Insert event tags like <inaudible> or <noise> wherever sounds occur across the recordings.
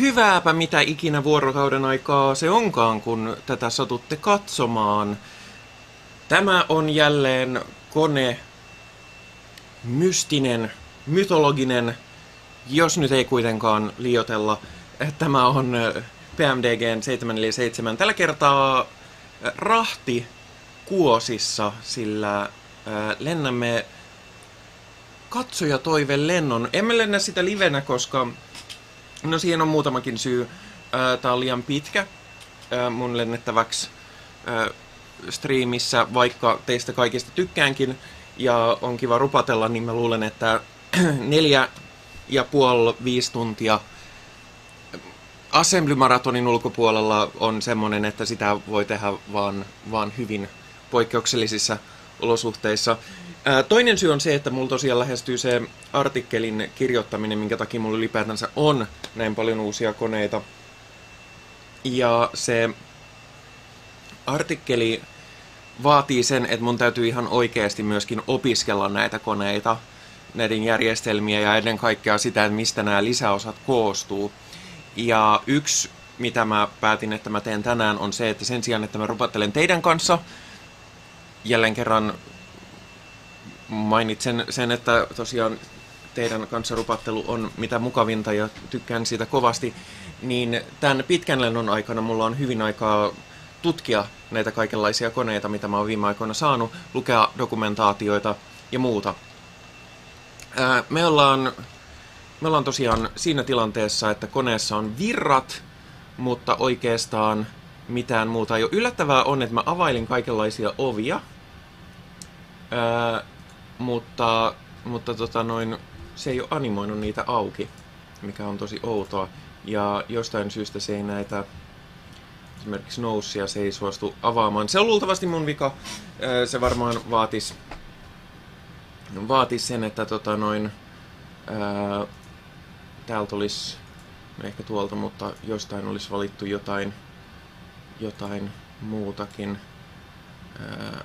Hyvääpä mitä ikinä vuorokauden aikaa se onkaan, kun tätä satutte katsomaan. Tämä on jälleen kone, mystinen, mytologinen, jos nyt ei kuitenkaan liotella. Tämä on PMDG 747. Tällä kertaa rahti kuosissa, sillä lennämme katsojatoive lennon. Emme lennä sitä livenä, koska no siihen on muutamakin syy. Tämä on liian pitkä mun lennettäväksi striimissä, vaikka teistä kaikista tykkäänkin ja on kiva rupatella, niin mä luulen, että <clears throat> neljä ja puoli, viisi tuntia Assembly Maratonin ulkopuolella on semmoinen, että sitä voi tehdä vaan, vaan hyvin poikkeuksellisissa olosuhteissa. Toinen syy on se, että mulla tosiaan lähestyy se artikkelin kirjoittaminen, minkä takia mulla ylipäätänsä on näin paljon uusia koneita. Ja se artikkeli vaatii sen, että mun täytyy ihan oikeasti myöskin opiskella näitä koneita, näiden järjestelmiä ja ennen kaikkea sitä, että mistä nämä lisäosat koostuu. Ja yksi, mitä mä päätin, että mä teen tänään, on se, että sen sijaan, että mä rupattelen teidän kanssa, jälleen kerran mainitsen sen, että tosiaan teidän kanssa rupattelu on mitä mukavinta ja tykkään siitä kovasti, niin tämän pitkän lennon aikana mulla on hyvin aikaa tutkia näitä kaikenlaisia koneita, mitä mä oon viime aikoina saanut, lukea dokumentaatioita ja muuta. Ää, me ollaan me ollaan tosiaan siinä tilanteessa, että koneessa on virrat, mutta oikeastaan mitään muuta ei ole. Yllättävää on, että mä availin kaikenlaisia ovia, ää, mutta, mutta tota noin, se ei ole animoinut niitä auki, mikä on tosi outoa. Ja jostain syystä se ei näitä esimerkiksi noussia se ei suostu avaamaan. Se on luultavasti mun vika. Se varmaan vaatis, vaatis sen, että tota noin, ää, täältä olisi, no ehkä tuolta, mutta jostain olisi valittu jotain, jotain muutakin. Ää,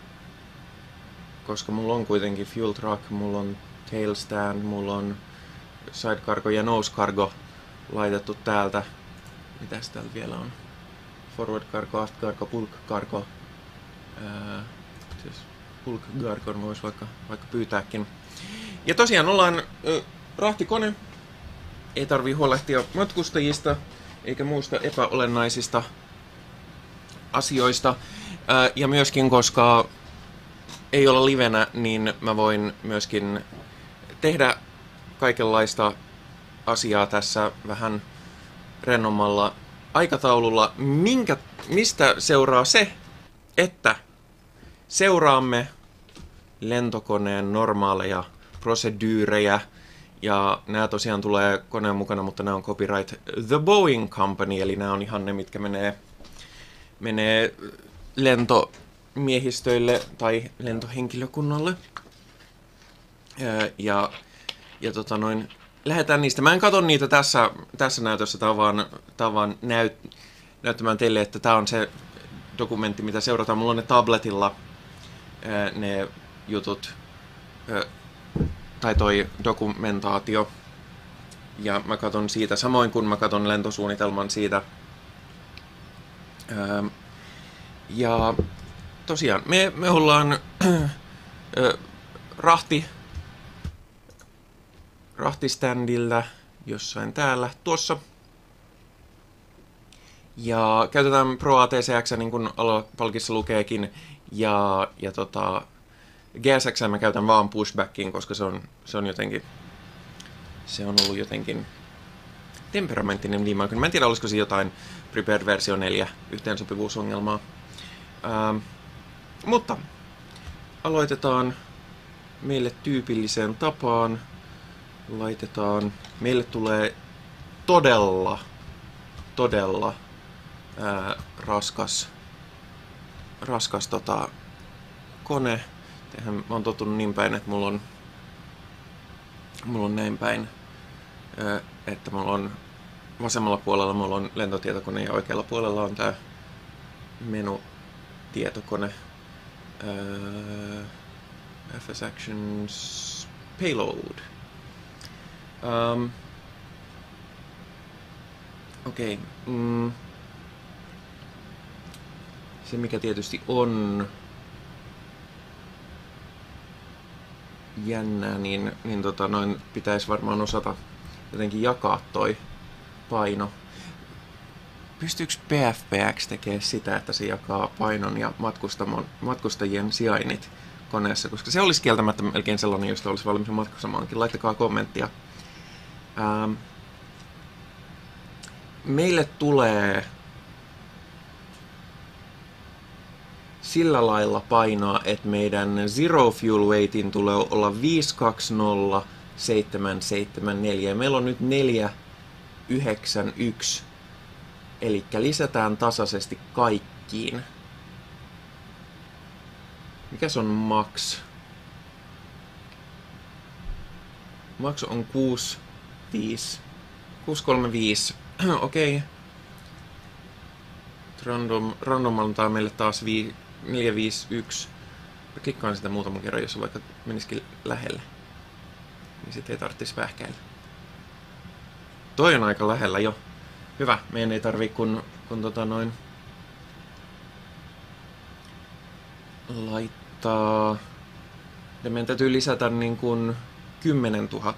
koska mulla on kuitenkin fuel truck, mulla on tail stand, mulla on side cargo ja nose cargo laitettu täältä. Mitäs täällä vielä on? Forward cargo, aft cargo, bulk cargo. Ää, siis bulk cargo voisi vaikka, vaikka pyytääkin. Ja tosiaan ollaan ö, rahtikone, ei tarvii huolehtia matkustajista eikä muusta epäolennaisista asioista. Ja myöskin, koska ei olla livenä, niin mä voin myöskin tehdä kaikenlaista asiaa tässä vähän rennommalla aikataululla. Minkä, mistä seuraa se, että seuraamme lentokoneen normaaleja proseduureja, ja nämä tosiaan tulee koneen mukana, mutta nämä on copyright The Boeing Company, eli nämä on ihan ne, mitkä menee, menee lentomiehistöille tai lentohenkilökunnalle. Ja, ja tota noin, lähdetään niistä. Mä en katso niitä tässä, tässä näytössä, tämä on vaan, tää on vaan näyt, näyttämään teille, että tämä on se dokumentti, mitä seurataan. Mulla on ne tabletilla ne jutut tai toi dokumentaatio. Ja mä katson siitä, samoin kuin mä katson lentosuunnitelman siitä. Ja tosiaan, me, me ollaan <clears throat> ö, rahti, rahtiständillä jossain täällä tuossa. Ja käytetään Pro ATCX, niin kuin palkissa lukeekin. Ja, ja tota, GSX mä käytän vaan pushbackiin, koska se on, se on jotenkin, se on ollut jotenkin temperamenttinen viime aikoina. Mä en tiedä, olisiko se jotain Prepared versio 4 yhteensopivuusongelmaa. Ähm, mutta aloitetaan meille tyypilliseen tapaan. Laitetaan, meille tulee todella, todella ää, raskas, raskas tota, kone Tehän mä oon tottunut niin päin, että mulla on, mulla on näin päin, että mulla on vasemmalla puolella mulla on lentotietokone ja oikealla puolella on tää menu-tietokone. FS Actions Payload. Um, Okei. Okay. Mm. Se mikä tietysti on jännää, niin, niin tota, noin pitäisi varmaan osata jotenkin jakaa toi paino. Pystyykö PFPX tekemään sitä, että se jakaa painon ja matkustajien sijainnit koneessa? Koska se olisi kieltämättä melkein sellainen, josta olisi valmis matkustamaankin. Laittakaa kommenttia. Ähm, meille tulee sillä lailla painoa, että meidän Zero Fuel Weightin tulee olla 520774. Meillä on nyt 491. Eli lisätään tasaisesti kaikkiin. Mikäs on max? Max on 65. 635. <clears throat> Okei. Okay. Random, random antaa meille taas vi, 451. Mä klikkaan sitä muutaman kerran, jos vaikka menisikin lähelle. Niin sitten ei tarvitsisi vähkäillä. Toi on aika lähellä jo. Hyvä, meidän ei tarvi kun, kun tota noin laittaa... Ja meidän täytyy lisätä niin kuin 10 000.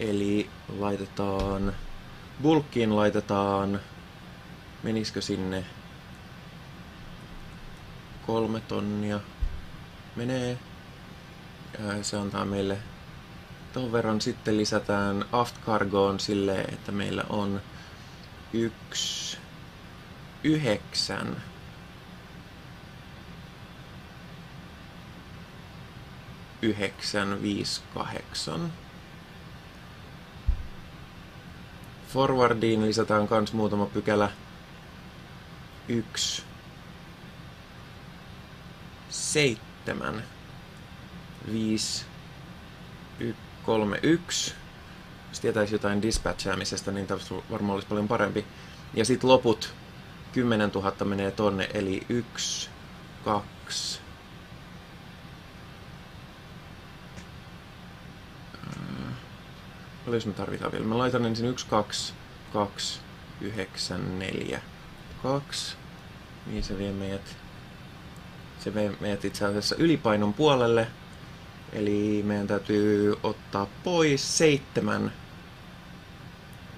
Eli laitetaan... Bulkkiin laitetaan... Menisikö sinne kolme tonnia menee. Se antaa meille tuon verran. Sitten lisätään aft cargoon sille, että meillä on yksi yhdeksän yhdeksän viisi kahdeksan. Forwardiin lisätään kans muutama pykälä. Yksi seitsemän, viisi, y, kolme, yksi. Jos tietäisi jotain dispatchaamisesta, niin tämä varmaan olisi paljon parempi. Ja sitten loput 10 000 menee tonne, eli 1, 2, Paljon me tarvitaan vielä? Mä laitan ensin 1, 2, 2, 9, 4, 2. Niin se vie meidät se vei meidät itse asiassa ylipainon puolelle. Eli meidän täytyy ottaa pois seitsemän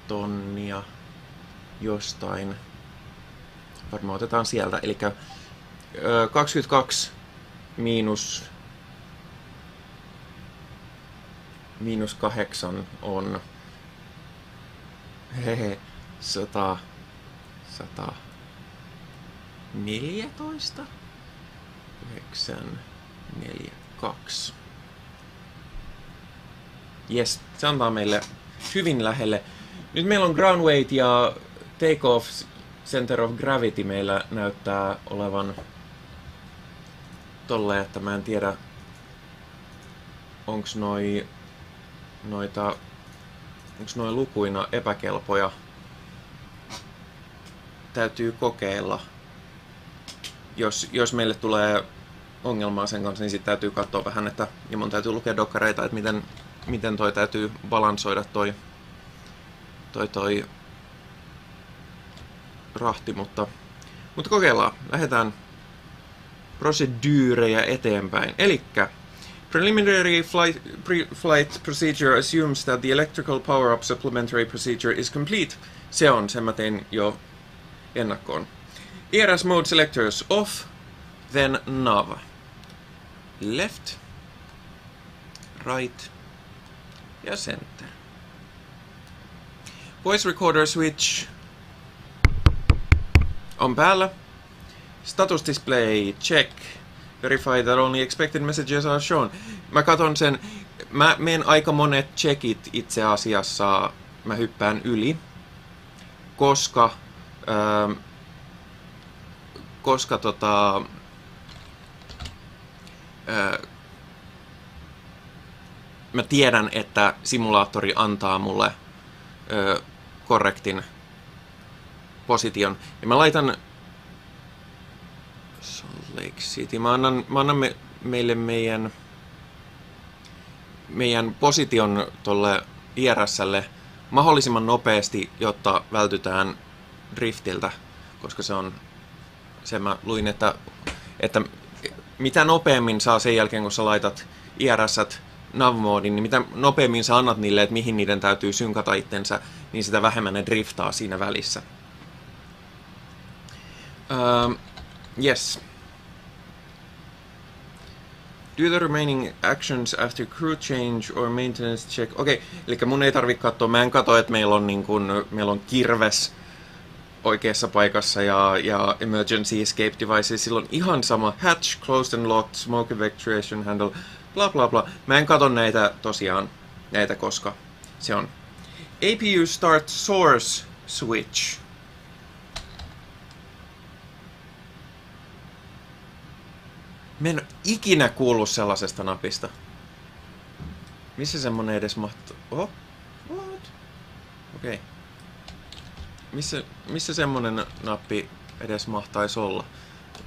tonnia jostain. Varmaan otetaan sieltä. Eli 22 miinus miinus kahdeksan on hehe, 100, 114. 9, 4, 2. Yes, se antaa meille hyvin lähelle. Nyt meillä on ground weight ja take off center of gravity meillä näyttää olevan tolle, että mä en tiedä onks noi noita onks noi lukuina epäkelpoja. Täytyy kokeilla jos, jos meille tulee ongelmaa sen kanssa, niin sitten täytyy katsoa vähän, että ja mun täytyy lukea dokkareita, että miten, miten toi täytyy balansoida toi, toi, toi rahti, mutta, mutta kokeillaan. Lähdetään proseduureja eteenpäin. Elikkä Preliminary flight, pre-flight procedure assumes that the electrical power-up supplementary procedure is complete. Se on, sen mä tein jo ennakkoon. ERAS mode selectors off, then nav. Left, right ja center. Voice recorder switch on päällä. Status display check. Verify that only expected messages are shown. Mä katon sen, mä menen aika monet checkit itse asiassa, mä hyppään yli, koska ähm, koska tota, ää, mä tiedän, että simulaattori antaa mulle ää, korrektin position. Ja mä laitan Salt Lake City. Mä annan, mä annan me, meille meidän, meidän position tolle IRSlle mahdollisimman nopeasti, jotta vältytään driftiltä, koska se on, se mä luin, että, että mitä nopeammin saa sen jälkeen, kun sä laitat IRS nav-moodin, niin mitä nopeammin sä annat niille, että mihin niiden täytyy synkata itsensä, niin sitä vähemmän ne driftaa siinä välissä. Uh, yes. Do the remaining actions after crew change or maintenance check. Okei, okay, eli mun ei tarvi katsoa. Mä en katso, että meillä on, niin kun, meillä on kirves oikeassa paikassa ja, ja emergency escape devices. Silloin ihan sama. Hatch, closed and locked, smoke evacuation handle, bla bla bla. Mä en katso näitä tosiaan, näitä koska se on APU start source switch. Mä en ikinä kuullut sellaisesta napista. Missä semmonen edes mahtuu? Oho? What? Okei. Okay. Missä, missä semmonen nappi edes mahtaisi olla?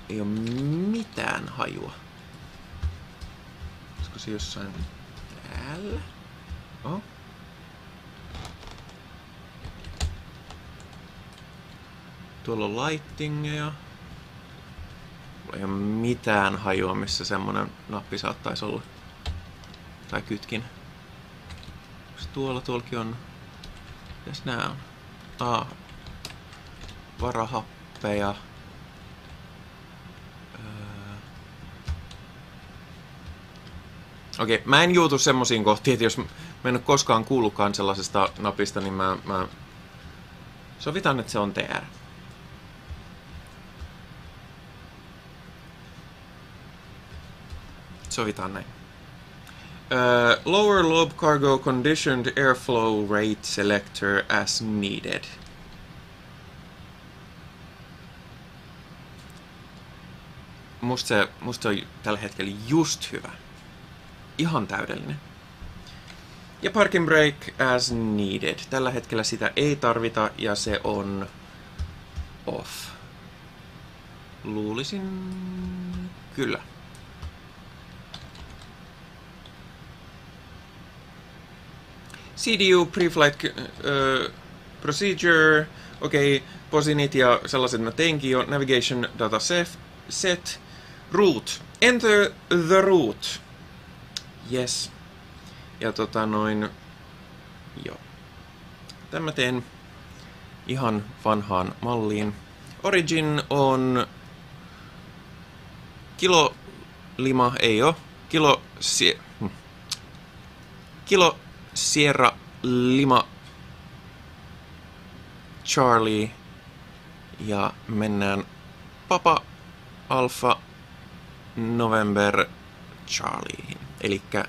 Ei ole mitään hajua. Olisiko se jossain täällä? Oho. Tuolla on lightingeja. Mulla ei ole mitään hajua, missä semmonen nappi saattaisi olla. Tai kytkin. Onks tuolla tuollakin on... Mitäs nää on? Aa. Varahappeja. Okei, okay, mä en juutu semmosiin kohtiin, että jos mä en ole koskaan kuullutkaan sellaisesta napista, niin mä, mä sovitan, että se on TR. sovitaan näin. Uh, lower lobe cargo conditioned airflow rate selector as needed. Musta se, musta se on tällä hetkellä just hyvä. Ihan täydellinen. Ja parking brake as needed. Tällä hetkellä sitä ei tarvita ja se on off. Luulisin kyllä. CDU, preflight uh, procedure, okei, okay, posinit ja sellaiset mä teinkin jo, navigation data set, set route, enter the route, yes, ja tota noin, joo, tämä teen ihan vanhaan malliin. Origin on kilo lima, ei oo, kilo, sie, hm. kilo Sierra Lima Charlie ja mennään Papa Alpha November Charlieihin. Elikkä,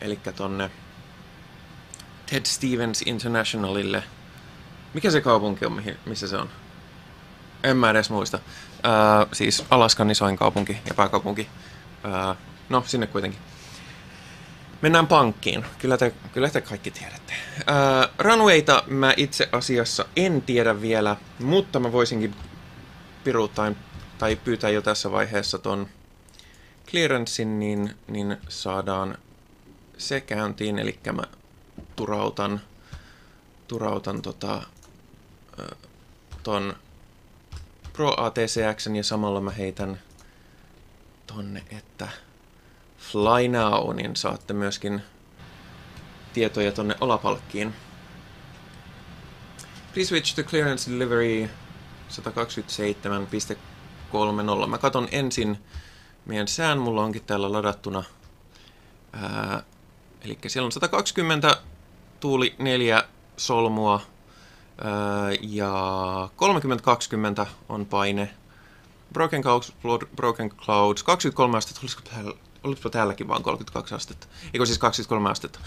elikkä tonne Ted Stevens Internationalille. Mikä se kaupunki on, missä se on? En mä edes muista. Äh, siis Alaskan isoin kaupunki ja pääkaupunki. Äh, no, sinne kuitenkin. Mennään pankkiin. Kyllä te, kyllä te kaikki tiedätte. Ää, runwayta mä itse asiassa en tiedä vielä, mutta mä voisinkin piruuttaa tai pyytää jo tässä vaiheessa ton clearancein, niin, niin saadaan se käyntiin. Eli mä turautan, turautan tota, ton Pro ATCX ja samalla mä heitän tonne, että Fly Now, niin saatte myöskin tietoja tonne olapalkkiin. Please switch to clearance delivery 127.30. Mä katon ensin meidän sään, mulla onkin täällä ladattuna. eli siellä on 120 tuuli 4 solmua ää, ja 30-20 on paine. Broken Clouds, Broken Clouds, 23 astetta, tulisiko täällä olisiko täälläkin vaan 32 astetta, eikö siis 23 astetta.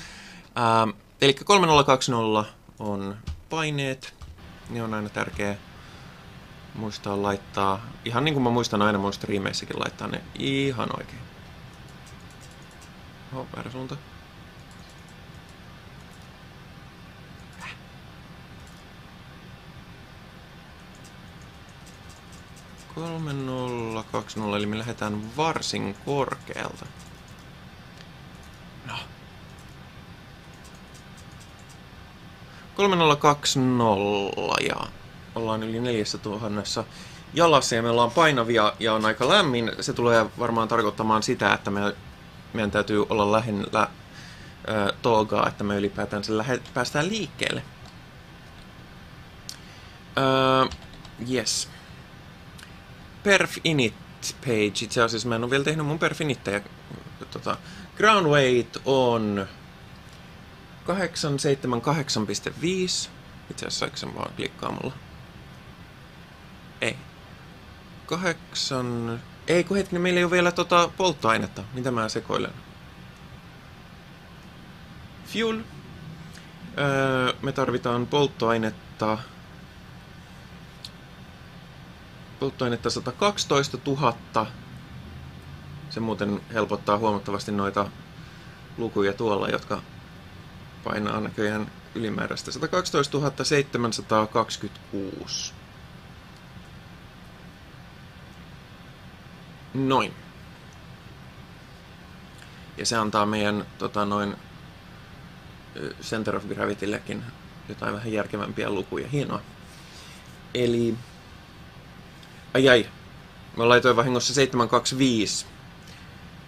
Ähm, eli 3020 on paineet, ne on aina tärkeä muistaa laittaa, ihan niin kuin mä muistan aina mun striimeissäkin laittaa ne ihan oikein. Oho, väärä suunta. Kolme nolla, kaksi nolla, eli me lähdetään varsin korkealta. No. 3020 ja ollaan yli 4000 jalassa ja me ollaan painavia ja on aika lämmin. Se tulee varmaan tarkoittamaan sitä, että me, meidän täytyy olla lähellä äh, toogaa, että me ylipäätään se lähe, päästään liikkeelle. Uh, yes. Perf init page. Itse asiassa mä en ole vielä tehnyt mun perf initteja. Tota, ground weight on 878.5. Itse asiassa sen vaan klikkaamalla? Ei. Kahdeksan... Ei kun hetki, meillä ei ole vielä tota polttoainetta. Mitä mä sekoilen? Fuel. Öö, me tarvitaan polttoainetta polttoainetta 112 000. Se muuten helpottaa huomattavasti noita lukuja tuolla, jotka painaa näköjään ylimääräistä. 112 726. Noin. Ja se antaa meidän tota, noin Center of Gravityllekin jotain vähän järkevämpiä lukuja. Hienoa. Eli Ai ai. Mä laitoin vahingossa 725.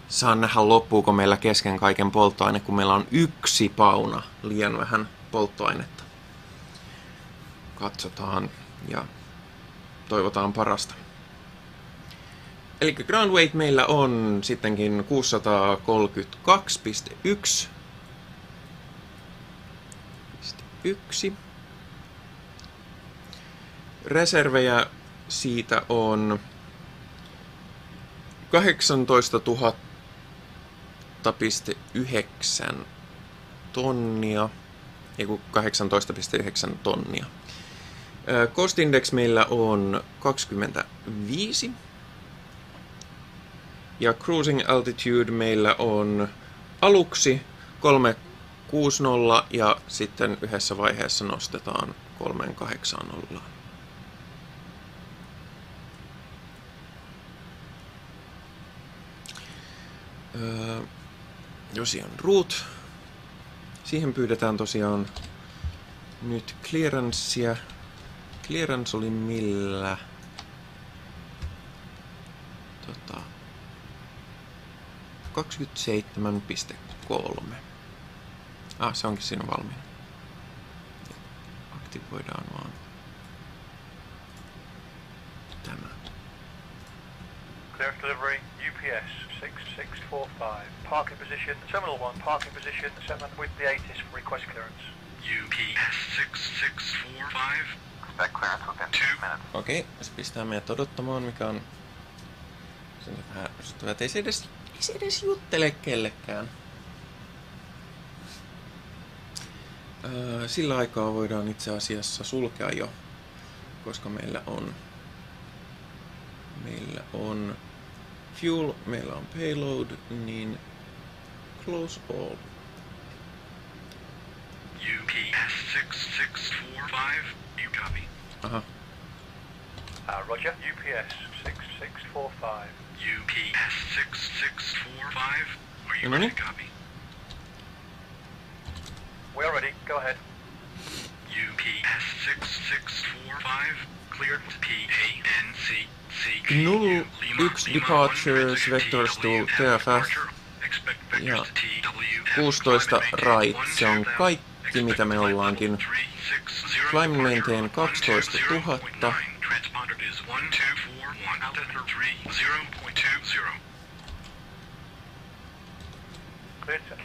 Saan nähdä loppuuko meillä kesken kaiken polttoaine, kun meillä on yksi pauna liian vähän polttoainetta. Katsotaan ja toivotaan parasta. Eli ground weight meillä on sittenkin 632,1. 1. Reservejä siitä on 18 000,9 tonnia, ei 18,9 tonnia. Cost Index meillä on 25. Ja Cruising Altitude meillä on aluksi 360 ja sitten yhdessä vaiheessa nostetaan 380. Öö, on root. Siihen pyydetään tosiaan nyt clearancea. Clearance oli millä? Tota, 27.3. Ah, se onkin siinä valmiina. Aktivoidaan vaan tämä. Clear delivery, UPS 6645. Parking position, Terminal 1, parking position 7 with the ATIS for request clearance. UPS 6645. Expect clearance within 2 minutes. Okei, okay, se pistää meidät odottamaan, mikä on... Se on vähän ärsyttävää, ei se edes, ei se edes juttele kellekään. Sillä aikaa voidaan itse asiassa sulkea jo, koska meillä on meillä on fuel, meillä on payload, niin close all. UPS 6645, you copy. Aha. Uh, Roger, UPS 6645. UPS 6645, are you ready? To copy? We're ready, go ahead. UPS 6645, cleared with PANC. Null 1 departures vectors to TFF ja. 16 right. Se on kaikki mitä me ollaankin. Climb maintain 12 000. Cleared to KSLC.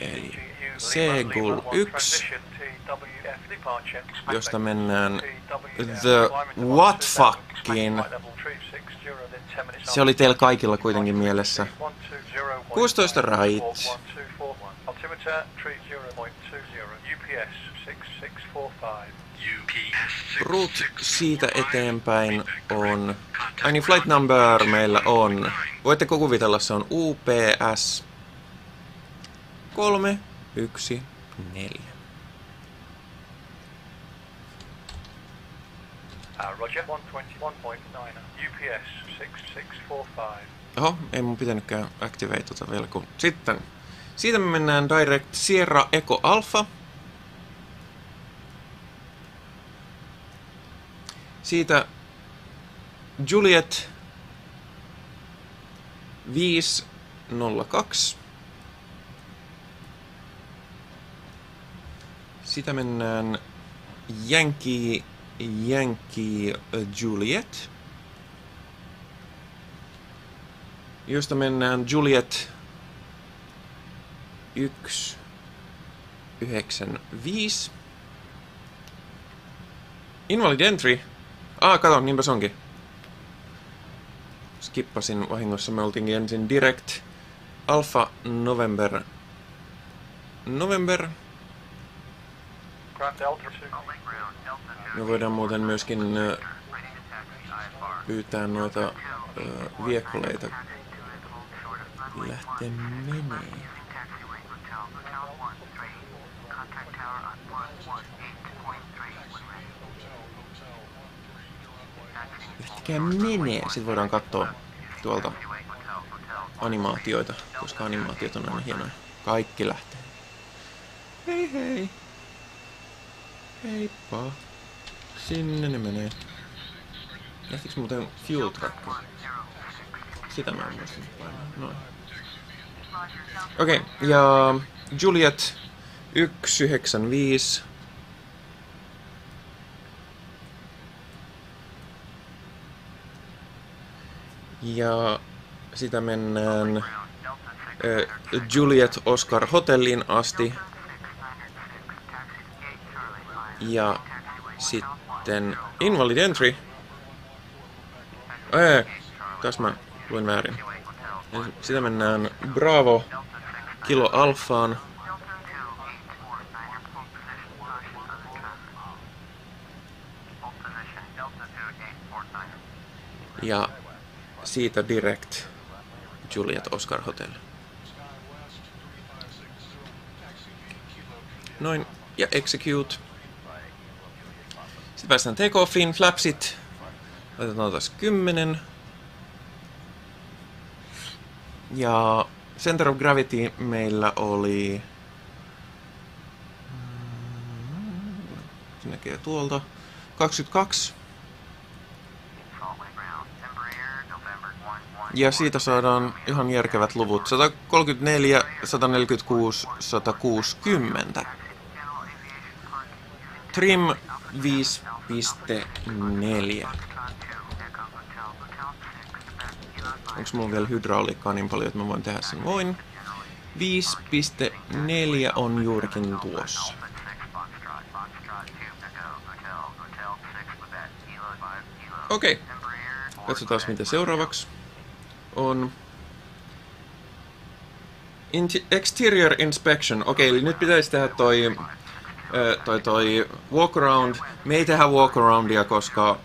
Eli Segul 1, josta mennään The What Fuckin. Se oli teillä kaikilla kuitenkin mielessä. 16 right. Altimeter 30.20. UPS 6645. Route siitä eteenpäin on... Ai niin, flight number meillä on... Voitteko kuvitella, se on UPS kolme, yksi, neljä. Uh, Roger, 121.9, UPS 6645. Oho, ei mun pitänytkään activate tota vielä, kun... Sitten, siitä me mennään direct Sierra Eco Alpha. Siitä Juliet 502. Sitä mennään Yankee, Yankee Juliet. Josta mennään Juliet 1, 9, 5. Invalid entry. Ah, kato, niinpä se onkin. Skippasin vahingossa, me oltiin ensin direct. Alpha November. November. Ground Delta 2. Me voidaan muuten myöskin ö, pyytää noita ö, viekkoleita lähtee menee. Lähtekää menee. Sitten voidaan katsoa tuolta animaatioita, koska animaatiot on aina hienoja. Kaikki lähtee. Hei hei. Heippa. Sinne ne menee. Lähtikö muuten fuel truck? Sitä mä en muista painaa. Noin. Okei, okay, ja Juliet 195. Ja sitä mennään äh, Juliet Oscar Hotellin asti. Ja sitten Invalid Entry. Ää, taas mä luin väärin. Sitä mennään Bravo Kilo Alfaan. Ja siitä direct Juliet Oscar Hotel. Noin, ja execute. Sitten päästään takeoffiin, flapsit. Otetaan taas 10. Ja center of gravity meillä oli... Se näkee tuolta. 22. Ja siitä saadaan ihan järkevät luvut. 134, 146, 160. Trim 5.4. Onko mulla vielä hydrauliikkaa niin paljon, että mä voin tehdä sen? Voin. 5.4 on juurikin tuossa. Okei. Okay. Katsotaan mitä seuraavaksi on. Inti- exterior inspection. Okei, okay, eli nyt pitäisi tehdä toi, toi, toi walk around. Me ei tehdä walk aroundia, koska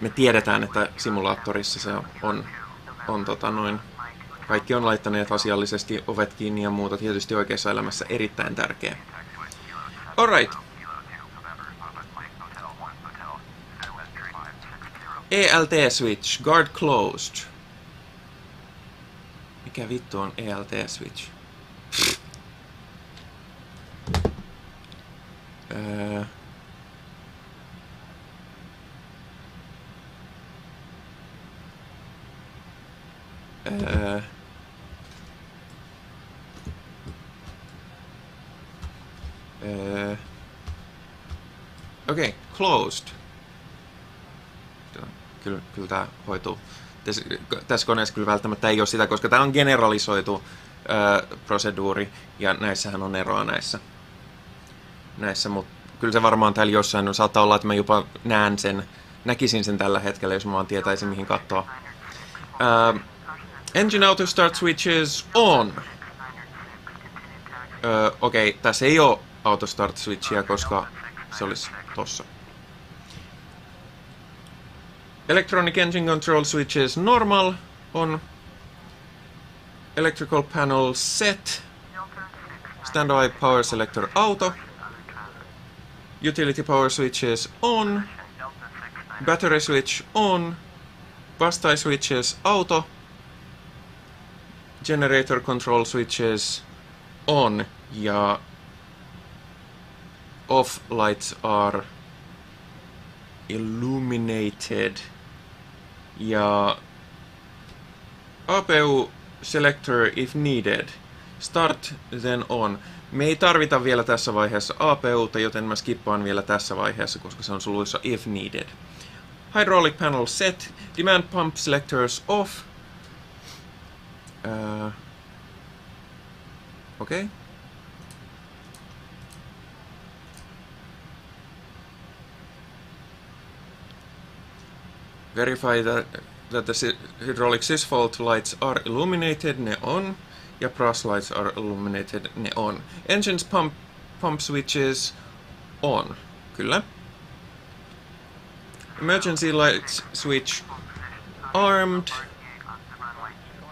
me tiedetään, että simulaattorissa se on, on tota noin, kaikki on laittaneet asiallisesti ovet kiinni ja muuta. Tietysti oikeassa elämässä erittäin tärkeä. Alright. ELT switch, guard closed. Mikä vittu on ELT switch? Öö. Öö. Okei, okay, closed kyllä, kyllä tämä hoituu. Tässä, tässä koneessa kyllä välttämättä ei ole sitä, koska tämä on generalisoitu ö, proseduuri, ja näissähän on eroa näissä. Näissä mutta kyllä se varmaan täällä jossain no, saattaa olla, että mä jopa näen sen, näkisin sen tällä hetkellä, jos mä vaan tietäisin, mihin katsoa. Uh, engine auto start switches on. Okei, okay, tässä ei ole auto start switchia, koska se olisi tossa. Electronic engine control switches normal on electrical panel set standby power selector auto utility power switches on battery switch on tie switches auto generator control switches on ja off lights are illuminated. Ja APU selector if needed. Start then on. Me ei tarvita vielä tässä vaiheessa APUta, joten mä skippaan vielä tässä vaiheessa, koska se on suluissa if needed. Hydraulic panel set. Demand pump selectors off. Uh, Okei. Okay. Verify that, that the hydraulic sysfault lights are illuminated, ne on. Ja brass lights are illuminated, ne on. Engines pump, pump switches on. Kyllä. Emergency lights switch armed.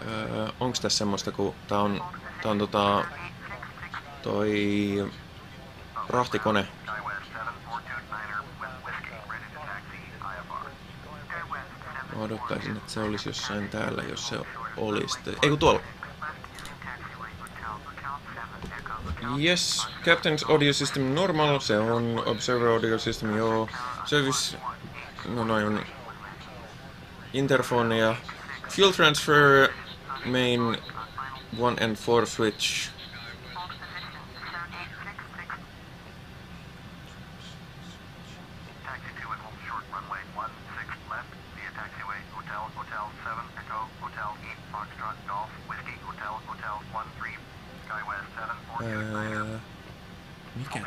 Öö, onks tässä semmoista, kun tää on, tää on tota, toi rahtikone. Mä odottaisin, että se olisi jossain täällä, jos se olisi. Ei kun tuolla. Yes, Captain's audio system normal, se on Observer audio system, joo. Service, no noin on interphone ja fuel transfer main 1 and 4 switch. Taxi 2 and hold short runway 16 left via taxiway Hotel Hotel 7 Echo Hotel 8 Foxtrot Golf Whiskey Hotel Hotel 13 SkyWest 7 Öö, mikä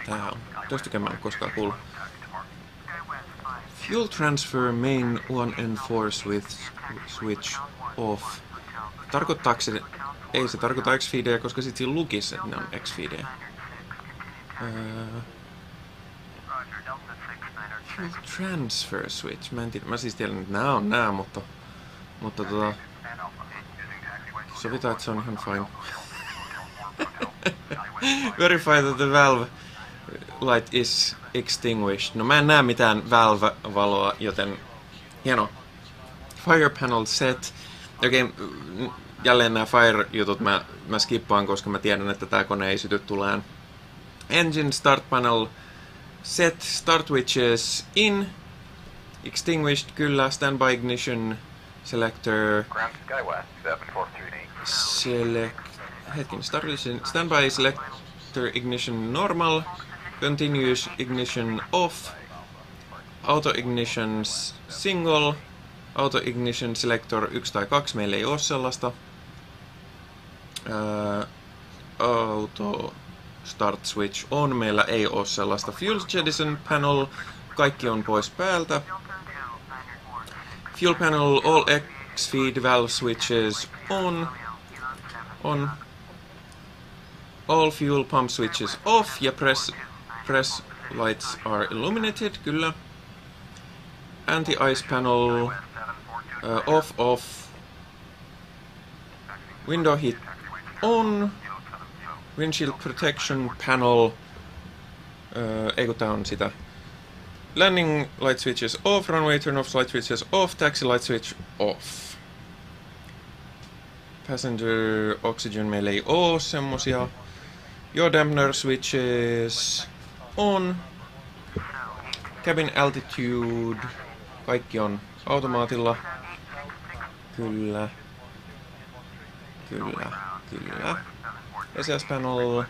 tää on? Toistakään mä en koskaan kuullut. Fuel transfer main 1 and 4 switch, switch off. Tarkoittaako se... Ei se tarkoita x koska sit siinä lukisi, että ne on x öö, Roger Delta 69 Fuel transfer switch. Mä en tiedä. Mä siis tiedän, että nää on nää, mutta... Mutta tota... Sovitaan, että se on ihan fine. <laughs> Verify that the valve light is extinguished. No mä en näe mitään valve-valoa, joten hieno. Fire panel set. Okei, okay, jälleen nämä fire-jutut mä, mä skippaan, koska mä tiedän, että tää kone ei syty tuleen. Engine start panel set. Start switches in. Extinguished, kyllä. Standby ignition selector. Ground SkyWest 7438 Select... Hetken, start ignition, standby selector ignition normal, continuous ignition off, auto ignition single, auto ignition selector 1 tai 2, meillä ei ole sellaista. Ää, auto start switch on, meillä ei ole sellaista. Fuel jettison panel, kaikki on pois päältä. Fuel panel, all X-feed valve switches on. On. All fuel pump switches off ja press, press lights are illuminated, kyllä. Anti-ice panel uh, off, off. Window heat on. Windshield protection panel. Uh, ei tää on sitä. Landing light switches off, runway turn off light switches off, taxi light switch off. Passenger oxygen meillä ei oo semmosia. Your dampener switches on. Cabin altitude. Kaikki on automaatilla. Kyllä. Kyllä. Kyllä. SS panel.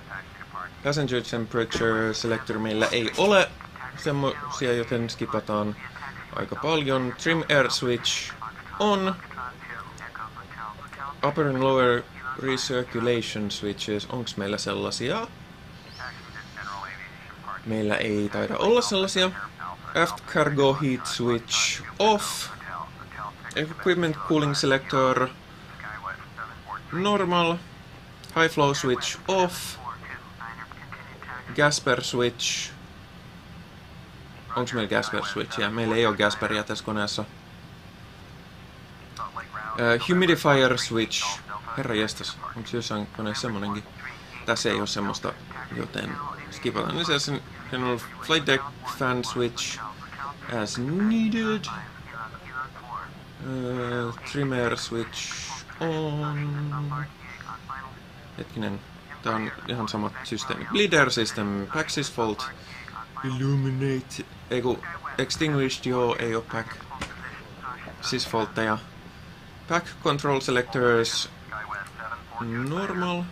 Passenger temperature selector meillä ei ole semmosia, joten skipataan aika paljon. Trim air switch on. Upper and lower recirculation switches, onks meillä sellaisia? Meillä ei taida olla sellaisia. Aft cargo heat switch off. Equipment cooling selector normal. High flow switch off. Gasper switch. Onks meillä Gasper switchia? Meillä ei ole Gasperia tässä koneessa. Uh, humidifier switch. Herra jestas, onko jossain koneessa semmonenkin? Tässä ei ole semmoista, joten skipataan. Lisäksi general flight deck fan switch as needed. Uh, trimmer switch on. Hetkinen, tää on ihan samat systeemit. Bleeder system, Paxis fault. Illuminate. Ei ku, extinguished, joo, ei oo pack. Sysvoltteja. Pack control selectors. Normal.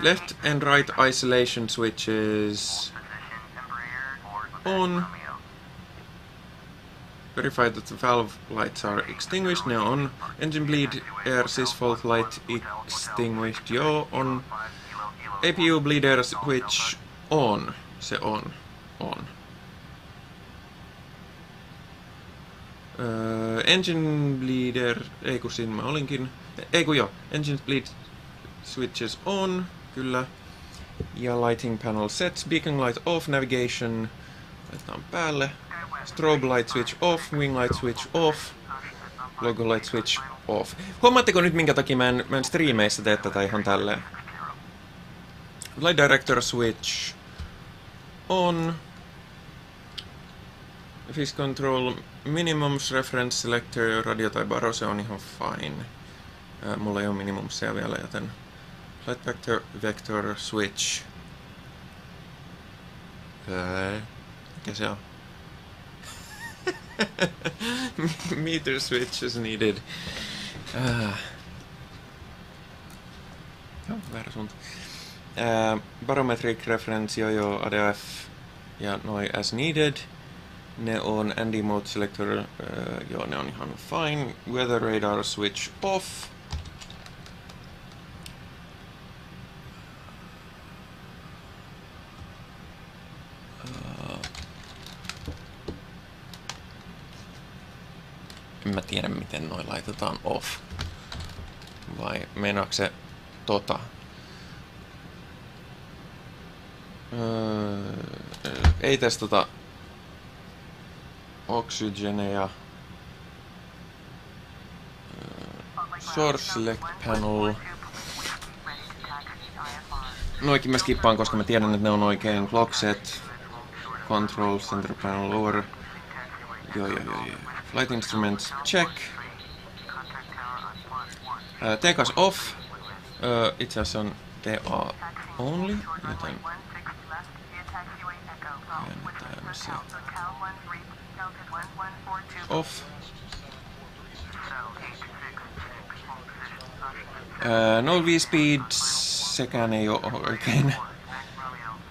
Left and right isolation switches on. Verify that the valve lights are extinguished. now on. Engine bleed air sysfault light extinguished. Joo, on. APU bleed air switch on. Se on. On. Öö, engine bleeder, ei kun siinä mä olinkin. Ei kun joo, engine bleed switches on, kyllä. Ja lighting panel sets, beacon light off, navigation laitetaan päälle. Strobe light switch off, wing light switch off, logo light switch off. Huomaatteko nyt minkä takia mä en, mä en striimeissä tee tätä ihan tälleen? Light director switch on. Fish control minimums reference selector radio tai baro se on ihan fine. Ää, mulla ei ole minimumsia vielä joten light vector vector switch. Mikä se on? Meter switch is needed. Ää. Joo, väärä suunta. Ää, barometric reference, joo, ADF ja noi as needed. Ne on ND mode selector, uh, joo ne on ihan fine. Weather radar switch off. En mä tiedä miten noi laitetaan off. Vai meinaako se tota? Öö, ei testata oxygeneja. Source select panel. Noikin mä skippaan, koska mä tiedän, että ne on oikein. Clock set, control, center panel, lower. Joo, joo, joo, joo. Flight instruments, check. Ää, T-kas off. Öö, itse asiassa on TA only, joten käännetään se off. Ää, no V-speed, sekään ei ole oikein.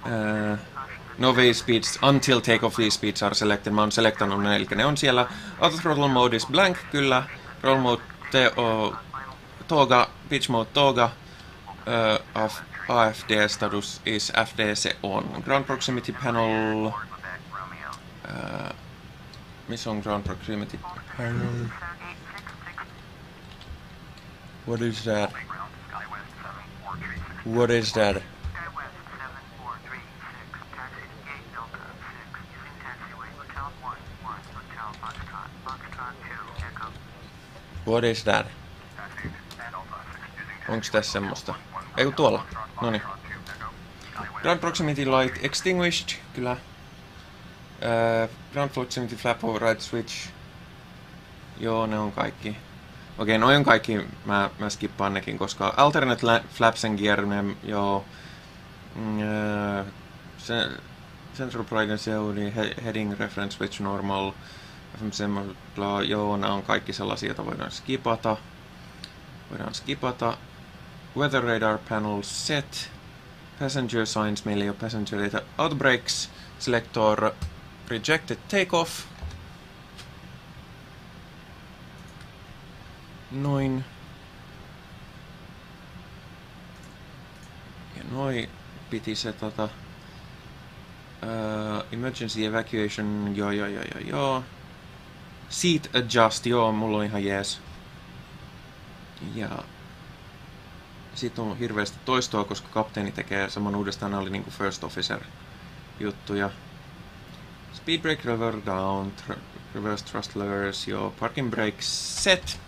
Ää, <laughs> no V-speeds until takeoff V-speeds are selected. Mä oon selectannut ne, eli ne on siellä. Auto throttle mode is blank, kyllä. Roll mode TO, toga, pitch mode toga. Ää, AF, AFD status is FD, se on. Ground proximity panel. Ää, missä on ground proximity panel? What is that? What is that? What is that? Onks tässä semmoista? Ei kun tuolla. Noni. Ground proximity light extinguished, kyllä. Uh, ground proximity flap override switch. Joo, ne on kaikki. Okei, noin kaikki. Mä, mä skippaan nekin, koska alternate la- flaps and gear, ne, joo. Uh, central brightness, heading reference switch normal. FMCM, bla, joo, nämä on kaikki sellaisia, joita voidaan skipata. Voidaan skipata. Weather radar panel set. Passenger signs, meillä ei ole passengereita. Outbreaks, selector, rejected takeoff. Noin. Ja noi piti se tota... Uh, emergency evacuation, joo joo joo joo joo. Seat adjust, joo, mulla on ihan jees. Ja sit on hirveästi toistoa, koska kapteeni tekee saman uudestaan, oli niinku first officer juttuja. Speed brake lever down, tr- reverse thrust levers, joo, parking brake set.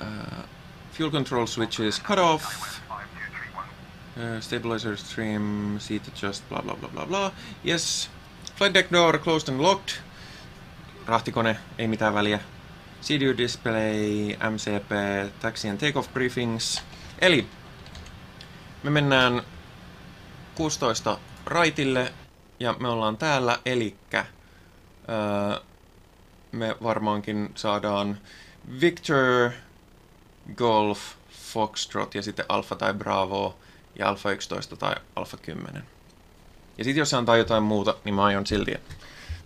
Uh, fuel control switches cut off. Uh, stabilizer stream, seat adjust, blah blah blah blah blah. Yes. Flight deck door closed and locked. Rahtikone, ei mitään väliä. CDU Display, MCP, Taxi and Takeoff Briefings. Eli me mennään 16 raitille ja me ollaan täällä, elikkä öö, me varmaankin saadaan Victor, Golf, Foxtrot ja sitten Alfa tai Bravo ja Alfa 11 tai Alfa 10. Ja sitten jos se antaa jotain muuta, niin mä aion silti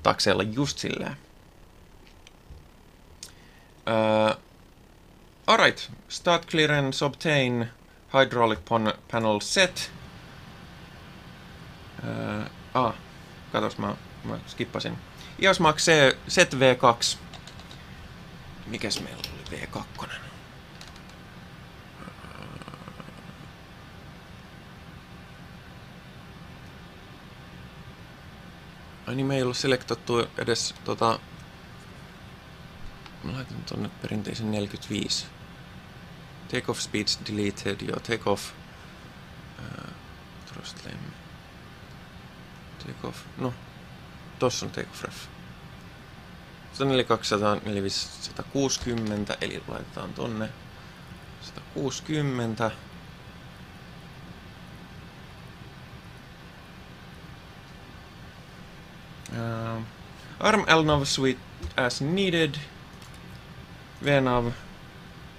takseilla just silleen. Uh, alright, start clearance obtain hydraulic panel set. Uh, ah, katos mä, mä skippasin. Max C- set V2. Mikäs meillä oli V2? Ai niin, me ei ollut selektattu edes tota... Mä laitan tonne perinteisen 45. Take off speeds deleted, joo, take off... Uh, thrust lem. Take off, no. Tossa on take off ref. 14200, 160, eli laitetaan tonne 160. Uh, arm Lnav suite as needed. VNav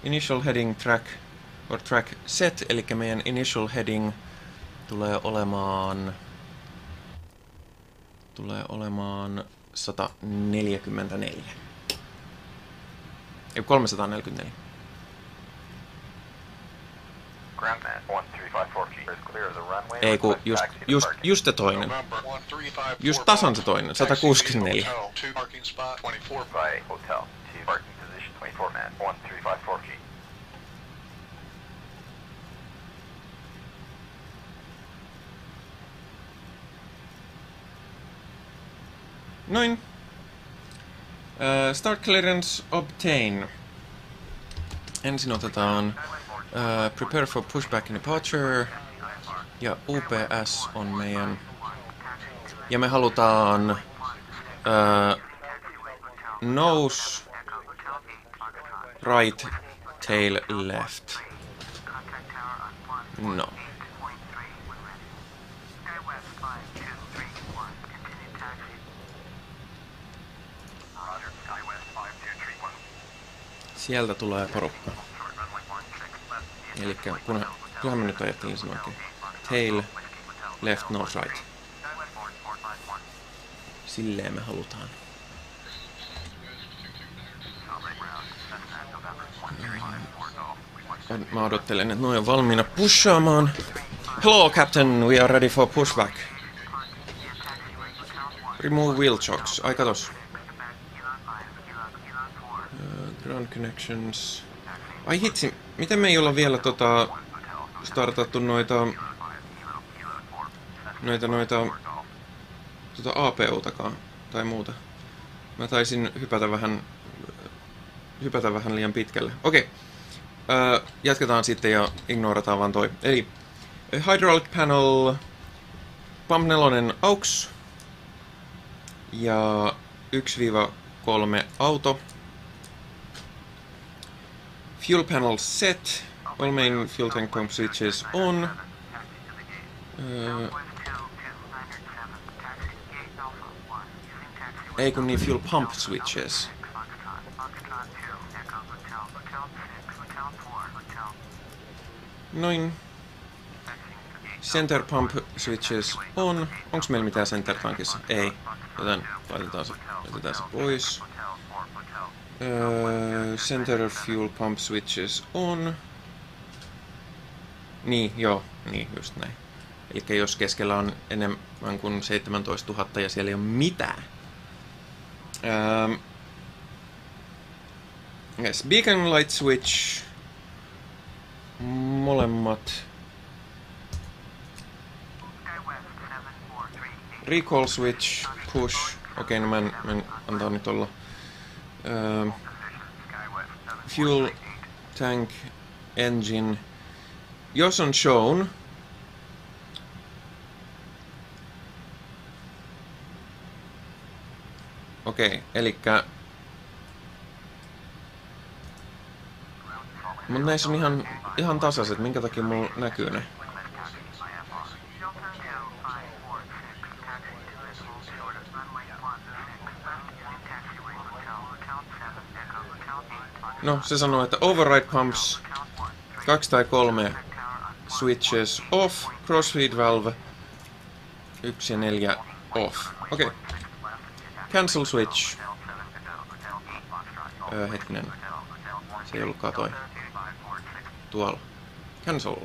initial heading track or track set, eli meidän initial heading tulee olemaan tulee olemaan 144. Ei 344. Ground man 1354 is clear of the runway. Ei Request just, just, just se toinen. November 1354 Just tasan se toinen, Taxi 164. Hotel, two parking spot, 24. by hotel to parking position 24 man 1354G. Noin. Uh, start clearance obtain. Ensin otetaan uh, prepare for pushback and departure. Ja UPS on meidän. Ja me halutaan uh, nose right tail left. No. Roger, SkyWest 5231. Sieltä tulee porukka. Short runway 16 left. Eli kun, kyllähän mä nyt ajattelin sen oikein. Tail, left, nose, right. SkyWest 4451. Silleen me halutaan. Operate ground. Cessna November 1354 Golf. Request Mä odottelen, että noin on valmiina pushaamaan. Hello, Captain. We are ready for pushback. Remove wheel chocks. Ai katos. Uh, ground connections. Ai hitsi, miten me ei olla vielä tota startattu noita noita noita tota APU-takaa tai muuta. Mä taisin hypätä vähän hypätä vähän liian pitkälle. Okei. Öö, jatketaan sitten ja ignorataan vaan toi. Eli eh, hydraulic panel pump 4 aux ja 1-3 auto. Fuel panel set. All main fuel tank pump switches on. Uh, öö, ei fuel pump switches. Noin. Center pump switches on. Onks meillä mitään center tankissa? Ei. Joten laitetaan se, laitetaan se pois. Öö, center fuel pump switches on. Niin, joo, niin just näin. Eli jos keskellä on enemmän kuin 17 000 ja siellä ei ole mitään. Öö, yes, beacon light switch. Molemmat. Recall switch, push. Okei, no mä en, mä en antaa nyt olla. Öö, fuel tank engine. Jos on shown, Okei, elikkä Mut näissä on ihan, ihan tasaiset, minkä takia mulla näkyy ne. No, se sanoo, että override pumps, kaksi tai kolme switches off, crossfeed valve, yksi ja neljä off. Okei. Okay. Cancel switch. Öö, hetkinen. Se ei ollutkaan toi. Tuolla. Cancel.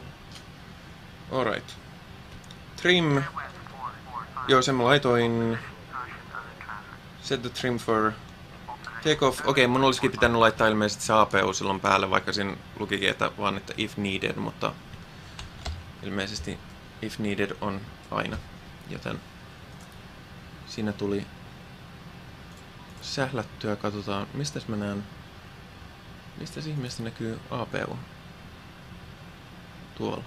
Alright. Trim. Joo, sen mä laitoin. Set the trim for take off. Okei, okay, mun olisikin pitänyt laittaa ilmeisesti se APU silloin päälle, vaikka siinä lukikin, että vaan että if needed, mutta ilmeisesti if needed on aina. Joten siinä tuli sählättyä. Katsotaan, mistä mä näen... Mistä ihmeestä näkyy APU? Tuolla.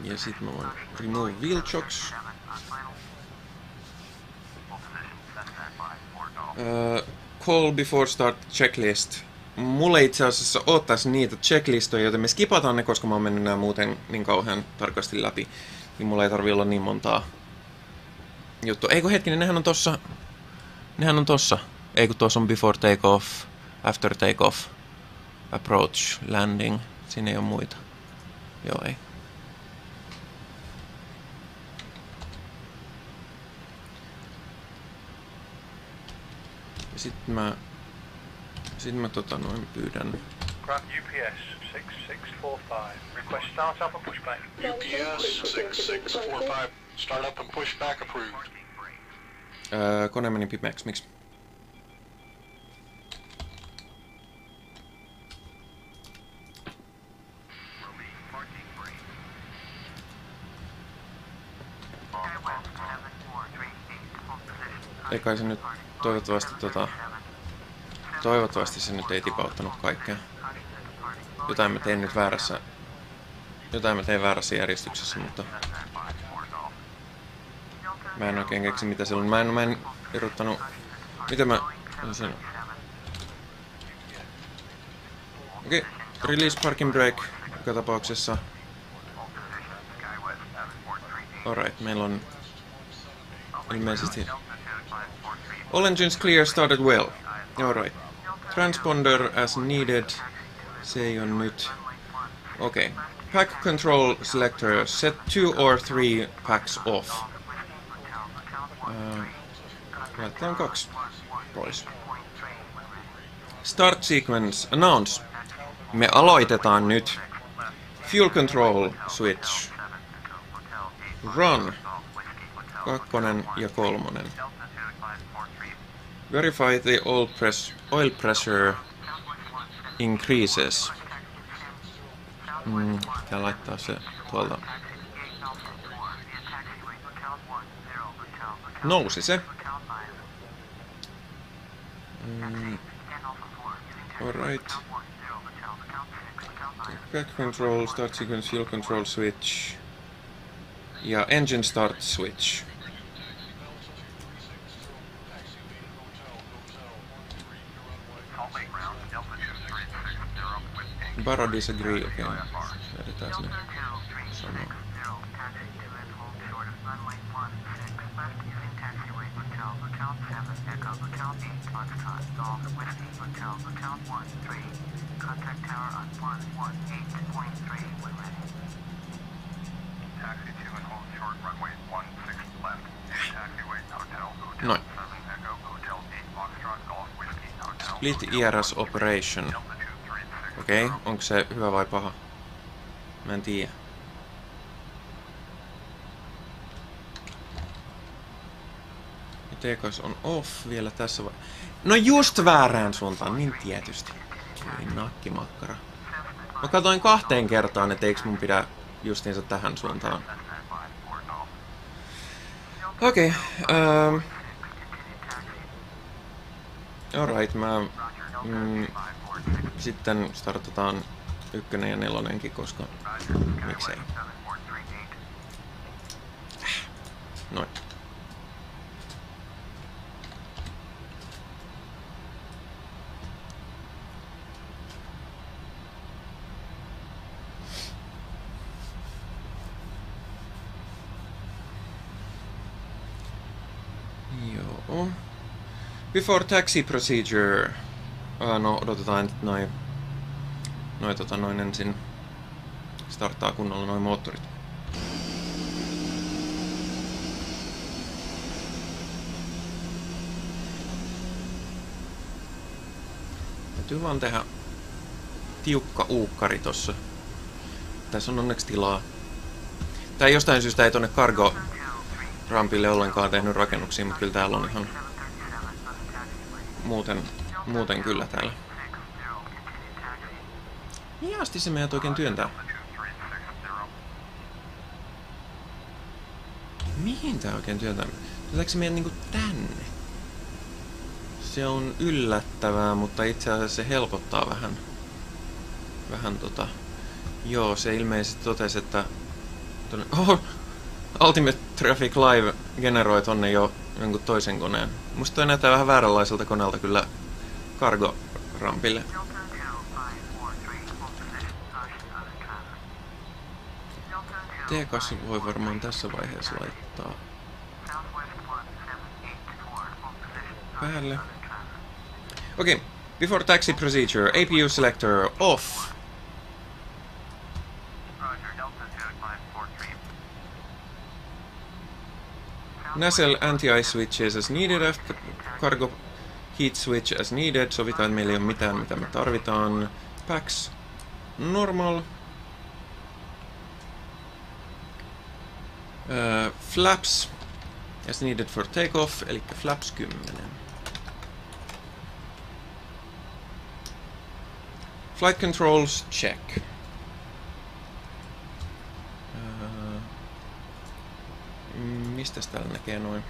Ja sit mä voin remove wheel chocks. Call before start checklist. Mulla itse asiassa oo tässä niitä checklistoja, joten me skipataan ne, koska mä oon mennyt nää muuten niin kauhean tarkasti läpi. Niin mulla ei tarvi olla niin montaa juttua. Eikö hetkinen, nehän on tossa... Nehän on tossa. Eikö tuossa on before take off, after take off, approach, landing. Siinä ei oo muita. Joo, ei. Ja sit mä... Sit mä tota noin pyydän... Grant UPS 6645. Request start up and pushback. UPS 6645. Start up and push back approved. Öö, kone meni pimeäksi, miksi? Ei kai se nyt toivottavasti tota... Toivottavasti se nyt ei tipauttanut kaikkea. Jotain mä tein nyt väärässä... Jotain mä tein väärässä järjestyksessä, mutta... Mä en oikein keksi mitä silloin. Mä en, mä en erottanut... Mitä mä... Sen... Okei, okay. release parking brake joka tapauksessa. Alright, meillä on ilmeisesti... All engines clear, started well. Alright. Transponder as needed. Se on nyt... Okay. Pack control selector. Set two or three packs off. Uh, laitetaan kaksi pois. Start sequence. Announce. Me aloitetaan nyt. Fuel control switch. Run. Kakkonen ja kolmonen. Verify the oil, press, oil pressure increases. Mm, pitää laittaa se tuolta. Nousi se. Mm, alright. Back control, start sequence, fuel control switch. Ja engine start switch. Noin. 7 Echo Hotel 8 Foxtrot Golf Whiskey Hotel Split IRS operation. Altitude 36 Okei, okay. onko se hyvä vai paha? Mä en tiedä. Tekas on off vielä tässä vai... No just väärään suuntaan, niin tietysti. Ei nakkimakkara. Mä katsoin kahteen kertaan, että eikö mun pidä justiinsa tähän suuntaan. Okei. Okay, um, alright, mä... Mm, sitten startataan ykkönen ja nelonenkin, koska miksei. Noin. Before taxi procedure. Uh, no, odotetaan, että noin, noi, tota, noin ensin starttaa kunnolla noin moottorit. Täytyy vaan tehdä tiukka uukkari tossa. Tässä on onneksi tilaa. Tää jostain syystä ei tonne cargo rampille ollenkaan tehnyt rakennuksia, mutta kyllä täällä on ihan muuten, muuten kyllä täällä. Mihin asti se meidät oikein työntää? Mihin tää oikein työntää? Työntääkö se meidän niinku tänne? Se on yllättävää, mutta itse asiassa se helpottaa vähän. Vähän tota... Joo, se ilmeisesti totesi, että... Tonne, <laughs> oho! Ultimate Traffic Live generoi tonne jo jonkun toisen koneen. Musta toi näyttää vähän vääränlaiselta koneelta kyllä cargo-rampille. T-kassi voi varmaan tässä vaiheessa laittaa päälle. Okay. before taxi procedure, APU selector off. Nacelle anti-ice switches as needed after cargo heat switch as needed. Sovitaan, että meillä ei ole mitään, mitä me tarvitaan. Packs normal. Uh, flaps as needed for takeoff, eli flaps 10. Flight controls, check. Uh, mistä täällä näkee noin?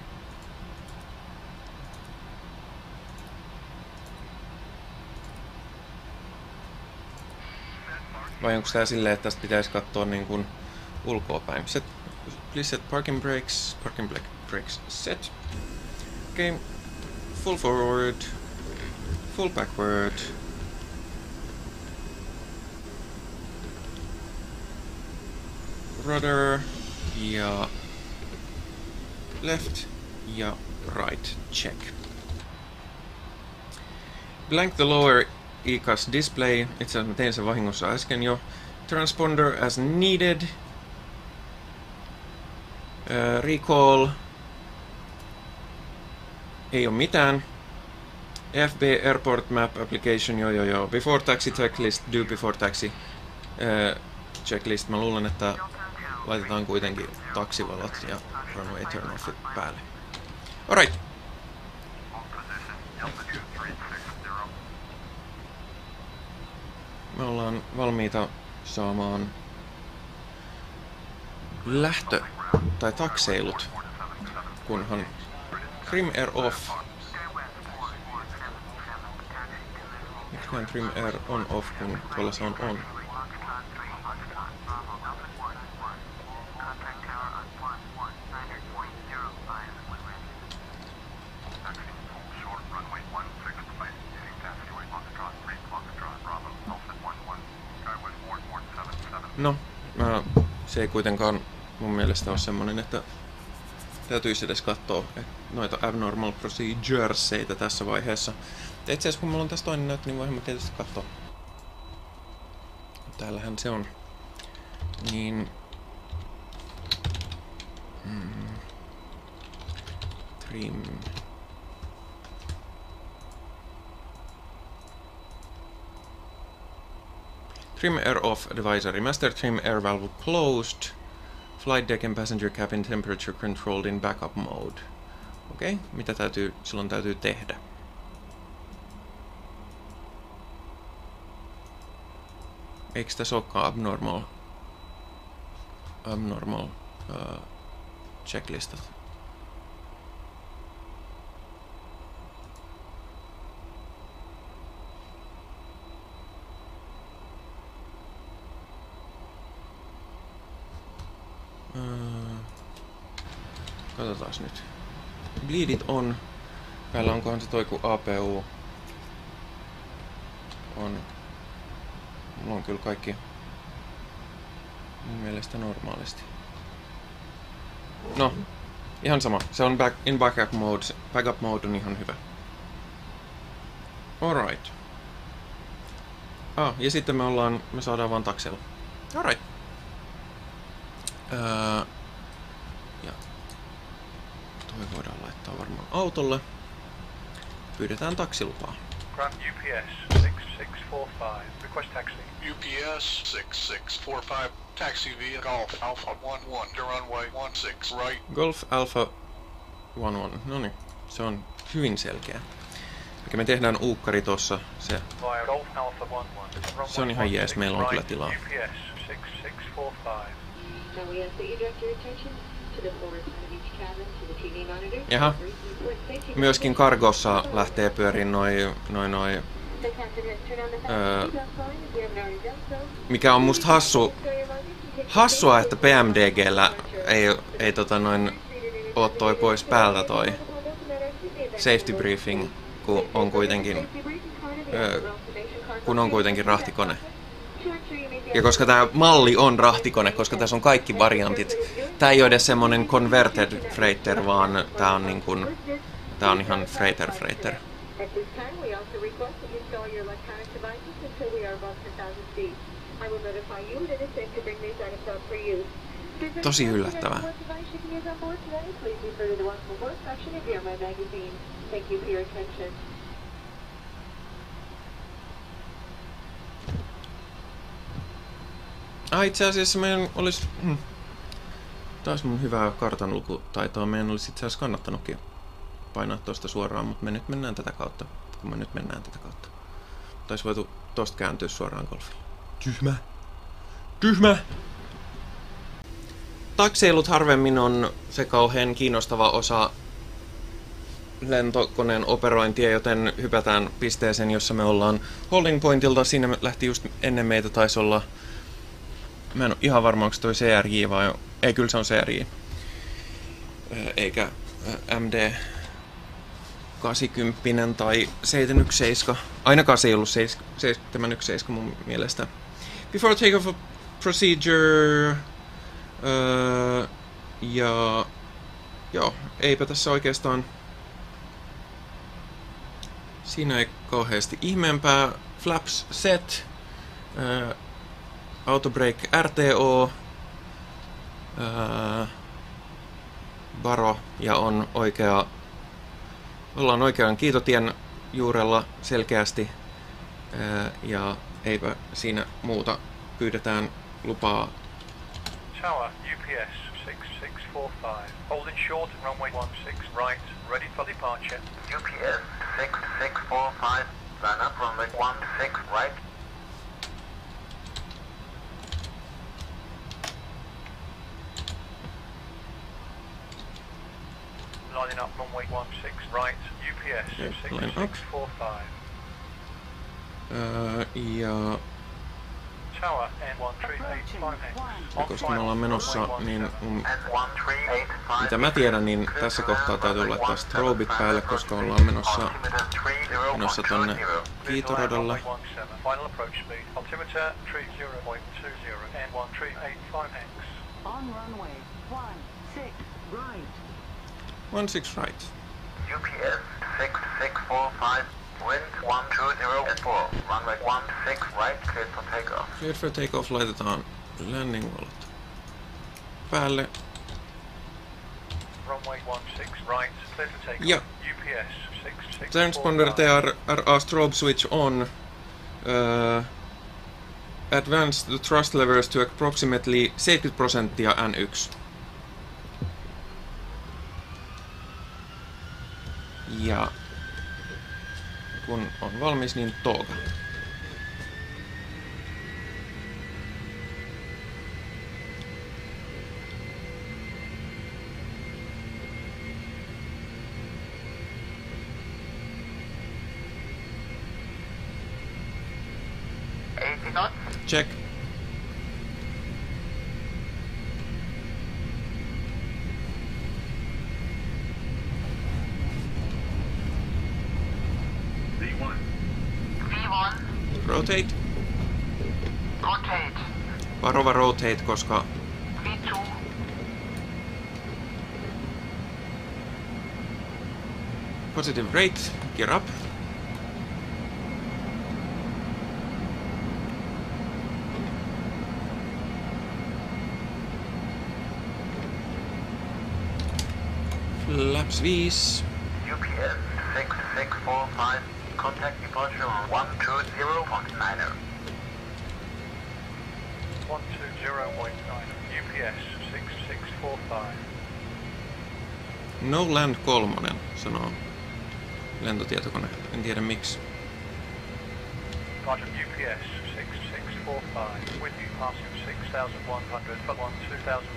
Vai onko tää silleen, että tästä pitäisi katsoa niin kuin ulkoapäin? Set, please set parking brakes, parking brakes set. Okay, full forward, full backward. Rudder ja left ja right check. Blank the lower ECAS display. Itse asiassa mä tein sen vahingossa äsken jo. Transponder as needed. Uh, recall. Ei ole mitään. FB Airport Map Application, joo joo joo. Before taxi checklist, do before taxi uh, checklist. Mä luulen, että laitetaan kuitenkin taksivalot ja runway turn offit päälle. Alright. Me ollaan valmiita saamaan lähtö- tai takseilut, kunhan trim air off. Miksiköhän trim air on off, kun tuolla se on on? No, mä, se ei kuitenkaan mun mielestä ole semmonen, että täytyisi edes katsoa noita abnormal procedureseita tässä vaiheessa. Itse asiassa kun mulla on tässä toinen näyttö, niin voimme tietysti katsoa. Täällähän se on. Niin... Mm, trim. Trim air off advisory. Master trim air valve closed. Flight deck and passenger cabin temperature controlled in backup mode. Okei, okay. mitä täytyy, silloin täytyy tehdä? Eikö tässä olekaan abnormal, abnormal uh, checklistat? Katsotaan nyt. Bleedit on. Päällä onkohan se toi kun APU on. Mulla on kyllä kaikki mun mielestä normaalisti. No, Ihan sama. Se on back, in backup mode. Backup mode on ihan hyvä. Alright. Ah, ja sitten me ollaan, me saadaan vaan taksella. Alright. Öö, ja toi voidaan laittaa varmaan autolle. Pyydetään taksilupaa. Grant UPS 6645. Request taxi. UPS 6645. Taxi via Golf Alpha 11 to runway 16 right. Golf Alpha 11. No niin, se on hyvin selkeä. Eli me tehdään uukkari tossa. Se, Via Golf Alpha 11. Runway Se on ihan jees, 16 meillä on kyllä right, tilaa. UPS 6645. Now we ask that you direct your attention Jaha. Myöskin Kargossa lähtee pyöriin noin, noin, Öö, so. mikä on musta hassu, hassua, että PMDGllä ei, ei tota noin, oo toi pois päältä toi safety briefing, kun on kuitenkin, öö, kun on kuitenkin rahtikone. Ja koska tämä malli on rahtikone, koska tässä on kaikki variantit, tämä ei ole edes semmonen converted freighter, vaan tämä on niin kuin, tää on ihan freighter freighter. At this time, we also request that you store your electronic devices until we are above 10,000 feet. I will notify you when it is safe to bring these items out for use. If there's any Tosi yllättävää. Ah, itse asiassa meidän olisi... Hmm, taas mun hyvää kartanlukutaitoa. Meidän olisi itse asiassa kannattanutkin painaa tosta suoraan, mutta me nyt mennään tätä kautta. Kun me nyt mennään tätä kautta. Taisi voitu tosta kääntyä suoraan golfille. Tyhmä. Tyhmä! Takseilut harvemmin on se kauhean kiinnostava osa lentokoneen operointia, joten hypätään pisteeseen, jossa me ollaan holding pointilta. Siinä lähti just ennen meitä taisi olla Mä en ole ihan varma, onko toi CRJ vai... Ei, kyllä se on. Ö, Eikä MD 80 tai 717. Ainakaan se ei ollut 717 mun mielestä. Before takeoff procedure... Öö, ja... Joo, eipä tässä oikeastaan... Siinä ei kauheasti ihmeempää. Flaps set. Öö, Autobreak RTO, ää, Baro ja on oikea, ollaan oikean kiitotien juurella selkeästi ää, ja eipä siinä muuta. Pyydetään lupaa Tower UPS 6645. Holding short runway 16 right. Ready for departure. UPS 6645. Line up runway 16 right. Lining up runway 16 right. UPS up. 6645. ää, ja Tower N13858. Ja koska me ollaan menossa, niin mun, N1385. mitä mä tiedän, niin tässä kohtaa täytyy laittaa strobit päälle, koska ollaan menossa, menossa tonne kiitoradalle. Final approach speed. Altimeter 30.20 N13858X. One six right. UPS 6645. Wind 120 at 4. Runway 16 right. Cleared for takeoff. Cleared for takeoff laitetaan landing wallot päälle. Runway 16 right. Clear for takeoff. Ja. UPS 6645. Transponder TRRA strobe switch on. Uh, advance the thrust levels to approximately 70 prosenttia N1. Ja kun on valmis, niin toga. Check. V1. V1. Rotate. Rotate. Varova rotate, koska V2. Positive rate, gear up. Flaps 5. UPS 6645, contact departure on 120.90. 120.9 UPS 6645. No Land kolmonen, sanoo lentotietokone. En tiedä miksi. Roger UPS 6645. With you passing 6100 for 12000.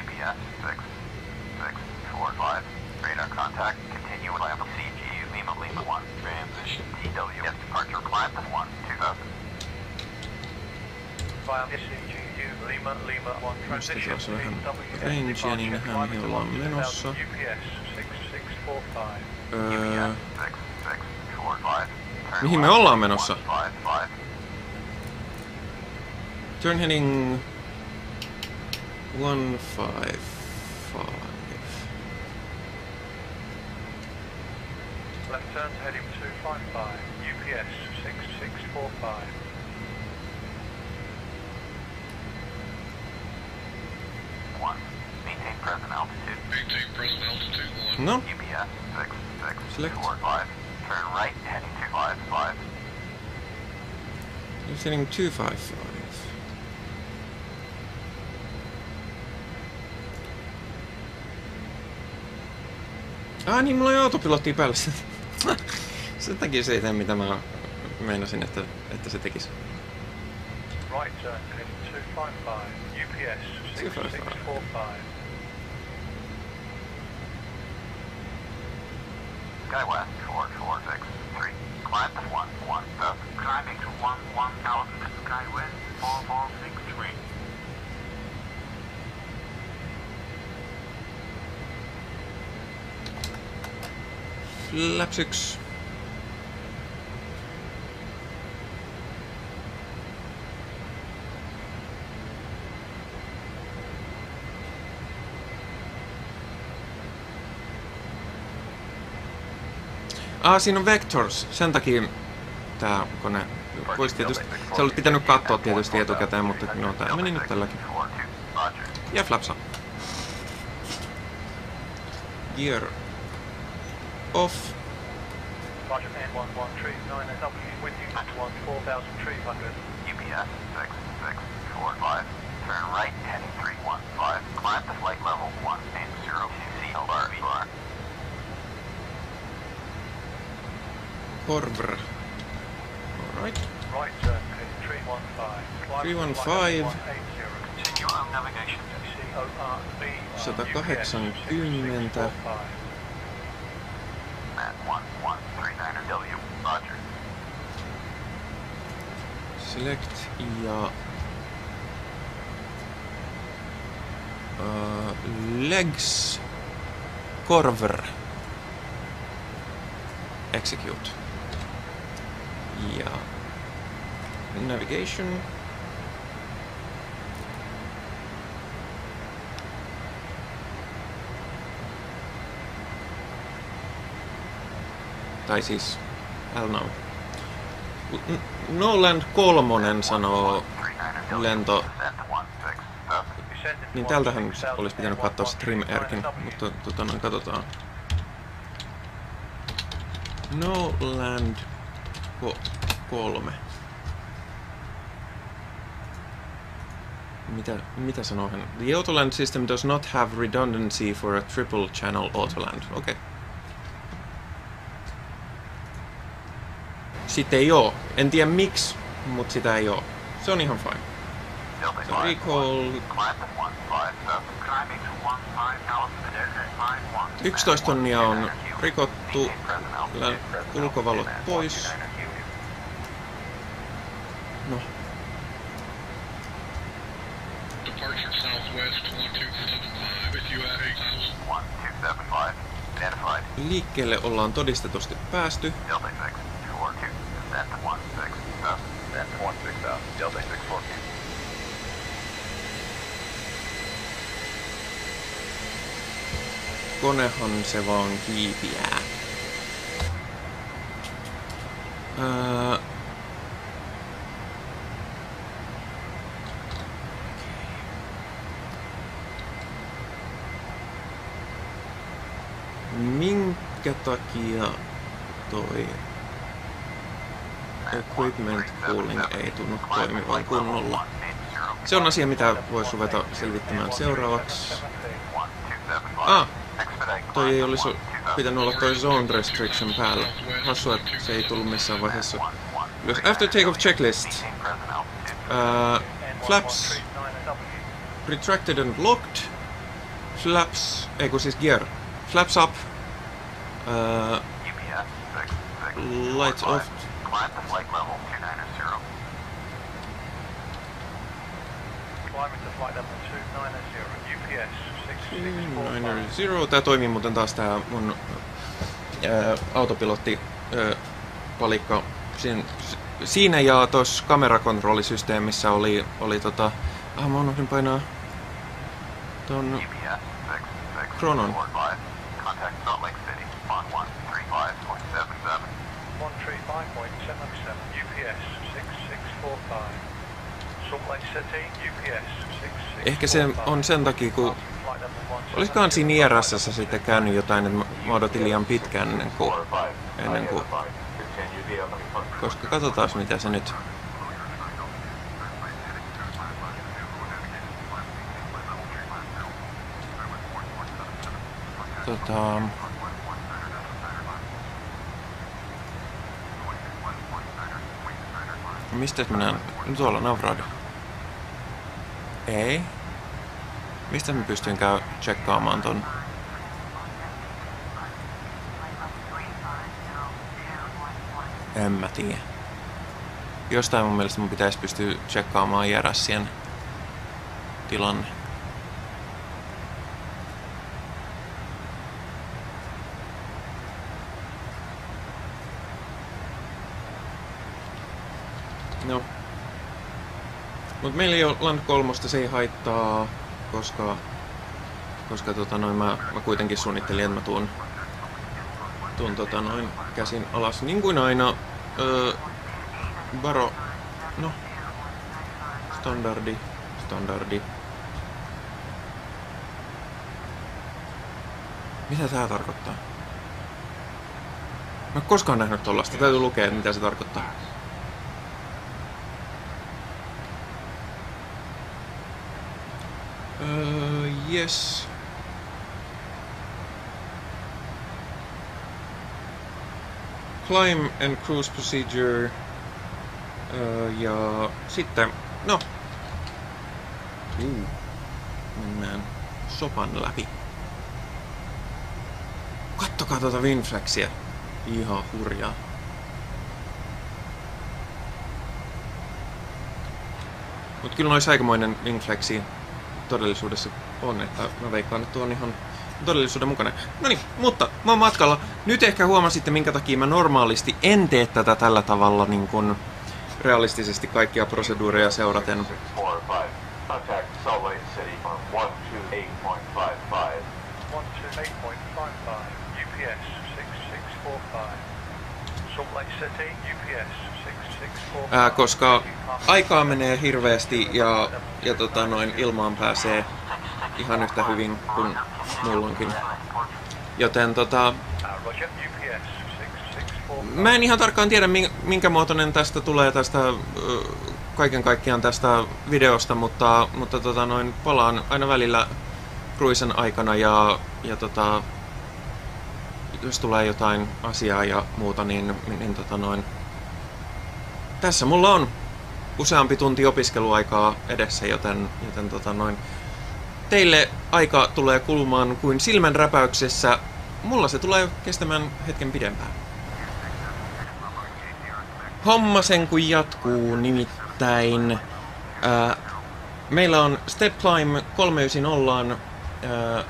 UPS 6645, radar contact, Via SCGU Lima Lima 1 transition tuossa vähän climb mihin ollaan 2000. menossa. UPS 6645. Öö, UPS 6645, turn Mihin me ollaan menossa? 155. turn heading 155. Left turn to heading 255. UPS 6645. One, maintain present altitude. Maintain present altitude one. No, UPS Select. 6645, turn right, heading 255. heading 255. Ah niin, mulla on autopilotti päällä. <laughs> Sen takia se ei tee mitä mä meinasin, että, että se tekisi. Right turn to heading 255. UPS 6645. Skywest 4463, climb to 1, 1000. Climbing to 1, 1000, Skywest 4463. 1. Ah, siinä on Vectors. Sen takia tää kone... Voisi tietysti... Se olisi pitänyt katsoa tietysti etukäteen, mutta no tää meni nyt tälläkin. 42, Roger. Ja flapsa. Gear off. Roger N113 with you at 14300. UPS 6645, turn right, heading 315. Climb to flight level 180 to CLR. Corvr. Alright. Right turn heading 315. Climb 315. Continue on navigation to CORB. 180. At 1139W, Roger. Select ja... Uh, legs. Corver. Execute. Ja... Navigation. Tai siis... don't N- Noland kolmonen sanoo lento... Niin tältähän olisi pitänyt katsoa se Trim Erkin, mutta tota noin katsotaan. No Land ko- kolme. Mitä, mitä sanoo hän? The Autoland system does not have redundancy for a triple channel Autoland. Okei. Okay. Sitten ei oo. En tiedä miksi, mutta sitä ei oo. Se on ihan fine. So recall Climb to 157, climbing to 15,000, 11 tonnia on rikottu. Ulkovalot pois. No, Departure southwest 1275 with you at 8000. 1275, identified. liikkeelle ollaan todistetusti päästy. Delta 642, descent to 16,000, descent to 16,000, Delta 642. Konehan se vaan kiipiää. Öö, Minkä takia toi equipment cooling ei tunnu toimivan kunnolla? Se on asia, mitä voisi ruveta selvittämään seuraavaksi. Ah, toi ei olisi pitänyt olla toi zone restriction päällä. Hassua, että se ei tullut missään vaiheessa. ylös. After takeoff checklist. Uh, flaps retracted and locked. Flaps, ei kun siis gear. Flaps up. Uh, lights off. Climb to flight level 290. Climbing to flight level 290, UPS 6645. 990. Tää toimii muuten taas tää mun ää, autopilotti ää, palikka. Siin, siinä ja tuossa kamerakontrollisysteemissä oli, oli tota... Ah, mä unohdin painaa ton UPS 6645. Chronon. Contact Salt Lake City on 135.77. 135.77, UPS 6645. Salt Lake City, UPS 6645. Ehkä se on sen takia, kun... Flight level 170. Olisikohan siinä IRSssä sitten käynyt jotain, että mä- odotin liian pitkään ennen kuin... Ennen kuin koska katsotaan mitä se nyt... Tota... Mistä mä näen? Tuolla Navrad. Ei. Mistä mä pystyn käy tsekkaamaan ton? En mä tiedä. Jostain mun mielestä mun pitäisi pystyä tsekkaamaan Järässien tilanne. No. Mut meillä ei ole Land 3, se ei haittaa, koska, koska tota noin, mä, mä kuitenkin suunnittelin, että mä tuun, tuun tota noin käsin alas. Niin kuin aina, öö, Baro, no, standardi, standardi. Mitä tää tarkoittaa? Mä en koskaan nähnyt tollasta, täytyy lukea, mitä se tarkoittaa. Uh, yes. Climb and cruise procedure. Uh, ja sitten, no. Uh, mennään sopan läpi. Kattokaa tuota Winflexia. Ihan hurjaa. Mut kyllä noissa aikamoinen Winflexi todellisuudessa on, että mä veikkaan, että tuo on ihan todellisuuden mukana. No niin, mutta mä oon matkalla. Nyt ehkä huomasitte, minkä takia mä normaalisti en tee tätä tällä tavalla niin kuin realistisesti kaikkia proseduureja seuraten. 645. Contact Salt Lake City on 128.55. 128.55, UPS 6645. Salt Lake City, UPS 6645. Ää, koska aikaa menee hirveästi ja, ja tota noin ilmaan pääsee ihan yhtä hyvin kuin muulloinkin. Joten tota, Roger, UPS 6645. Mä en ihan tarkkaan tiedä, min- minkä muotoinen tästä tulee tästä kaiken kaikkiaan tästä videosta, mutta, mutta tota noin, palaan aina välillä cruisen aikana ja, ja tota, jos tulee jotain asiaa ja muuta, niin, niin tota noin, tässä mulla on useampi tunti opiskeluaikaa edessä, joten, joten tota noin, teille aika tulee kulumaan kuin silmän räpäyksessä. Mulla se tulee kestämään hetken pidempään. Homma sen kun jatkuu, nimittäin ää, meillä on Step Climb 390 ää,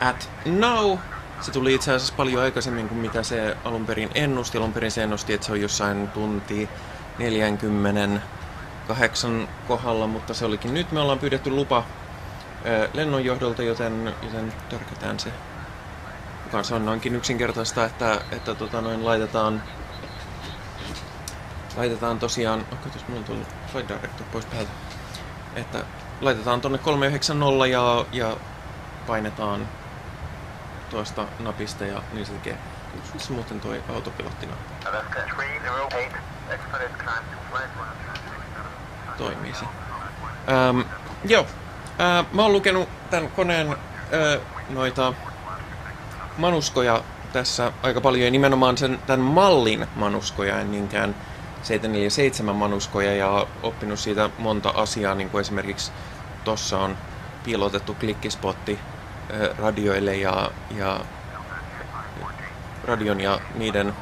at now. Se tuli itse asiassa paljon aikaisemmin kuin mitä se alun perin ennusti. Alun perin se ennusti, että se on jossain tunti 48 kohdalla, mutta se olikin nyt. Me ollaan pyydetty lupa lennonjohdolta, joten, joten törkätään se. Se on noinkin yksinkertaista, että, että tota noin laitetaan laitetaan tosiaan, oh katos, mulla on tullut Flight Director pois päältä, että laitetaan tonne 390 ja, ja painetaan tuosta napista ja niin se tekee. Missä muuten toi autopilottina Alaska 308, expedited climb to flight 137. toimii se? Ähm, joo, äh, mä oon lukenut tämän koneen äh, noita manuskoja tässä aika paljon ja nimenomaan sen, tämän mallin manuskoja, en niinkään 747 manuskoja ja oppinut siitä monta asiaa, niin kuin esimerkiksi tossa on piilotettu klikkispotti äh, radioille ja, ja radion ja niiden äh,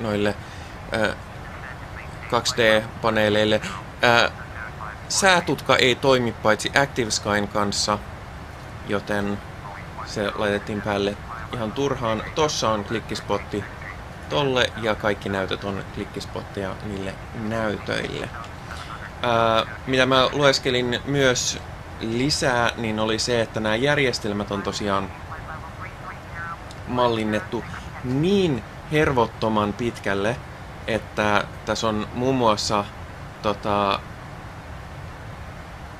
noille äh, 2D-paneeleille. Ää, säätutka ei toimi paitsi ActiveSkyn kanssa, joten se laitettiin päälle ihan turhaan. Tossa on klikkispotti tolle ja kaikki näytöt on klikkispotteja niille näytöille. Ää, mitä mä lueskelin myös lisää, niin oli se, että nämä järjestelmät on tosiaan mallinnettu niin hervottoman pitkälle, että tässä on muun muassa tota,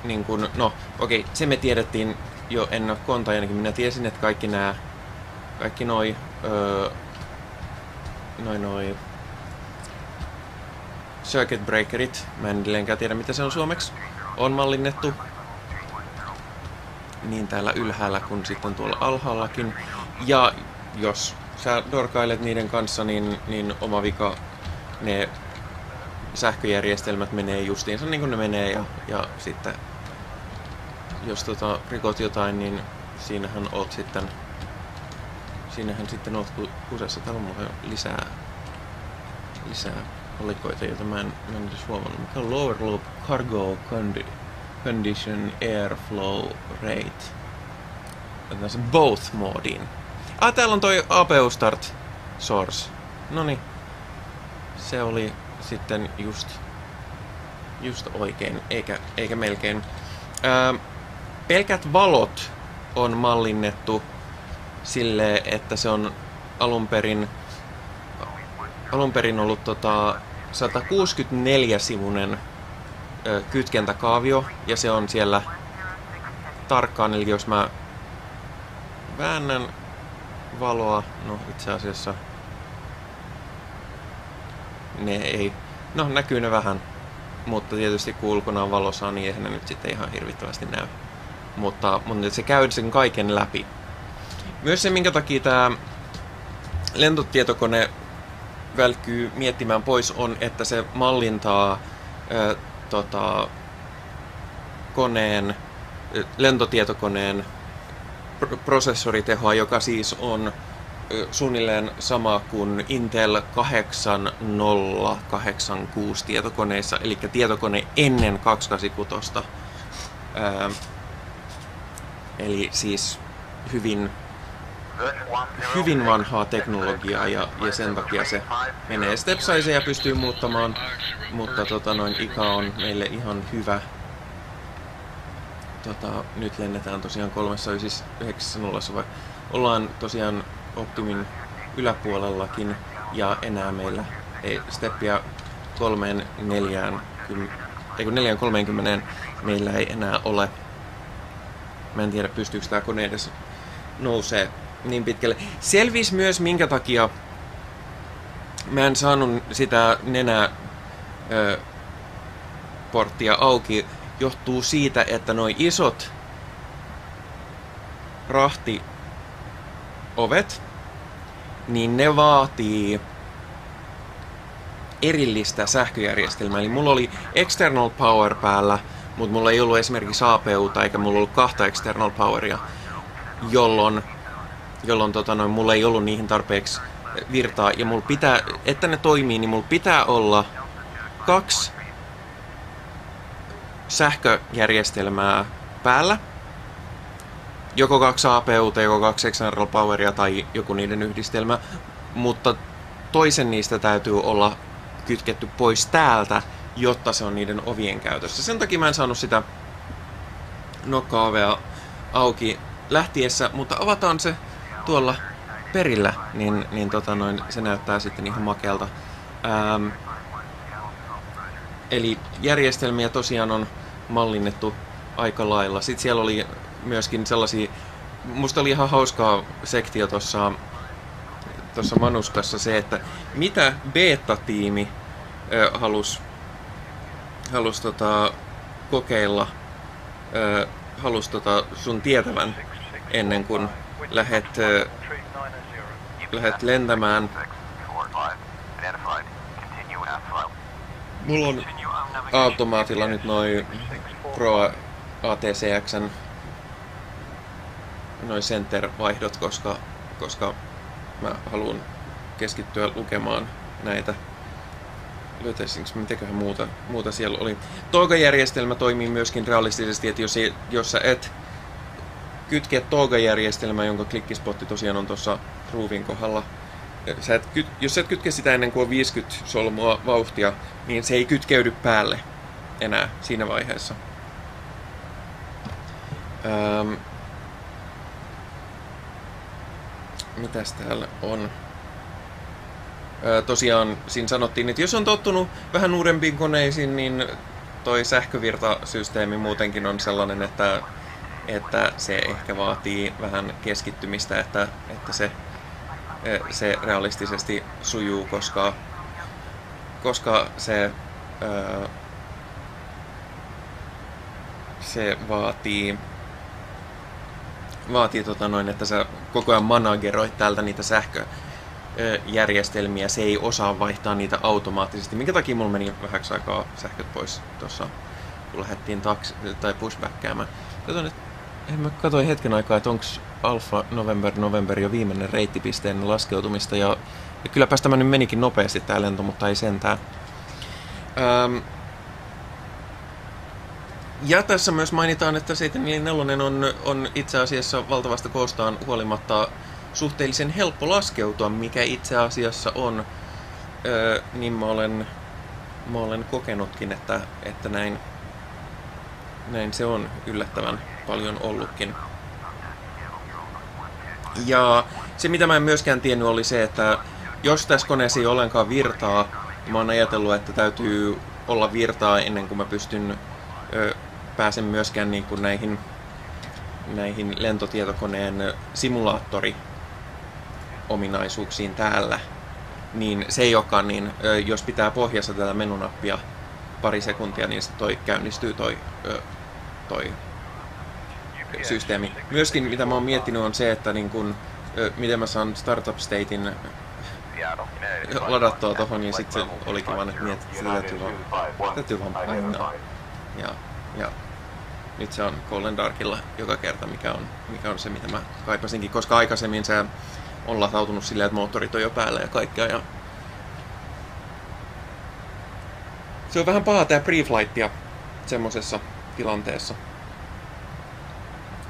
niin kun, no okei, se me tiedettiin jo ennakkoon, tai ainakin minä tiesin, että kaikki nämä, kaikki noi, öö, noi, noi circuit breakerit, mä en edelleenkään tiedä mitä se on suomeksi, on mallinnettu niin täällä ylhäällä kuin sitten tuolla alhaallakin. Ja jos sä dorkailet niiden kanssa, niin, niin oma vika ne sähköjärjestelmät menee justiinsa niin kuin ne menee ja, ja sitten jos tota, rikot jotain, niin siinähän oot sitten siinähän sitten oot ku- kusessa. Täällä on mulla lisää lisää valikoita, joita mä en, mä en edes huomannut. Mikä on lower loop cargo condi, condition airflow rate? Otetaan se both moodiin. Ah, täällä on toi APU start source. Noni. Se oli sitten just, just oikein, eikä, eikä melkein. Ää, pelkät valot on mallinnettu sille, että se on alun perin, alun perin ollut tota 164-sivunen ö, kytkentäkaavio, ja se on siellä tarkkaan, eli jos mä väännän valoa, no itse asiassa ne ei, no näkyy ne vähän, mutta tietysti kun ulkona on valossa, niin eihän ne nyt sitten ihan hirvittävästi näy. Mutta, mutta se käy sen kaiken läpi. Myös se, minkä takia tämä lentotietokone välkkyy miettimään pois, on, että se mallintaa ö, tota, koneen, lentotietokoneen pr- prosessoritehoa, joka siis on suunnilleen sama kuin Intel 8086 tietokoneissa, eli tietokone ennen 286. Eli siis hyvin hyvin vanhaa teknologiaa ja, ja sen takia se menee stepsizeja pystyy muuttamaan, mutta tota, noin ikä on meille ihan hyvä. Tota, nyt lennetään tosiaan 390, vai ollaan tosiaan Optimin yläpuolellakin ja enää meillä ei steppiä kolmeen neljään, ei kun neljään kolmeenkymmeneen meillä ei enää ole. Mä en tiedä pystyykö tämä kone edes nousee niin pitkälle. Selvis myös minkä takia mä en saanut sitä nenä ö, porttia auki, johtuu siitä, että nuo isot rahti ovet, niin ne vaatii erillistä sähköjärjestelmää. Eli mulla oli external power päällä, mutta mulla ei ollut esimerkiksi APUta eikä mulla ollut kahta external poweria, jolloin jolloin tota noin, mulla ei ollut niihin tarpeeksi virtaa. Ja mulla pitää, että ne toimii, niin mulla pitää olla kaksi sähköjärjestelmää päällä. Joko kaksi APUta, joko kaksi external poweria tai joku niiden yhdistelmä. Mutta toisen niistä täytyy olla kytketty pois täältä, jotta se on niiden ovien käytössä. Sen takia mä en saanut sitä nokkaavea auki lähtiessä, mutta avataan se tuolla perillä, niin, niin tota noin, se näyttää sitten ihan makealta. Ähm, eli järjestelmiä tosiaan on mallinnettu aika lailla. Sitten siellä oli myöskin sellaisia, musta oli ihan hauskaa sektio tuossa tuossa manuskassa se, että mitä beta-tiimi halusi halus, tota, kokeilla, ö, halus tota, sun tietävän ennen kuin lähet, ö, lähet lentämään. Mulla on automaatilla nyt noin Pro ATCXn noin center-vaihdot, koska, koska mä haluan keskittyä lukemaan näitä. Löytäisinkö mitäköhän muuta, muuta siellä oli. Toga-järjestelmä toimii myöskin realistisesti, että jos, jos sä et kytkeä Toga-järjestelmää, jonka klikkispotti tosiaan on tuossa ruuvin kohdalla, sä et, jos sä et kytke sitä ennen kuin on 50 solmua vauhtia, niin se ei kytkeydy päälle enää siinä vaiheessa. Ähm, mitäs täällä on? Tosiaan siinä sanottiin, että jos on tottunut vähän uudempiin koneisiin, niin toi sähkövirtasysteemi muutenkin on sellainen, että, että se ehkä vaatii vähän keskittymistä, että, että se, se realistisesti sujuu, koska, koska se, öö, se vaatii vaatii tota noin, että sä koko ajan manageroit täältä niitä sähköjärjestelmiä, se ei osaa vaihtaa niitä automaattisesti. Minkä takia mulla meni vähäksi aikaa sähköt pois tuossa, kun lähdettiin taks- tai pushbackkäämään. Katsoin, että mä katsoin hetken aikaa, että onko Alfa November November jo viimeinen reittipisteen laskeutumista ja, ja kyllä tämä nyt menikin nopeasti tää lento, mutta ei sentään. Ähm, ja tässä myös mainitaan, että 744 on, on itse asiassa valtavasta koostaan huolimatta suhteellisen helppo laskeutua, mikä itse asiassa on, öö, niin mä olen, mä olen kokenutkin, että, että näin, näin se on yllättävän paljon ollutkin. Ja se, mitä mä en myöskään tiennyt, oli se, että jos tässä koneessa ei ollenkaan virtaa, mä oon ajatellut, että täytyy olla virtaa ennen kuin mä pystyn ö, pääsen myöskään niin kuin näihin, näihin lentotietokoneen simulaattori ominaisuuksiin täällä, niin se ei olekaan niin, jos pitää pohjassa tätä menunappia pari sekuntia, niin toi käynnistyy toi, toi systeemi. Myöskin mitä mä oon miettinyt on se, että niin kun, miten mä saan Startup Statein ladattua tohon, niin sitten se olikin vaan, että mietit, että täytyy vaan, täytyy vaan painaa. Ja, ja nyt se on Colin Darkilla joka kerta, mikä on, mikä on se, mitä mä kaipasinkin, koska aikaisemmin se on latautunut silleen, että moottorit on jo päällä ja kaikkea. Ja... Se on vähän paha tää pre-flightia semmosessa tilanteessa.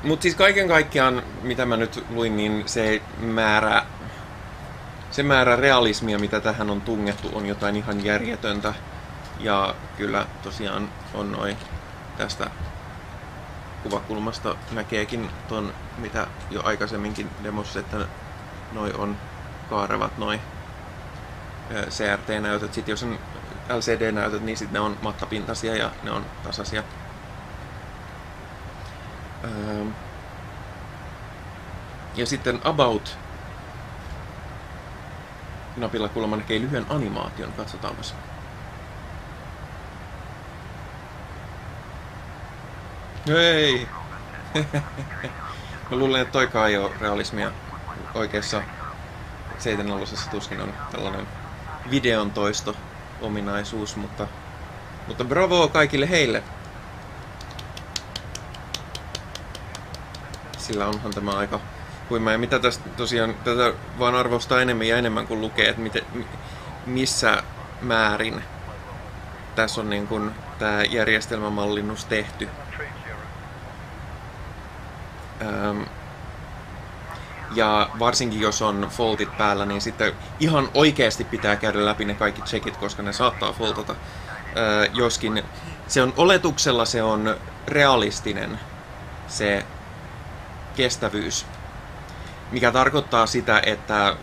Mutta siis kaiken kaikkiaan, mitä mä nyt luin, niin se määrä, se määrä realismia, mitä tähän on tungettu, on jotain ihan järjetöntä. Ja kyllä tosiaan on noin tästä kuvakulmasta näkeekin ton, mitä jo aikaisemminkin demossa, että noi on kaarevat noi CRT-näytöt. Sitten jos on LCD-näytöt, niin sitten ne on mattapintaisia ja ne on tasaisia. Ja sitten About napilla kuulemma näkee lyhyen animaation. Katsotaanpas. Ei! <laughs> Mä luulen, että toikaan ei ole realismia oikeassa 7 tuskin on tällainen videon toisto ominaisuus, mutta, mutta bravo kaikille heille. Sillä onhan tämä aika huima. Ja mitä tästä tosiaan, tätä vaan arvostaa enemmän ja enemmän kun lukee, että miten, missä määrin tässä on niin kuin tämä järjestelmämallinnus tehty. Ähm, ja varsinkin jos on foltit päällä, niin sitten ihan oikeasti pitää käydä läpi ne kaikki checkit, koska ne saattaa foltata. Öö, joskin se on oletuksella se on realistinen se kestävyys, mikä tarkoittaa sitä, että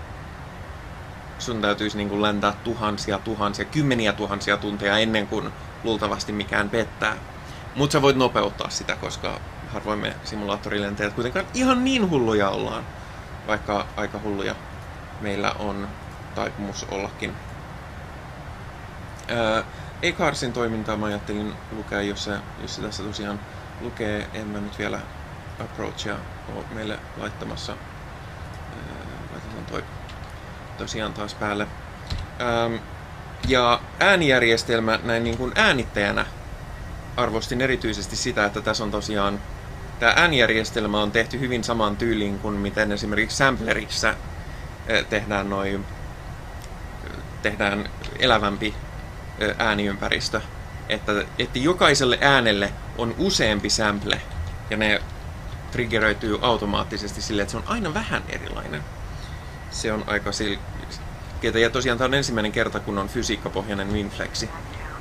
sun täytyisi niin kuin lentää tuhansia, tuhansia, kymmeniä tuhansia tunteja ennen kuin luultavasti mikään pettää. Mutta sä voit nopeuttaa sitä, koska harvoin me simulaattorilentäjät kuitenkaan ihan niin hulluja ollaan, vaikka aika hulluja meillä on taipumus ollakin. Ää, Ecarsin toimintaa mä ajattelin lukea, jos se, jos se tässä tosiaan lukee. En mä nyt vielä approachia ole meille laittamassa. Laitetaan toi tosiaan taas päälle. Ja äänijärjestelmä näin niin kuin äänittäjänä arvostin erityisesti sitä, että tässä on tosiaan tämä äänijärjestelmä on tehty hyvin samaan tyyliin kuin miten esimerkiksi Samplerissa äh, tehdään noin tehdään elävämpi äh, ääniympäristö. Että, että jokaiselle äänelle on useampi sample ja ne triggeröityy automaattisesti sille, että se on aina vähän erilainen. Se on aika selkeää. Ja tosiaan tämä on ensimmäinen kerta, kun on fysiikkapohjainen Winflexi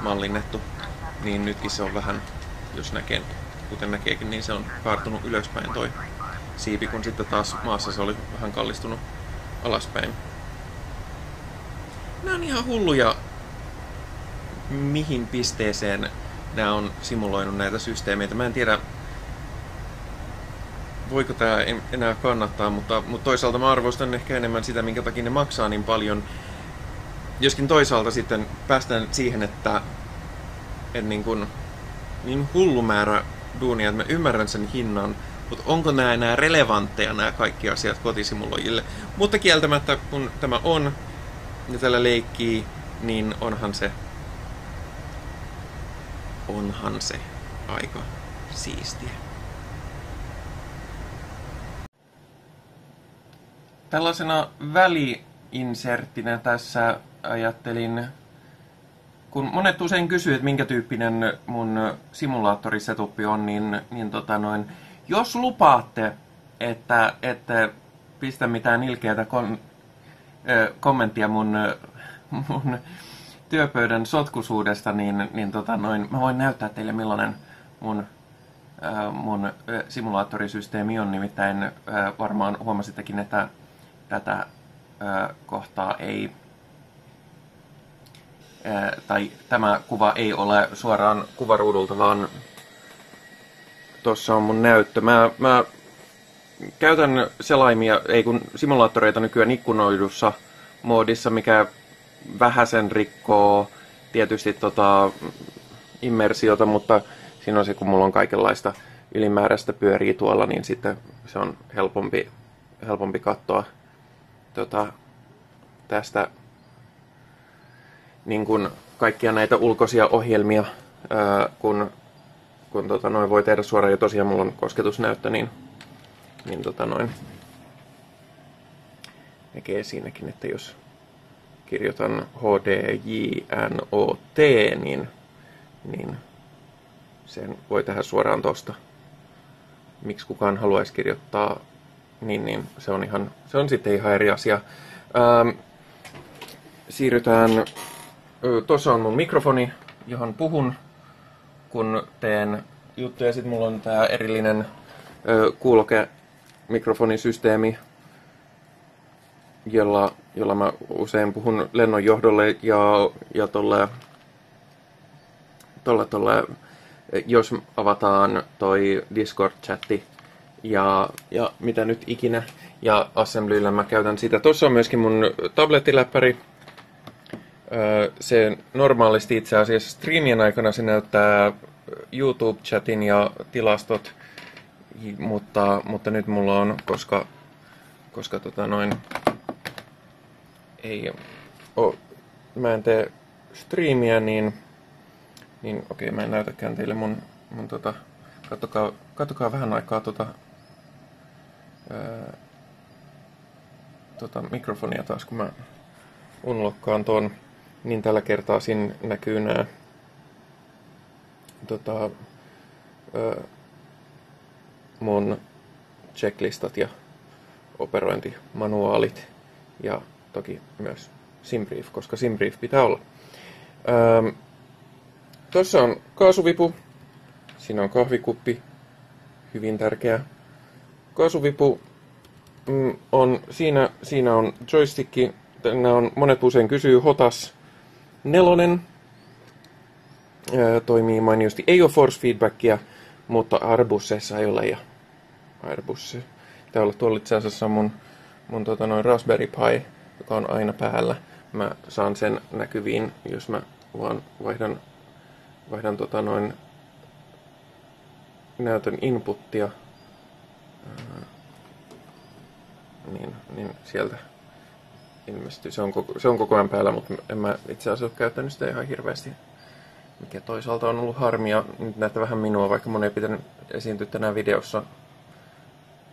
mallinnettu. Niin nytkin se on vähän, jos näkee, kuten näkeekin, niin se on kaartunut ylöspäin toi siipi, kun sitten taas maassa se oli vähän kallistunut alaspäin. Nämä on ihan hulluja, mihin pisteeseen nämä on simuloinut näitä systeemeitä. Mä en tiedä, voiko tämä enää kannattaa, mutta, mutta toisaalta mä arvostan ehkä enemmän sitä, minkä takia ne maksaa niin paljon. Joskin toisaalta sitten päästään siihen, että en niin, kuin, niin hullu määrä duunia, että mä ymmärrän sen hinnan, mutta onko nämä enää relevantteja nämä kaikki asiat kotisimuloijille? Mutta kieltämättä, kun tämä on ja tällä leikkii, niin onhan se, onhan se aika siistiä. Tällaisena väliinserttinä tässä ajattelin, kun monet usein kysyy, että minkä tyyppinen mun simulaattorisetuppi on, niin, niin tota noin, jos lupaatte, että ette pistä mitään ilkeätä kon, ö, kommenttia mun, mun työpöydän sotkusuudesta, niin, niin tota noin, mä voin näyttää teille millainen mun mun simulaattorisysteemi on, nimittäin varmaan huomasittekin, että tätä ö, kohtaa ei, ö, tai tämä kuva ei ole suoraan kuvaruudulta, vaan tuossa on mun näyttö. Mä, mä käytän selaimia, ei kun simulaattoreita nykyään ikkunoidussa moodissa, mikä vähäsen rikkoo tietysti tota immersiota, mutta siinä on se, kun mulla on kaikenlaista ylimääräistä pyörii tuolla, niin sitten se on helpompi, helpompi katsoa tota, tästä niin kuin kaikkia näitä ulkoisia ohjelmia, ää, kun, kun tota, noin voi tehdä suoraan, ja tosiaan mulla on kosketusnäyttö, niin, niin tota, noin, näkee siinäkin, että jos kirjoitan HDJNOT, niin, niin sen voi tehdä suoraan tosta. Miksi kukaan haluaisi kirjoittaa niin, niin se on, ihan, se on sitten ihan eri asia. Ähm, siirrytään, tuossa on mun mikrofoni, johon puhun, kun teen juttuja. Sitten mulla on tää erillinen ö, kuuloke-mikrofonisysteemi, jolla, jolla mä usein puhun lennonjohdolle ja, ja tolle, tolle, tolle, jos avataan toi Discord-chatti, ja, ja mitä nyt ikinä. Ja Assemblyllä mä käytän sitä. Tuossa on myöskin mun tablettiläppäri. Se normaalisti itse asiassa streamien aikana se näyttää YouTube-chatin ja tilastot, mutta, mutta nyt mulla on, koska, koska tota noin, ei oo, mä en tee striimiä, niin, niin okei, mä en näytäkään teille mun, mun tota, kattokaa, kattokaa vähän aikaa tota ää, tota, mikrofonia taas, kun mä unlokkaan ton, niin tällä kertaa siinä näkyy nämä tota, mun checklistat ja operointimanuaalit ja toki myös Simbrief, koska Simbrief pitää olla. Tuossa on kaasuvipu, siinä on kahvikuppi, hyvin tärkeä kaasuvipu mm, on, siinä, siinä on joystick, nämä on, monet usein kysyy, Hotas nelonen toimii mainiosti. Ei ole force feedbackia, mutta Airbusseissa ei ole. Ja Airbus, pitää olla tuolla itse asiassa mun, mun tota noin Raspberry Pi, joka on aina päällä. Mä saan sen näkyviin, jos mä vaan vaihdan, vaihdan tota noin näytön inputtia. Niin, niin sieltä ilmestyy. Se on, koko, se on koko ajan päällä, mutta en mä itse asiassa ole käyttänyt sitä ihan hirveästi. Mikä toisaalta on ollut harmia. Nyt näette vähän minua, vaikka mun ei pitänyt esiintyä tänään videossa.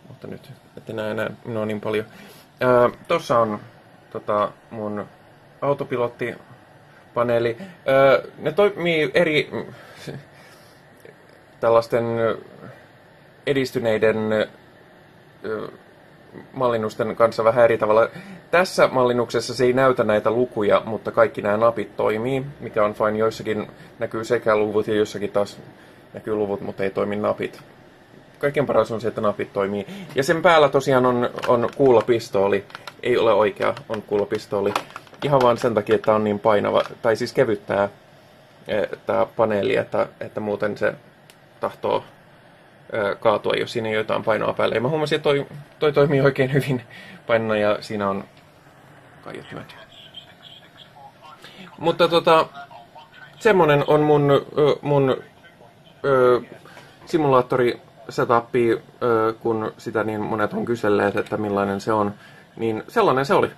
Mutta nyt ette näe enää minua niin paljon. Ää, tossa on tota, mun autopilottipaneeli. Ää, ne toimii eri tällaisten edistyneiden mallinnusten kanssa vähän eri tavalla. Tässä mallinnuksessa se ei näytä näitä lukuja, mutta kaikki nämä napit toimii, mikä on fine. Joissakin näkyy sekä luvut ja jossakin taas näkyy luvut, mutta ei toimi napit. Kaiken paras on se, että napit toimii. Ja sen päällä tosiaan on, on kuulopistooli. Ei ole oikea, on kuulopistooli. Ihan vaan sen takia, että on niin painava, tai siis kevyttää tämä paneeli, että, että muuten se tahtoo kaatua, jos siinä jotain painoa päälle. Ja mä huomasin, että toi, toi toimii oikein hyvin painona ja siinä on kaiuttimet. Mutta tota, semmonen on mun, mun simulaattori setupi, kun sitä niin monet on kyselleet, että millainen se on, niin sellainen se oli.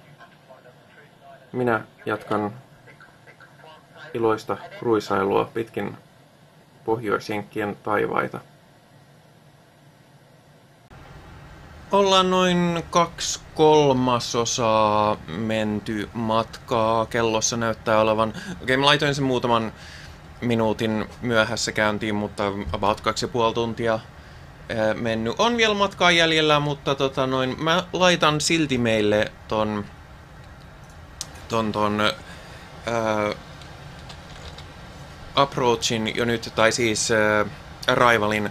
Minä jatkan iloista kruisailua pitkin pohjoisenkkien taivaita. Ollaan noin kaksi kolmasosaa menty matkaa. Kellossa näyttää olevan... Okei, mä laitoin sen muutaman minuutin myöhässä käyntiin, mutta about kaksi ja puoli tuntia mennyt. On vielä matkaa jäljellä, mutta tota noin, mä laitan silti meille ton, ton, ton ää, approachin jo nyt, tai siis ää, Arrivalin,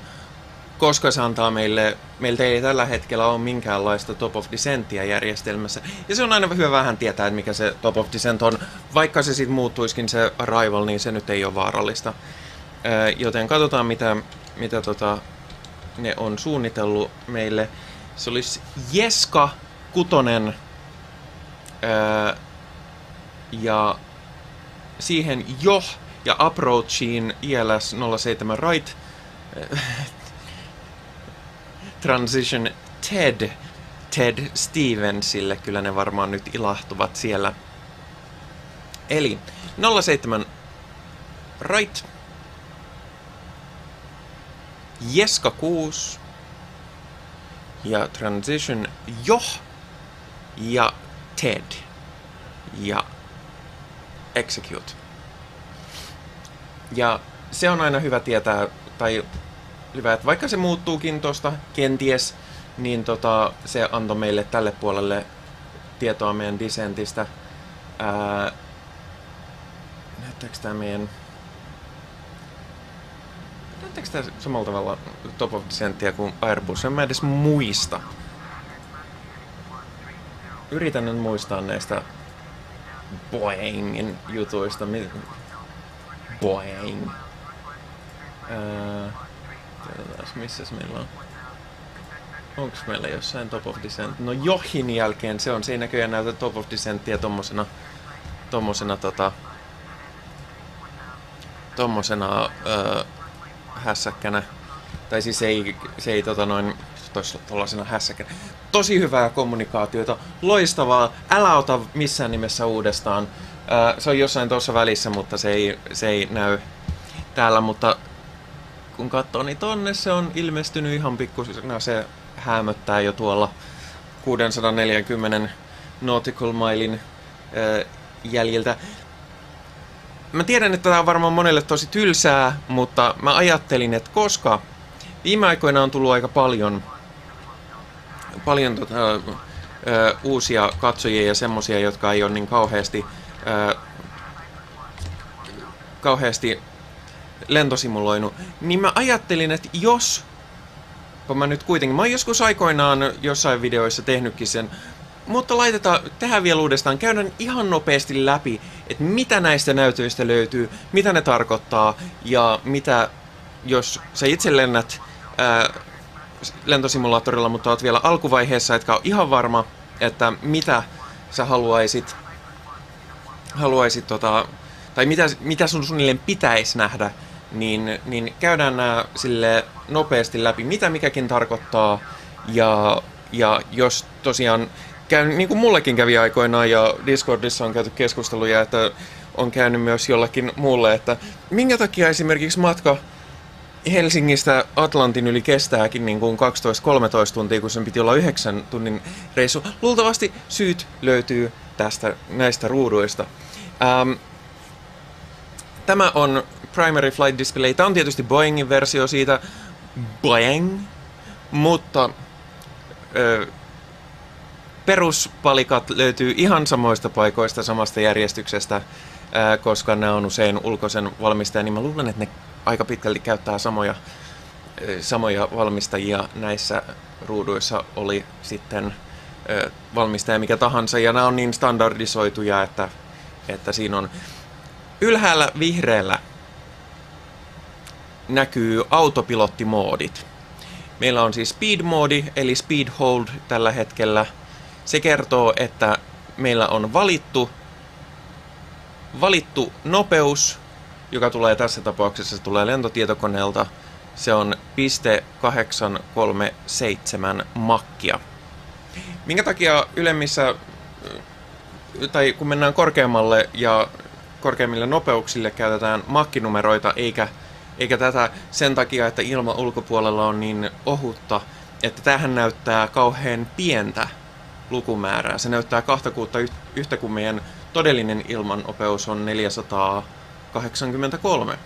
koska se antaa meille, meiltä ei tällä hetkellä ole minkäänlaista top of descentia järjestelmässä. Ja se on aina hyvä vähän tietää, että mikä se top of descent on. Vaikka se sitten muuttuiskin se Arrival, niin se nyt ei ole vaarallista. Joten katsotaan, mitä, mitä tota, ne on suunnitellut meille. Se olisi Jeska Kutonen ja siihen jo ja approachiin ILS 07 right transition Ted Ted Stevensille, kyllä ne varmaan nyt ilahtuvat siellä. Eli 07 right. Jeska 6 ja Transition Jo. Ja Ted. Ja Execute. Ja se on aina hyvä tietää, tai hyvä, että vaikka se muuttuukin tuosta kenties, niin tota, se antoi meille tälle puolelle tietoa meidän Descentistä. Ää, näyttääkö tämä meidän... Näyttääkö tämä samalla tavalla Top of Descentia kuin Airbus? En mä edes muista. Yritän nyt muistaa näistä Boeingin jutuista. Boeing. Ää, katsotaan, missä meillä on. Onks meillä jossain Top of Descent? No Johin jälkeen se on. Se ei näköjään näytä Top of Descentia tommosena, tommosena tota, tommosena öö, hässäkkänä. Tai siis ei, se ei tota noin tuollaisena hässäkkänä. Tosi hyvää kommunikaatiota, loistavaa, älä ota missään nimessä uudestaan. Öö, se on jossain tuossa välissä, mutta se ei, se ei näy täällä, mutta kun katsoo, niin tonne se on ilmestynyt ihan pikkusena. Se häämöttää jo tuolla 640 nautical milein äh, jäljiltä. Mä tiedän, että tämä on varmaan monelle tosi tylsää, mutta mä ajattelin, että koska viime aikoina on tullut aika paljon, paljon tota, äh, uusia katsojia ja semmosia, jotka ei ole niin kauheasti, äh, kauheasti lentosimuloinut, niin mä ajattelin, että jos kun mä nyt kuitenkin, mä oon joskus aikoinaan jossain videoissa tehnytkin sen mutta laitetaan tähän vielä uudestaan. Käydään ihan nopeasti läpi, että mitä näistä näytöistä löytyy, mitä ne tarkoittaa ja mitä, jos sä itse lennät ää, lentosimulaattorilla, mutta oot vielä alkuvaiheessa, etkä ole ihan varma, että mitä sä haluaisit, haluaisit tota, tai mitä, mitä sun suunnilleen pitäisi nähdä, niin, niin käydään nämä sille nopeasti läpi, mitä mikäkin tarkoittaa, ja, ja jos tosiaan käy, niin kuin mullekin kävi aikoinaan, ja Discordissa on käyty keskusteluja, että on käynyt myös jollekin muulle, että minkä takia esimerkiksi matka Helsingistä Atlantin yli kestääkin niin kuin 12-13 tuntia, kun sen piti olla 9 tunnin reissu. Luultavasti syyt löytyy tästä näistä ruuduista. Ähm, tämä on Primary Flight Display. Tämä on tietysti Boeingin versio siitä. Boeing. Mutta ö, peruspalikat löytyy ihan samoista paikoista, samasta järjestyksestä, ö, koska nämä on usein ulkoisen valmistajan, niin mä luulen, että ne aika pitkälti käyttää samoja, ö, samoja valmistajia näissä ruuduissa oli sitten ö, valmistaja mikä tahansa, ja nämä on niin standardisoituja, että, että siinä on ylhäällä vihreällä näkyy autopilottimoodit. Meillä on siis speed-moodi, eli speed hold tällä hetkellä. Se kertoo, että meillä on valittu, valittu nopeus, joka tulee tässä tapauksessa, se tulee lentotietokoneelta. Se on 0,837 makkia. Minkä takia ylemmissä, tai kun mennään korkeammalle ja korkeimmille nopeuksille käytetään makkinumeroita eikä eikä tätä sen takia, että ilma ulkopuolella on niin ohutta, että tähän näyttää kauhean pientä lukumäärää. Se näyttää kahta kuutta yhtä kuin meidän todellinen ilmanopeus on 483.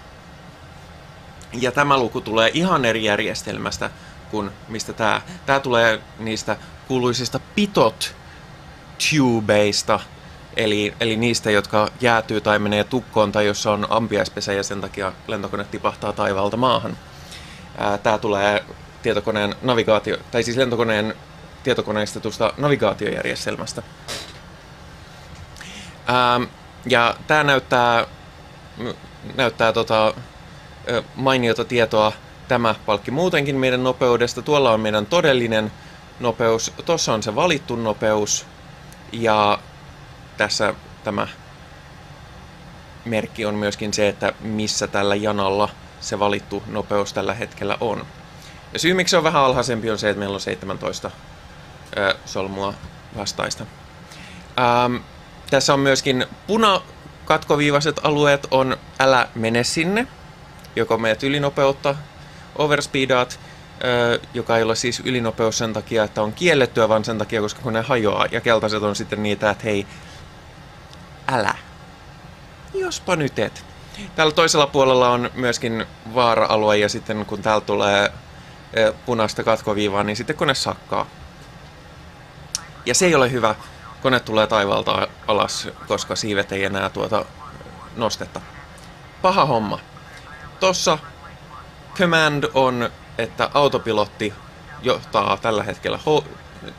Ja tämä luku tulee ihan eri järjestelmästä kuin mistä tämä. Tämä tulee niistä kuuluisista pitot tubeista, Eli, eli niistä, jotka jäätyy tai menee tukkoon tai jossa on ampiaispesä ja sen takia lentokone tipahtaa taivaalta maahan. Tämä tulee tietokoneen navigaatio, tai siis lentokoneen tietokoneistetusta navigaatiojärjestelmästä. Ää, ja tämä näyttää, näyttää tota, mainiota tietoa tämä palkki muutenkin meidän nopeudesta. Tuolla on meidän todellinen nopeus, tuossa on se valittu nopeus ja tässä tämä merkki on myöskin se, että missä tällä janalla se valittu nopeus tällä hetkellä on. Ja syy miksi se on vähän alhaisempi on se, että meillä on 17 ö, solmua vastaista. Ähm, tässä on myöskin punakatkoviivaiset alueet on älä mene sinne, joko meet ylinopeutta, overspeedaat, joka ei ole siis ylinopeus sen takia, että on kiellettyä, vaan sen takia, koska kun ne hajoaa. Ja keltaiset on sitten niitä, että hei, älä. Jospa nyt et. Täällä toisella puolella on myöskin vaara-alue ja sitten kun täällä tulee punaista katkoviivaa, niin sitten kone sakkaa. Ja se ei ole hyvä. Kone tulee taivaalta alas, koska siivet ei enää tuota nostetta. Paha homma. Tossa command on, että autopilotti johtaa tällä hetkellä ho-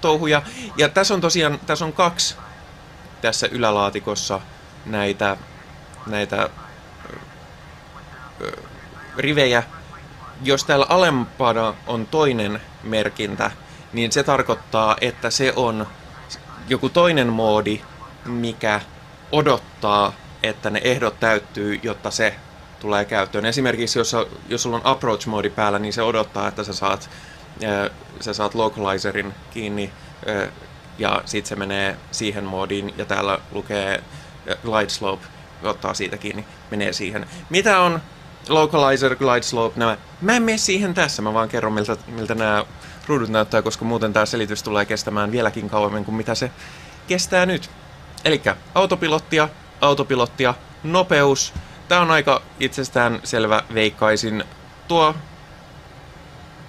touhuja. Ja tässä on tosiaan tässä on kaksi tässä ylälaatikossa näitä, näitä rivejä. Jos täällä alempana on toinen merkintä, niin se tarkoittaa, että se on joku toinen moodi, mikä odottaa, että ne ehdot täyttyy, jotta se tulee käyttöön. Esimerkiksi jos, jos sulla on approach-moodi päällä, niin se odottaa, että sä saat, sä saat localizerin kiinni ja sitten se menee siihen moodiin ja täällä lukee glide slope, ottaa siitä kiinni, menee siihen. Mitä on localizer, glide slope, nämä? Mä en mene siihen tässä, mä vaan kerron miltä, miltä nämä ruudut näyttää, koska muuten tämä selitys tulee kestämään vieläkin kauemmin kuin mitä se kestää nyt. Eli autopilottia, autopilottia, nopeus. Tämä on aika itsestään selvä veikkaisin. Tuo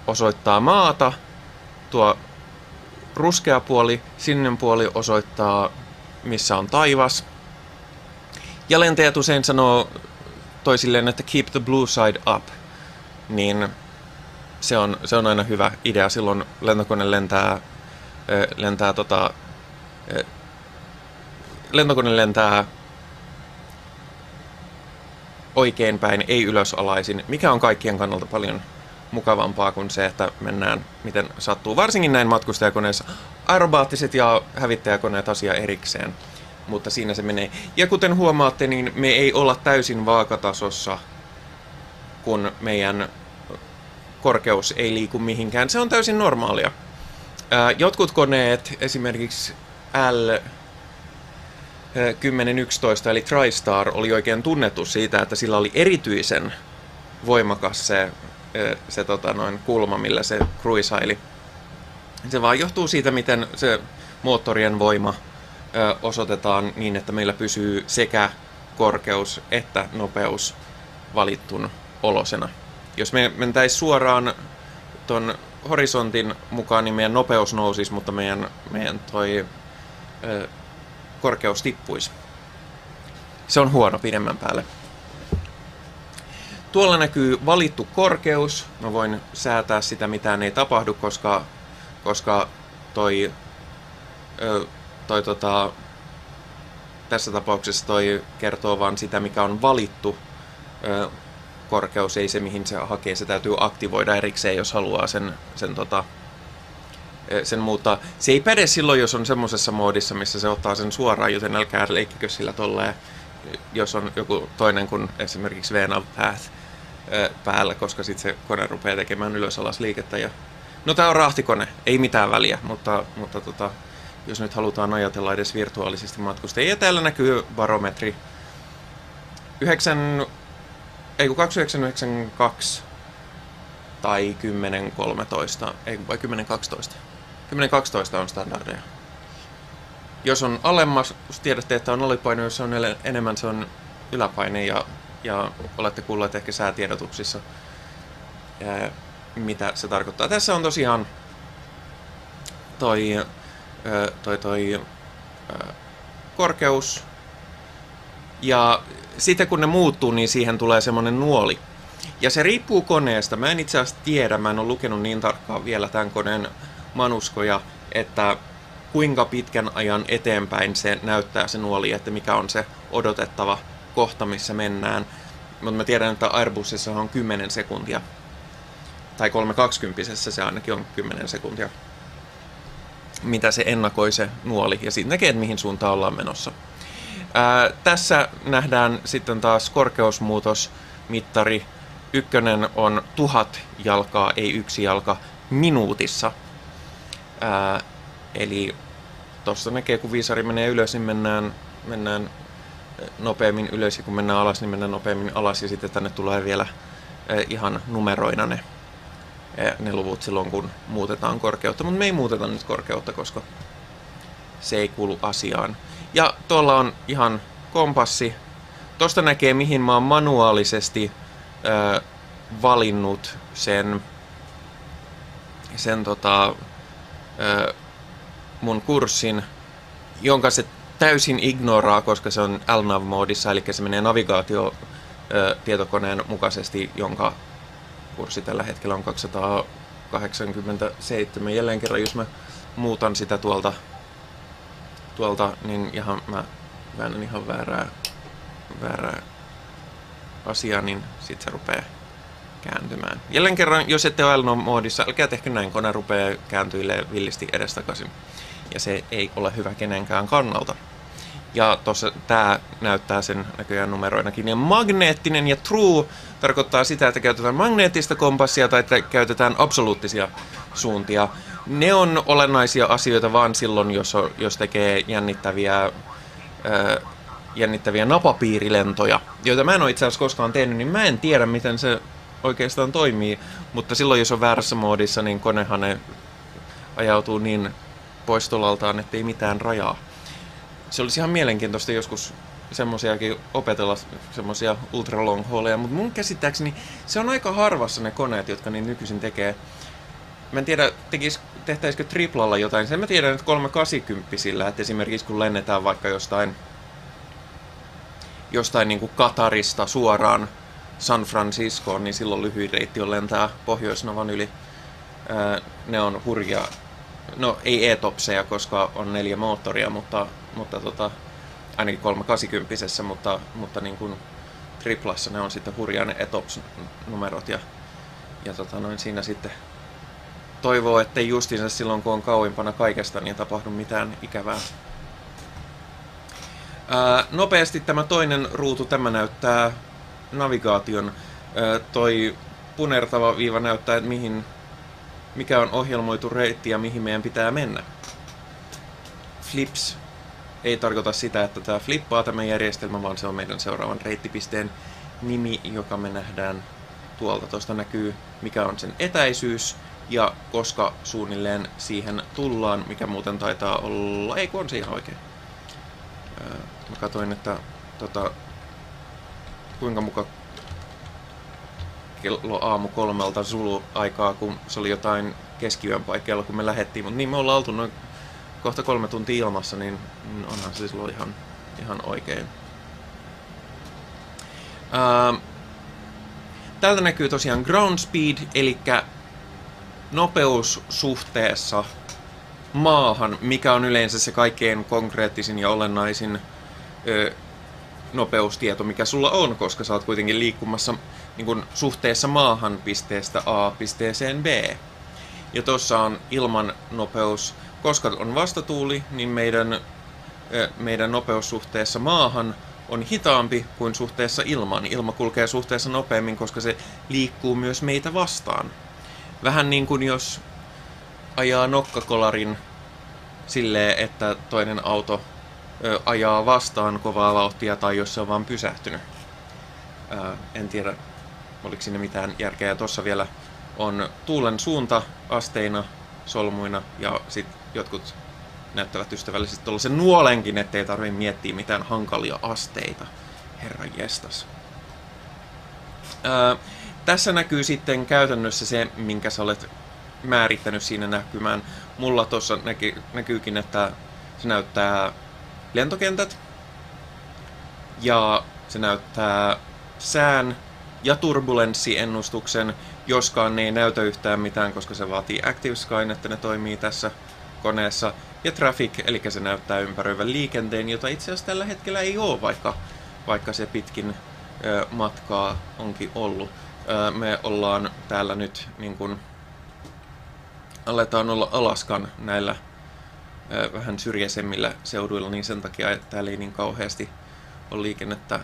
osoittaa maata, tuo ruskea puoli, sininen puoli osoittaa, missä on taivas. Ja lentäjät usein sanoo toisilleen, että keep the blue side up. Niin se on, se on aina hyvä idea. Silloin lentokone lentää, lentää tota, lentokone lentää oikein päin, ei ylösalaisin, mikä on kaikkien kannalta paljon mukavampaa kuin se, että mennään miten sattuu. Varsinkin näin matkustajakoneessa. Aerobaattiset ja hävittäjäkoneet asia erikseen, mutta siinä se menee. Ja kuten huomaatte, niin me ei olla täysin vaakatasossa, kun meidän korkeus ei liiku mihinkään. Se on täysin normaalia. Jotkut koneet, esimerkiksi L 1011 eli TriStar oli oikein tunnettu siitä, että sillä oli erityisen voimakas se, se tota, noin kulma, millä se cruisaili. Se vaan johtuu siitä, miten se moottorien voima ö, osoitetaan niin, että meillä pysyy sekä korkeus että nopeus valittun olosena. Jos me mentäisiin suoraan ton horisontin mukaan, niin meidän nopeus nousisi, mutta meidän, meidän toi ö, korkeus tippuisi. Se on huono pidemmän päälle. Tuolla näkyy valittu korkeus. Mä voin säätää sitä, mitään ei tapahdu, koska, koska toi, ö, toi tota, tässä tapauksessa toi kertoo vain sitä, mikä on valittu ö, korkeus, ei se mihin se hakee. Se täytyy aktivoida erikseen, jos haluaa sen, sen tota, sen muuttaa. Se ei päde silloin, jos on semmoisessa moodissa, missä se ottaa sen suoraan, joten älkää leikkikö sillä tolleen, jos on joku toinen kuin esimerkiksi VNAV Path päällä, koska sitten se kone rupeaa tekemään ylös alas liikettä. Ja... No tää on rahtikone, ei mitään väliä, mutta, mutta tota, jos nyt halutaan ajatella edes virtuaalisesti matkustajia. Täällä näkyy barometri 9, ei kun 2992 tai 10.13, ei vai 10.12. 10.12 on standardeja. Jos on alemmas, tiedätte, että on alipaino, jos on enemmän, se on yläpaine ja, ja olette kuulleet ehkä säätiedotuksissa, ää, mitä se tarkoittaa. Tässä on tosiaan toi, ää, toi, toi korkeus ja sitten kun ne muuttuu, niin siihen tulee semmoinen nuoli. Ja se riippuu koneesta. Mä en itse asiassa tiedä, mä en ole lukenut niin tarkkaan vielä tämän koneen manuskoja, että kuinka pitkän ajan eteenpäin se näyttää se nuoli, että mikä on se odotettava kohta, missä mennään. Mutta mä tiedän, että Airbusissa on 10 sekuntia. Tai 320 se ainakin on 10 sekuntia. Mitä se ennakoi se nuoli. Ja sitten näkee, että mihin suuntaan ollaan menossa. Ää, tässä nähdään sitten taas korkeusmuutosmittari. Ykkönen on tuhat jalkaa, ei yksi jalka, minuutissa. Ää, eli tuossa näkee, kun viisari menee ylös, niin mennään, mennään nopeammin ylös, ja kun mennään alas, niin mennään nopeammin alas, ja sitten tänne tulee vielä ää, ihan numeroina ne, ää, ne luvut silloin, kun muutetaan korkeutta. Mutta me ei muuteta nyt korkeutta, koska se ei kuulu asiaan. Ja tuolla on ihan kompassi. Tosta näkee, mihin mä oon manuaalisesti ö, valinnut sen, sen tota, ö, mun kurssin, jonka se täysin ignoraa, koska se on LNAV-moodissa, eli se menee navigaatio tietokoneen mukaisesti, jonka kurssi tällä hetkellä on 287. Jälleen kerran, jos mä muutan sitä tuolta tuolta, niin ihan mä väännän ihan väärää, väärää asiaa, niin sit se rupeaa kääntymään. Jälleen kerran, jos ette ole moodissa älkää tehkö näin, kone rupeaa kääntyilee villisti edestakaisin. Ja se ei ole hyvä kenenkään kannalta. Ja tuossa tämä näyttää sen näköjään numeroinakin. Ja magneettinen ja true tarkoittaa sitä, että käytetään magneettista kompassia tai että käytetään absoluuttisia suuntia. Ne on olennaisia asioita vaan silloin, jos, jos tekee jännittäviä, ää, jännittäviä napapiirilentoja, joita mä en ole itse asiassa koskaan tehnyt, niin mä en tiedä, miten se oikeastaan toimii. Mutta silloin, jos on väärässä moodissa, niin konehan ne ajautuu niin poistolaltaan, ettei mitään rajaa. Se olisi ihan mielenkiintoista joskus semmoisiakin opetella, semmoisia ultra long hauleja, mutta mun käsittääkseni se on aika harvassa ne koneet, jotka niin nykyisin tekee. Mä en tiedä, tekis, tehtäisikö triplalla jotain. Sen mä tiedän, että 380 sillä, että esimerkiksi kun lennetään vaikka jostain, jostain niin kuin Katarista suoraan San Franciscoon, niin silloin lyhyin reitti on lentää Pohjoisnavan yli. Ää, ne on hurjia, no ei e-topseja, koska on neljä moottoria, mutta, mutta tota, ainakin 380, mutta, mutta niin kuin triplassa ne on sitten hurjaa ne etops-numerot ja, ja tota noin siinä sitten toivoo, ettei justiinsa silloin kun on kauimpana kaikesta, niin tapahdu mitään ikävää. Ää, nopeasti tämä toinen ruutu, tämä näyttää navigaation. Ää, toi punertava viiva näyttää, että mihin, mikä on ohjelmoitu reitti ja mihin meidän pitää mennä. Flips ei tarkoita sitä, että tämä flippaa tämä järjestelmä, vaan se on meidän seuraavan reittipisteen nimi, joka me nähdään tuolta. Tuosta näkyy, mikä on sen etäisyys ja koska suunnilleen siihen tullaan, mikä muuten taitaa olla... Ei, kun on siinä oikein. Ää, mä katsoin, että tota, kuinka muka kello aamu kolmelta Zulu aikaa, kun se oli jotain keskiyön paikalla, kun me lähettiin. Mutta niin me ollaan oltu noin kohta kolme tuntia ilmassa, niin onhan se silloin ihan, ihan oikein. Ää, täältä näkyy tosiaan ground speed, eli nopeus suhteessa maahan, mikä on yleensä se kaikkein konkreettisin ja olennaisin ö, nopeustieto, mikä sulla on, koska sä oot kuitenkin liikkumassa niin kun, suhteessa maahan pisteestä A pisteeseen B. Ja tuossa on ilman nopeus, koska on vastatuuli, niin meidän, meidän nopeus suhteessa maahan on hitaampi kuin suhteessa ilmaan. Ilma kulkee suhteessa nopeammin, koska se liikkuu myös meitä vastaan. Vähän niin kuin jos ajaa nokkakolarin silleen, että toinen auto ö, ajaa vastaan kovaa vauhtia tai jos se on vaan pysähtynyt. Ö, en tiedä, oliko siinä mitään järkeä. Tuossa vielä on tuulen suunta asteina, solmuina ja sitten jotkut näyttävät ystävällisesti tuollaisen nuolenkin, ettei tarvitse miettiä mitään hankalia asteita. Herra jestas. Öö, tässä näkyy sitten käytännössä se, minkä sä olet määrittänyt siinä näkymään. Mulla tuossa näky, näkyykin, että se näyttää lentokentät ja se näyttää sään ja turbulenssiennustuksen, joskaan ne ei näytä yhtään mitään, koska se vaatii Active että ne toimii tässä koneessa. Ja Traffic, eli se näyttää ympäröivän liikenteen, jota itse asiassa tällä hetkellä ei ole, vaikka, vaikka se pitkin ö, matkaa onkin ollut. Ö, me ollaan täällä nyt niin kun, aletaan olla Alaskan näillä ö, vähän syrjäisemmillä seuduilla, niin sen takia, täällä ei niin kauheasti ole liikennettä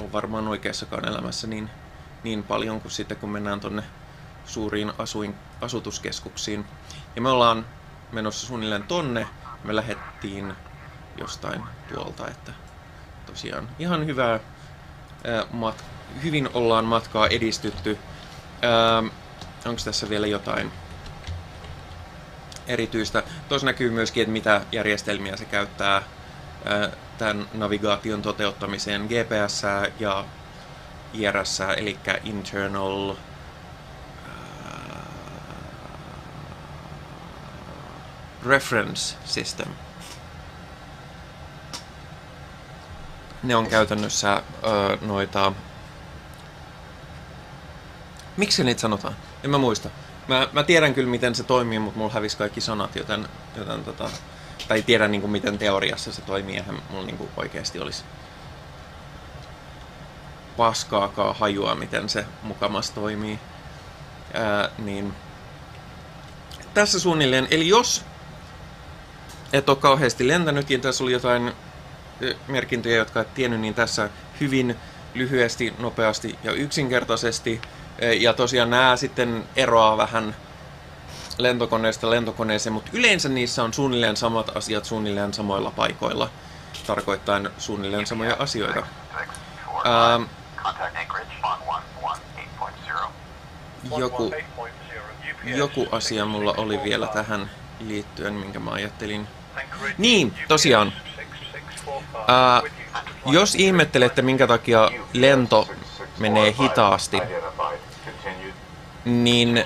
on varmaan oikeassakaan elämässä niin, niin paljon kuin sitten kun mennään tonne suuriin asuin, asutuskeskuksiin. Ja me ollaan menossa suunnilleen tonne. Me lähettiin jostain tuolta, että tosiaan ihan hyvää ää, mat- hyvin ollaan matkaa edistytty. Onko tässä vielä jotain erityistä? Tuossa näkyy myöskin, että mitä järjestelmiä se käyttää ää, tämän navigaation toteuttamiseen. GPS ja IRS, eli Internal Reference System. Ne on käytännössä öö, noita... Miksi niitä sanotaan? En mä muista. Mä, mä tiedän kyllä, miten se toimii, mutta mulla hävisi kaikki sanat, joten, joten tota, tai tiedän niin kuin, miten teoriassa se toimii, eihän mulla niin kuin, oikeasti olisi paskaakaan hajua, miten se mukamas toimii. Ää, niin tässä suunnilleen, eli jos et ole kauheasti lentänytkin. Tässä oli jotain merkintöjä, jotka et tiennyt, niin tässä hyvin lyhyesti, nopeasti ja yksinkertaisesti. Ja tosiaan nämä sitten eroaa vähän lentokoneesta lentokoneeseen, mutta yleensä niissä on suunnilleen samat asiat suunnilleen samoilla paikoilla, tarkoittain suunnilleen samoja asioita. Ää, joku, joku asia mulla oli vielä tähän liittyen, minkä mä ajattelin niin, tosiaan. Ää, jos ihmettelette, minkä takia lento menee hitaasti, niin...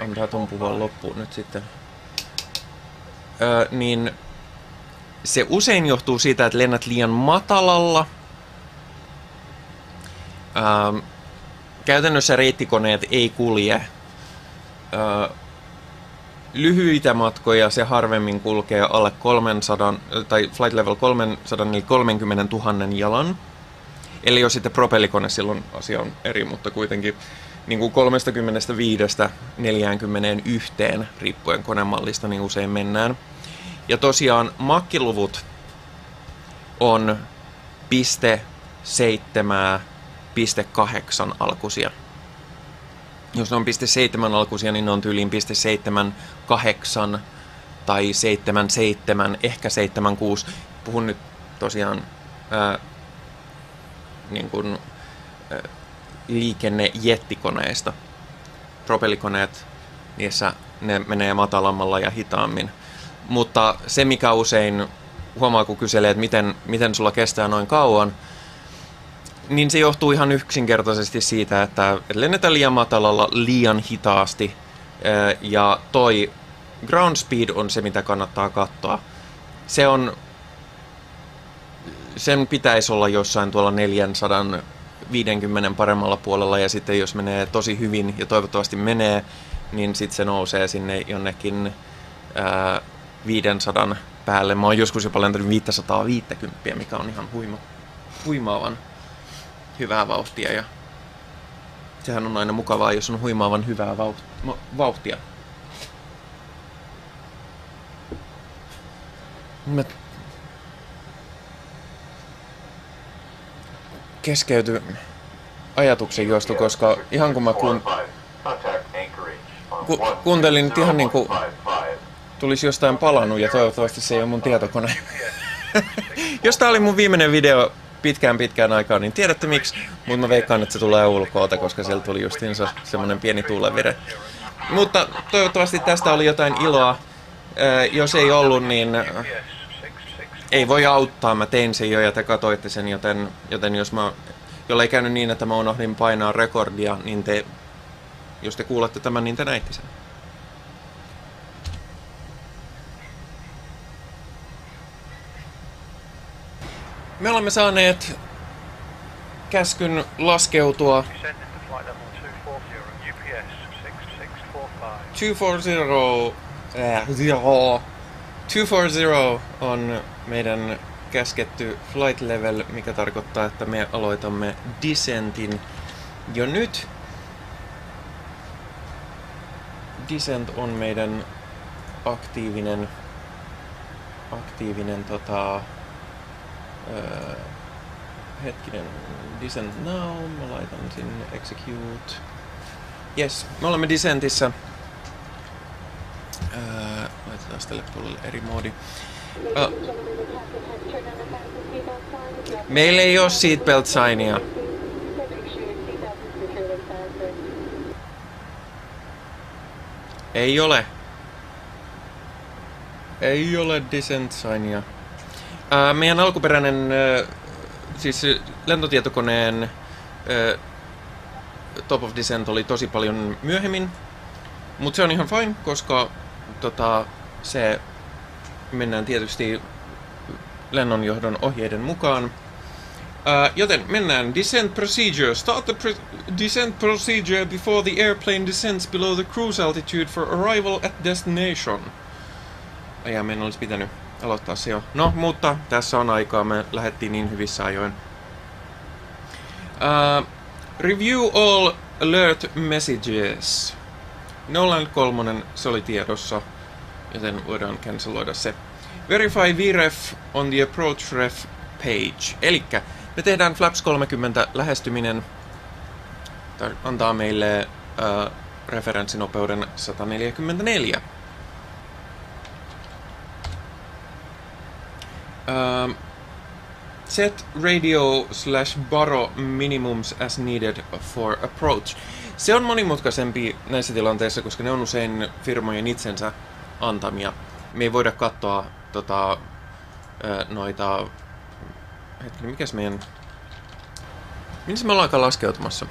Antaa ton puhua loppuun nyt sitten. Ää, niin se usein johtuu siitä, että lennät liian matalalla. Ää, käytännössä reittikoneet ei kulje ää, lyhyitä matkoja se harvemmin kulkee alle 300, tai flight level 300, eli 30 000 jalan. Eli jos sitten propellikone, silloin asia on eri, mutta kuitenkin niin kuin 35-41 riippuen konemallista niin usein mennään. Ja tosiaan makkiluvut on piste 7, piste 8 alkuisia. Jos ne on piste 7 alkuisia, niin ne on tyyliin piste 7, 8 tai 7, 7, ehkä 7, 6. Puhun nyt tosiaan ää, niin kuin, ää, liikennejettikoneista. Propellikoneet, niissä ne menee matalammalla ja hitaammin. Mutta se, mikä usein huomaa, kun kyselee, että miten, miten sulla kestää noin kauan, niin se johtuu ihan yksinkertaisesti siitä, että lennetään liian matalalla liian hitaasti. ää, Ja toi ground speed on se, mitä kannattaa katsoa. Se on, sen pitäisi olla jossain tuolla 450 paremmalla puolella ja sitten jos menee tosi hyvin ja toivottavasti menee, niin sitten se nousee sinne jonnekin ää, 500 päälle. Mä oon joskus jopa lentänyt 550, mikä on ihan huima, huimaavan hyvää vauhtia ja sehän on aina mukavaa, jos on huimaavan hyvää vauhtia. Mä keskeyty ajatuksen juostu, koska ihan kun mä kun, ku, kuuntelin nyt ihan niin kuin tulisi jostain palannut ja toivottavasti se ei ole mun tietokone. <laughs> Jos tää oli mun viimeinen video pitkään pitkään aikaan, niin tiedätte miksi, mutta mä veikkaan, että se tulee ulkoota, koska siellä tuli justiinsa semmonen pieni tuulevire. Mutta toivottavasti tästä oli jotain iloa. Jos ei ollut, niin ei voi auttaa. Mä tein sen jo ja te katoitte sen, joten, joten jos mä, jollei käynyt niin, että mä unohdin painaa rekordia, niin te, jos te kuulette tämän, niin te näitte sen. Me olemme saaneet käskyn laskeutua Descend into flight level 240, UPS 6645. 240, äh, zero. 240 on meidän käsketty flight level, mikä tarkoittaa, että me aloitamme descentin jo nyt. Descent on meidän aktiivinen, aktiivinen tota, öö, hetkinen, descent now, mä laitan sinne execute. Yes, me olemme descentissä. Öö, laitetaan tälle puolelle eri moodi. Meillä ei ole seatbelt signia. Ei ole. Ei ole descent signia. Ää, meidän alkuperäinen, ää, siis lentotietokoneen ää, Top of Descent oli tosi paljon myöhemmin, mutta se on ihan fine, koska tota, se mennään tietysti lennonjohdon ohjeiden mukaan. Uh, joten mennään. Descent procedure. Start the pre- descent procedure before the airplane descends below the cruise altitude for arrival at destination. Ja meidän olisi pitänyt aloittaa se jo. No, mutta tässä on aikaa. Me lähdettiin niin hyvissä ajoin. Uh, review all alert messages. 003 se oli tiedossa, joten voidaan canceloida se. Verify VREF on the approach ref page. Elikkä me tehdään Flaps 30 lähestyminen. Tar- antaa meille uh, referenssinopeuden 144. Um, set radio slash baro minimums as needed for approach. Se on monimutkaisempi näissä tilanteissa, koska ne on usein firmojen itsensä antamia. Me ei voida katsoa tota, noita... Hetkinen, mikäs meidän... Minne me ollaankaan laskeutumassa?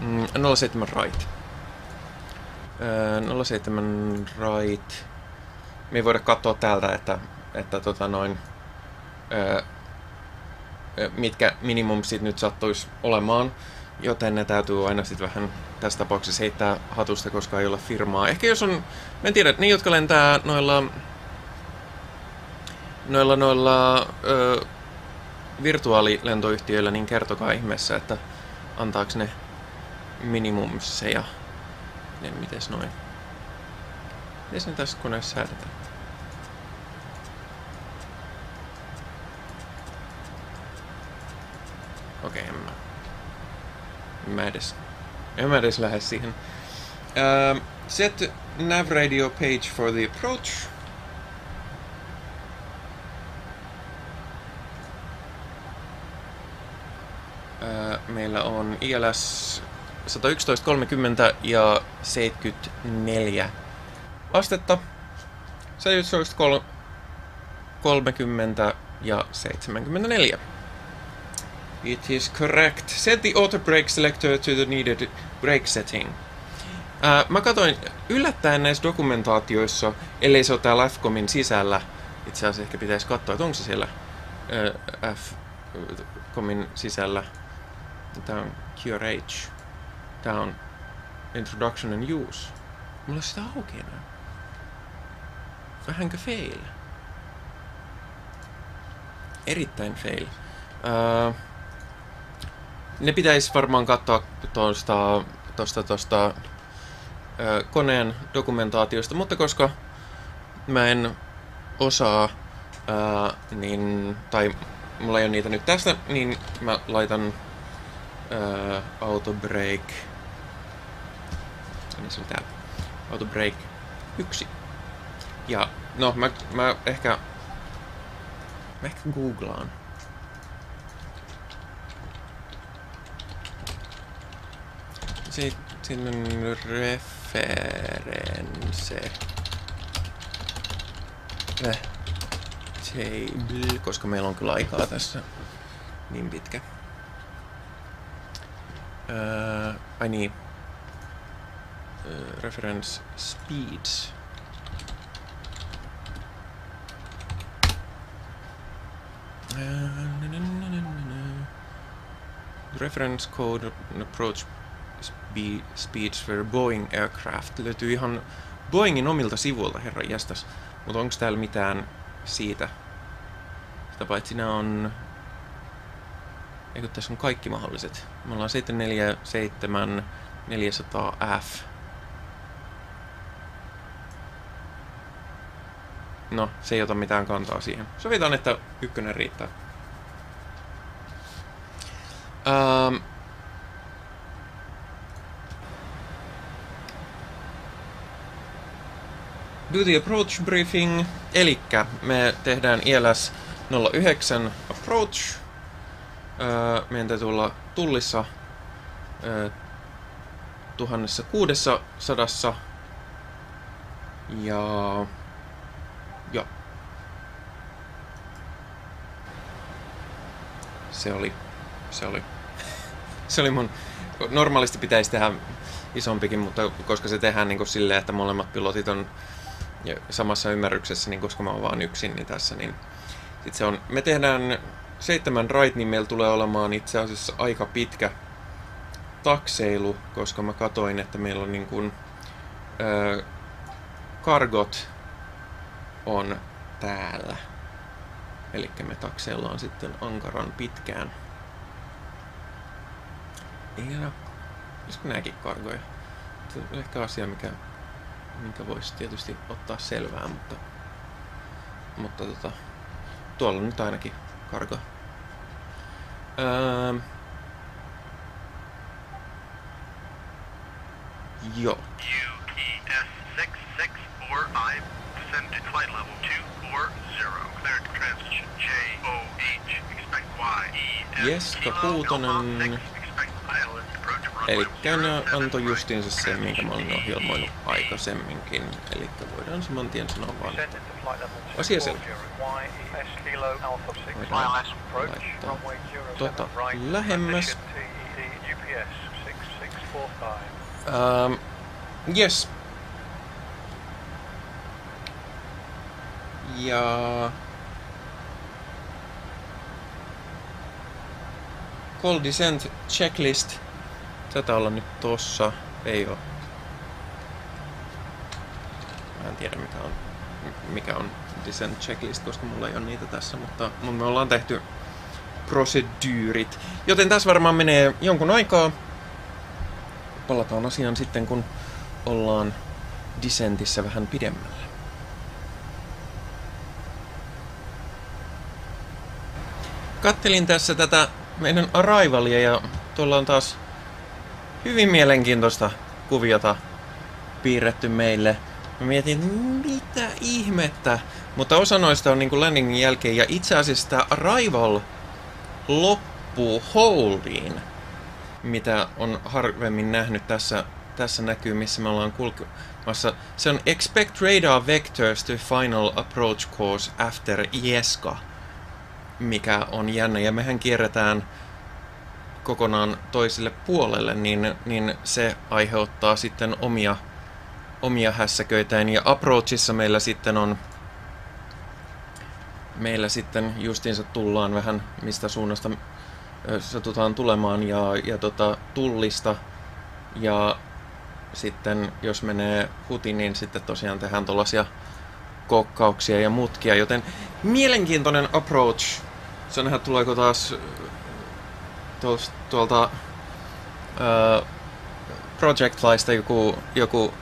Mm, 07 right. Ö, 07 right. Me ei voida katsoa täältä, että, että tota noin, mitkä minimumsit nyt sattuisi olemaan. Joten ne täytyy aina sitten vähän tässä tapauksessa heittää hatusta, koska ei olla firmaa. Ehkä jos on, en tiedä, ne jotka lentää noilla, noilla, noilla ö, virtuaalilentoyhtiöillä, niin kertokaa ihmeessä, että antaako ne minimum se ja ne, mites noin. Mites ne tässä koneessa säädetään? Okei, en mä. Mä edes, en mä edes lähde siihen. Uh, set nav radio page for the approach. Uh, meillä on ILS 111.30 ja 74 astetta. 111.30 ja 74. It is correct. Set the auto brake selector to the needed brake setting. Ää, mä katsoin yllättäen näissä dokumentaatioissa, ellei se ole täällä F-comin sisällä, itse asiassa ehkä pitäisi katsoa, että onko se siellä ää, F-comin sisällä. Tää on QRH. Tää on Introduction and Use. Mulla on sitä auki enää. Vähänkö fail? Erittäin fail. Ää, ne pitäisi varmaan katsoa tuosta tosta, tosta, koneen dokumentaatiosta, mutta koska mä en osaa, ää, niin, tai mulla ei ole niitä nyt tästä, niin mä laitan ää, auto break. Niin se on täällä. Auto break 1. Ja no, mä, mä ehkä, mä ehkä googlaan. Sitten on referense. Table, koska meillä on kyllä aikaa tässä niin pitkä. Ää, ai niin. Ää, reference speeds. Na. Reference code approach spe- speeds for Boeing aircraft. Löytyy ihan Boeingin omilta sivuilta, herra jästäs. Mutta onko täällä mitään siitä? Sitä paitsi nämä on... Eikö tässä on kaikki mahdolliset? Me ollaan 747 400F. No, se ei ota mitään kantaa siihen. Sovitaan, että ykkönen riittää. Um, do the approach briefing, elikkä me tehdään ILS 09 approach. Öö, meidän täytyy olla tullissa öö, 1600 ja joo. Se oli, se oli, <laughs> se oli mun, normaalisti pitäisi tehdä isompikin, mutta koska se tehdään niin kuin silleen, että molemmat pilotit on ja samassa ymmärryksessä, niin koska mä oon vaan yksin niin tässä, niin sit se on, me tehdään seitsemän right, niin meillä tulee olemaan itse asiassa aika pitkä takseilu, koska mä katoin, että meillä on niin kuin, ö, kargot on täällä. Eli me takseillaan sitten Ankaran pitkään. Ei ole, olisiko nääkin kargoja? Se on ehkä asia, mikä minkä voisi tietysti ottaa selvää, mutta, mutta tota, tuolla on nyt ainakin karko. Öö, joo. UPS 6645, descend to flight level 240, cleared to transition JOH, expect Y, E, Jeska Kuutonen. Alpha 6, expect pilot, approach runway Eli ne 07, antoi justiinsa sen, minkä mä olin ohjelmoinut aikaisemminkin. Eli voidaan saman tien sanoa vaan. Asia selvä. 240 YES Kilo Alpha 6 Voidaan approach laittaa runway 07 tota lähemmäs. transition TED UPS 6645 Um, yes. Ja... Call descent checklist. Taitaa olla nyt tossa. Ei oo. Mä en tiedä mikä on, mikä on descent checklist, koska mulla ei ole niitä tässä, mutta, mutta me ollaan tehty prosedyyrit. Joten tässä varmaan menee jonkun aikaa. Palataan asiaan sitten, kun ollaan Descentissä vähän pidemmällä. Kattelin tässä tätä meidän Arrivalia ja tuolla on taas hyvin mielenkiintoista kuviota piirretty meille. Mä mietin, mitä ihmettä. Mutta osa noista on niinku landingin jälkeen ja itse asiassa tämä Arrival loppuu holdiin, mitä on harvemmin nähnyt tässä, tässä näkyy, missä me ollaan kulkemassa. Se on Expect Radar Vectors to Final Approach Course After Ieska, mikä on jännä. Ja mehän kierretään kokonaan toiselle puolelle, niin, niin se aiheuttaa sitten omia, omia hässäköitään. Ja approachissa meillä sitten on meillä sitten justiinsa tullaan vähän mistä suunnasta satutaan tulemaan ja, ja tota, tullista. Ja sitten jos menee huti, niin sitten tosiaan tehdään tuollaisia kokkauksia ja mutkia, joten mielenkiintoinen approach. Se nähdä tuleeko taas tuolta, tuolta uh, Project Flysta joku, joku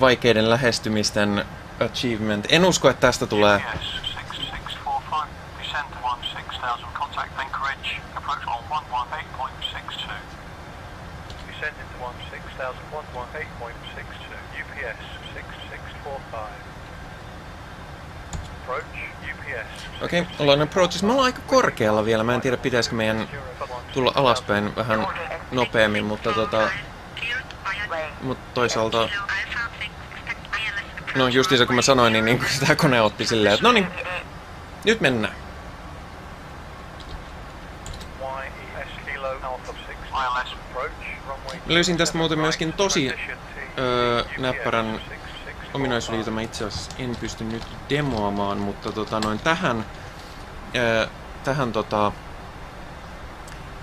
vaikeiden lähestymisten achievement. En usko, että tästä tulee. GPS 6645, descend to 16000, contact Anchorage, approach on 118.62. Descending to 16000, 118.62, UPS 6645. Approach, UPS. Okei, okay, ollaan approachissa. Me ollaan aika korkealla vielä. Mä en tiedä, pitäisikö meidän tulla alaspäin vähän nopeammin, mutta tota... Mutta toisaalta... No justiinsa kun mä sanoin, niin, niin tämä kone otti silleen, että no niin, nyt mennään. YES Kilo Alpha 6, ILS approach, runway Löysin tästä muuten myöskin tosi öö, näppärän 6645. ominaisuuden, jota mä itse asiassa en pysty nyt demoamaan, mutta tota, noin tähän, öö, tähän tota,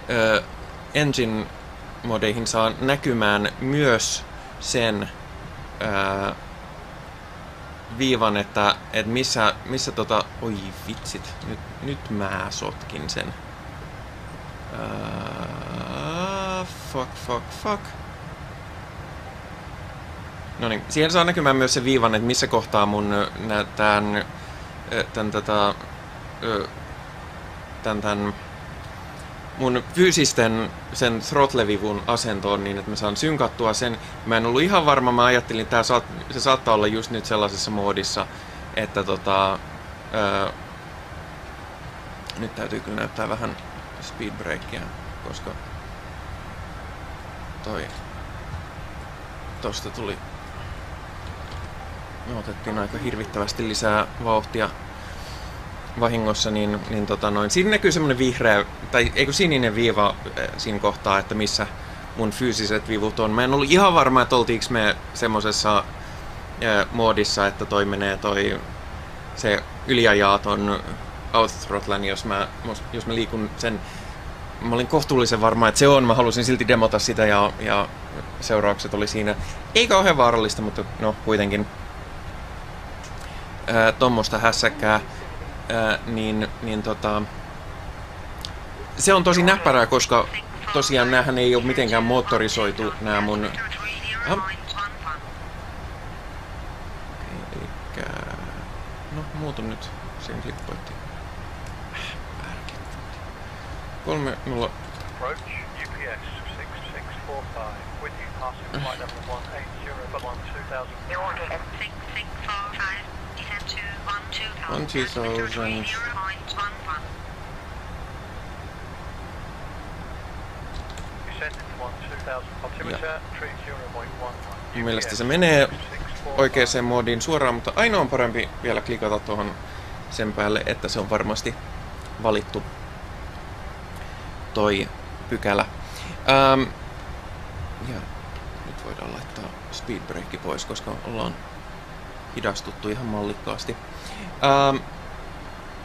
öö, engine modeihin saa näkymään myös sen öö, viivan, että et missä, missä tota, oi vitsit, nyt, nyt mä sotkin sen. Öö, fuck, fuck, fuck. No niin, siihen saa näkymään myös se viivan, että missä kohtaa mun ö, tän, tätä, ö, tän, tän, mun fyysisten sen throttle-vivun asentoon niin, että mä saan synkattua sen. Mä en ollut ihan varma, mä ajattelin, että tää saat, se saattaa olla just nyt sellaisessa moodissa, että tota, nyt täytyy kyllä näyttää vähän speed breakia, koska toi tosta tuli me otettiin aika hirvittävästi lisää vauhtia vahingossa, niin, niin tota noin, siinä näkyy semmoinen vihreä, tai eikö sininen viiva äh, siinä kohtaa, että missä mun fyysiset vivut on. Mä en ollut ihan varma, että oltiinko me semmosessa äh, moodissa, että toi menee toi, se yliajaa ton out jos mä, jos mä liikun sen mä olin kohtuullisen varma, että se on. Mä halusin silti demota sitä ja, ja seuraukset oli siinä. Ei kauhean vaarallista, mutta no kuitenkin ää, tommosta hässäkkää. Ää, niin, niin tota, se on tosi näppärää, koska tosiaan näähän ei ole mitenkään moottorisoitu nämä mun... Aha. Elikkä... No, muutu nyt. Siinä klippoitti. Kolme, nolla, Approach, UPS 6645, with you passing flight level 180, but 12000. One two thousand. Descending to 12000, altimeter, tree 0.11. Mun mielestä se menee oikeaan moodiin suoraan, mutta aina on parempi vielä klikata tuohon sen päälle, että se on varmasti valittu toi pykälä. Ähm, ja nyt voidaan laittaa speedbreakki pois, koska ollaan hidastuttu ihan mallikkaasti. Ähm,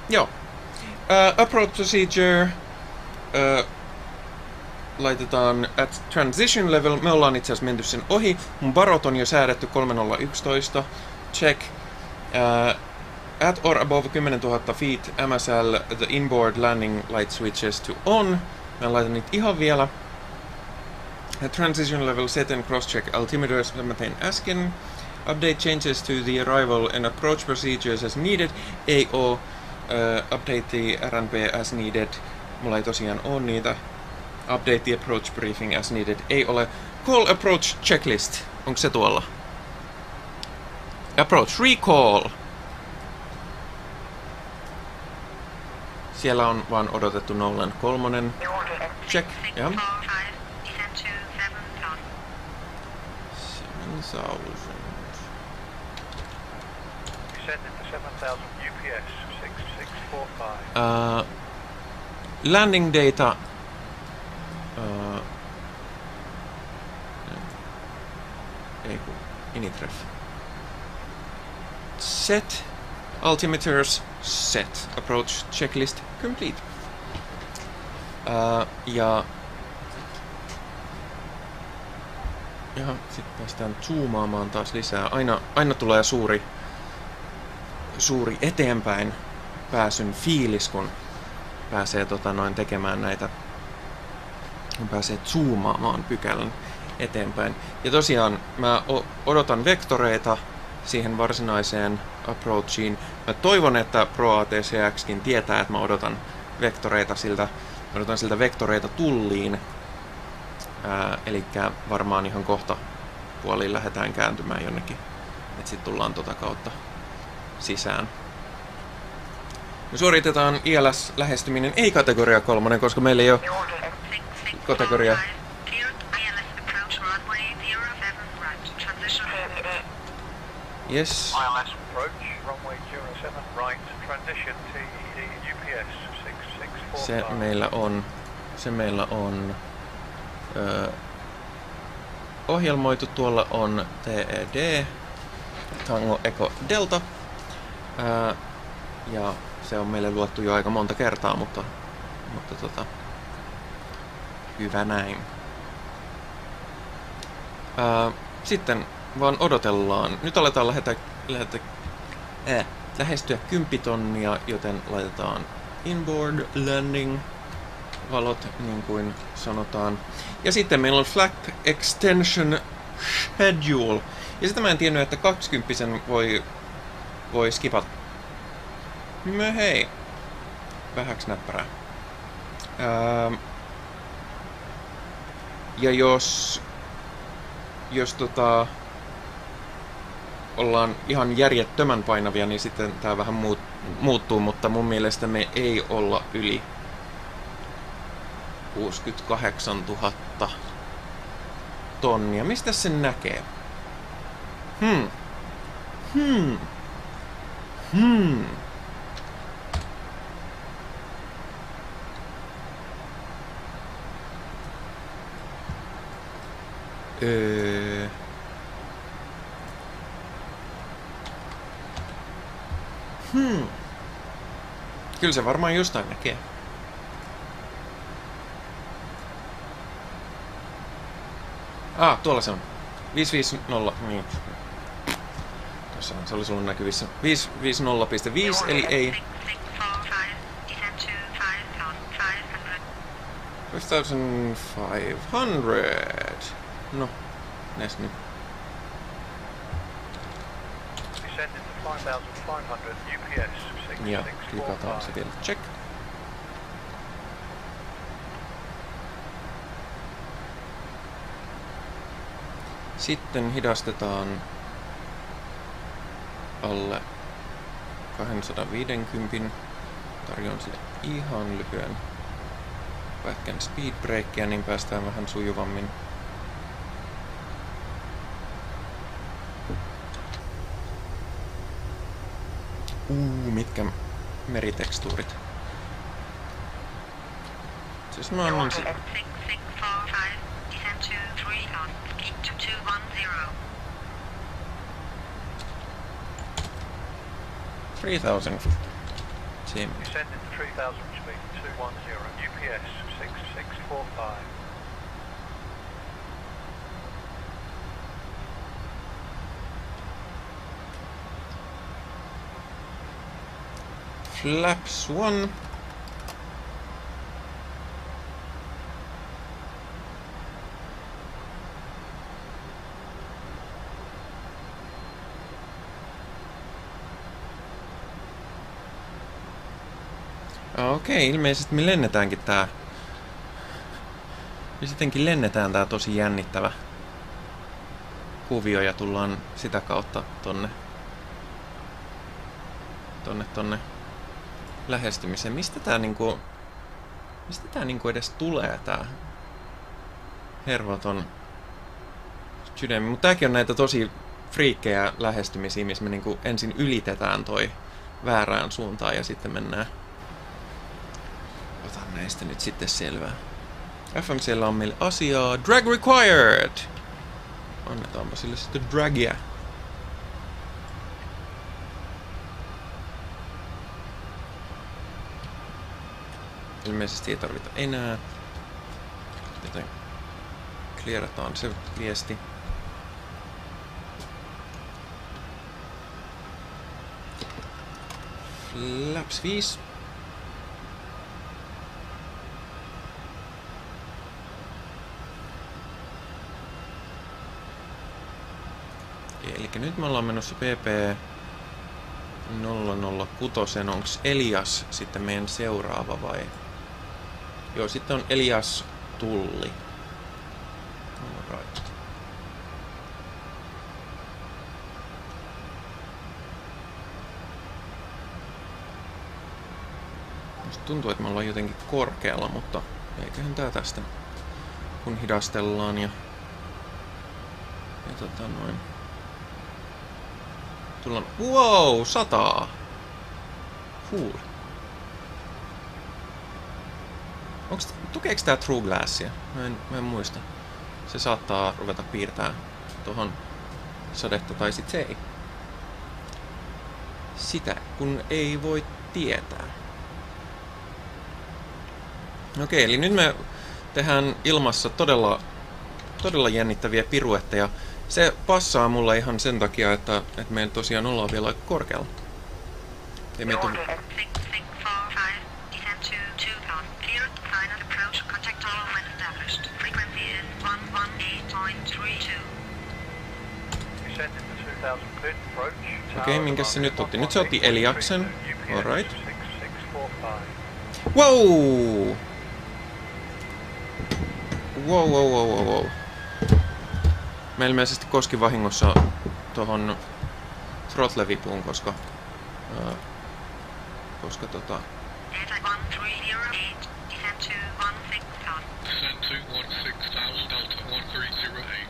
joo. Äh, approach procedure. Äh, laitetaan at transition level. Me ollaan itse asiassa menty sen ohi. Mun barot on jo säädetty 3011. Check. Uh, at or above 10 000 feet MSL, the inboard landing light switches to on. Mä laitan niitä ihan vielä. Transition level set and cross-check altimeters, mä tein äsken update changes to the arrival and approach procedures as needed, AO, uh, update the RNP as needed, mulla ei tosiaan ole niitä, update the approach briefing as needed, ei ole, call approach checklist, onko se tuolla? Approach recall! Siellä on vaan odotettu Nolan kolmonen. Check, Yeah. Seven thousand. Uh, landing data. Uh, ei kun, Set. Altimeters set. Approach checklist complete. Uh, ja ja sitten päästään zoomaamaan taas lisää. Aina, aina tulee suuri suuri eteenpäin pääsyn fiilis, kun pääsee tota, noin tekemään näitä, kun pääsee zoomaamaan pykälän eteenpäin. Ja tosiaan mä odotan vektoreita siihen varsinaiseen approachiin. Mä toivon, että Pro ATCXkin tietää, että mä odotan vektoreita siltä, odotan siltä vektoreita tulliin. Eli varmaan ihan kohta puoliin lähdetään kääntymään jonnekin. Että sitten tullaan tota kautta sisään. Me suoritetaan ILS-lähestyminen ei kategoria kolmonen, koska meillä ei ole kategoria Yes. ILS approach, runway 07, right, transition TED UPS Se 6645. meillä on, se meillä on ö, ohjelmoitu. Tuolla on TED, Tango Eco Delta. Ää, ja se on meille luettu jo aika monta kertaa, mutta, mutta tota, hyvä näin. Ää, sitten vaan odotellaan. Nyt aletaan lähetä, lähetä, äh, lähestyä 10 tonnia, joten laitetaan inboard landing valot, niin kuin sanotaan. Ja sitten meillä on flap extension schedule. Ja sitä mä en tiennyt, että 20 voi, voi skipata. Me hei. Vähäks näppärää. Ää, ja jos, jos tota, ollaan ihan järjettömän painavia, niin sitten tää vähän muut, muuttuu, mutta mun mielestä me ei olla yli 68 000 tonnia. Mistä sen näkee? Hmm. Hmm. Hmm. Öö... Hmm. Kyllä se varmaan jostain näkee. Ah, tuolla se on. 550, niin. Tuossa se oli sulla näkyvissä. 550.5, eli ei 5500. No, näis nyt. Descending to 5500 UPS Ja klikataan se 6645. vielä. Check. Sitten hidastetaan alle 250. Tarjoan sille ihan lyhyen pätkän speed breakia, niin päästään vähän sujuvammin. Uu, mitkä meritekstuurit. Siis mä annan si- 3,000. Team. Descending to 3,000, speed 210, UPS 6645. Flaps 1. Okei, ilmeisesti me lennetäänkin tää. Me sittenkin lennetään tää tosi jännittävä kuvio ja tullaan sitä kautta tonne tonne tonne lähestymiseen. Mistä tää niinku mistä tää niinku edes tulee tää hervoton sydämi? Mutta tääkin on näitä tosi friikkejä lähestymisiä, missä me niinku ensin ylitetään toi väärään suuntaan ja sitten mennään näistä nyt sitten selvää. FMCllä on meille asiaa. Drag required! Annetaanpa sille sitten dragia. Ilmeisesti ei tarvita enää. Joten clearataan se viesti. Flaps 5. Eli nyt me ollaan menossa PP 006. Onks Elias sitten meidän seuraava vai? Joo, sitten on Elias Tulli. Alright. Musta tuntuu, että me ollaan jotenkin korkealla, mutta eiköhän tää tästä kun hidastellaan ja, ja tota noin. Tullaan... Wow, sataa! Cool. Onks, tukeeks tää True Glassia? Mä en, mä en muista. Se saattaa ruveta piirtää tuohon sadetta, tai sit se ei. Sitä, kun ei voi tietää. Okei, eli nyt me tehdään ilmassa todella, todella jännittäviä piruetteja. Se passaa mulle ihan sen takia, että, että me tosiaan ollaan vielä aika korkealla. Ja meitä on... Okei, okay, minkä se nyt otti? Nyt se otti Eliaksen. Alright. Wow! Wow, wow, wow, wow, wow. Mä ilmeisesti koski vahingossa tohon throttle-vipuun, koska... Ää, koska tota... Descent to 16,000 Delta 1308.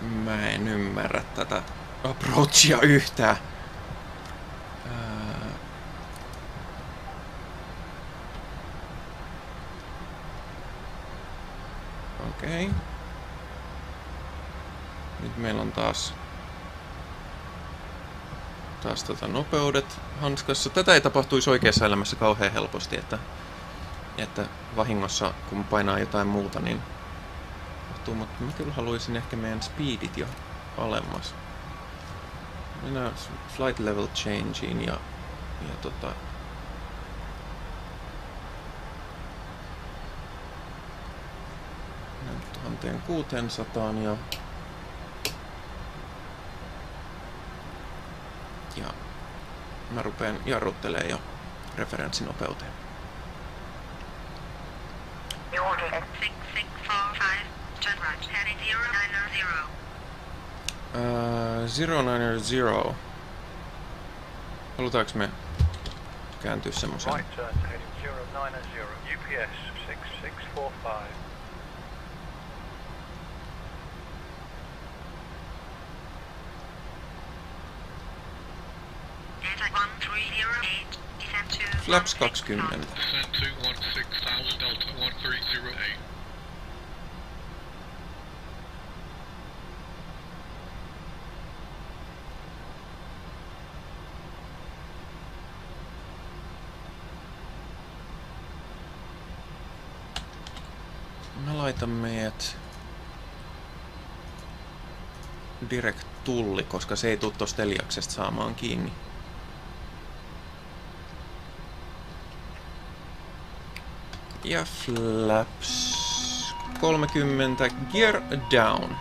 Mä en ymmärrä tätä approachia yhtään. Ää, Okei. Okay. Nyt meillä on taas taas tota nopeudet hanskassa. Tätä ei tapahtuisi oikeassa elämässä kauhean helposti, että, että vahingossa kun painaa jotain muuta, niin tapahtuu, mutta mä kyllä haluaisin ehkä meidän speedit jo alemmas. Mennään flight level changeen ja, ja tota, 1600 ja ja mä rupeen jarruttelemaan jo referenssinopeuteen. Uh, 090. Halutaanko me kääntyä semmoisen? Right turn heading 090, UPS 6645. Flaps 20. Descent to 16,000 Delta 1308. Mä laitan meidät direct tulli, koska se ei tule tosta Eliaksesta saamaan kiinni. Ja flaps 30, gear down.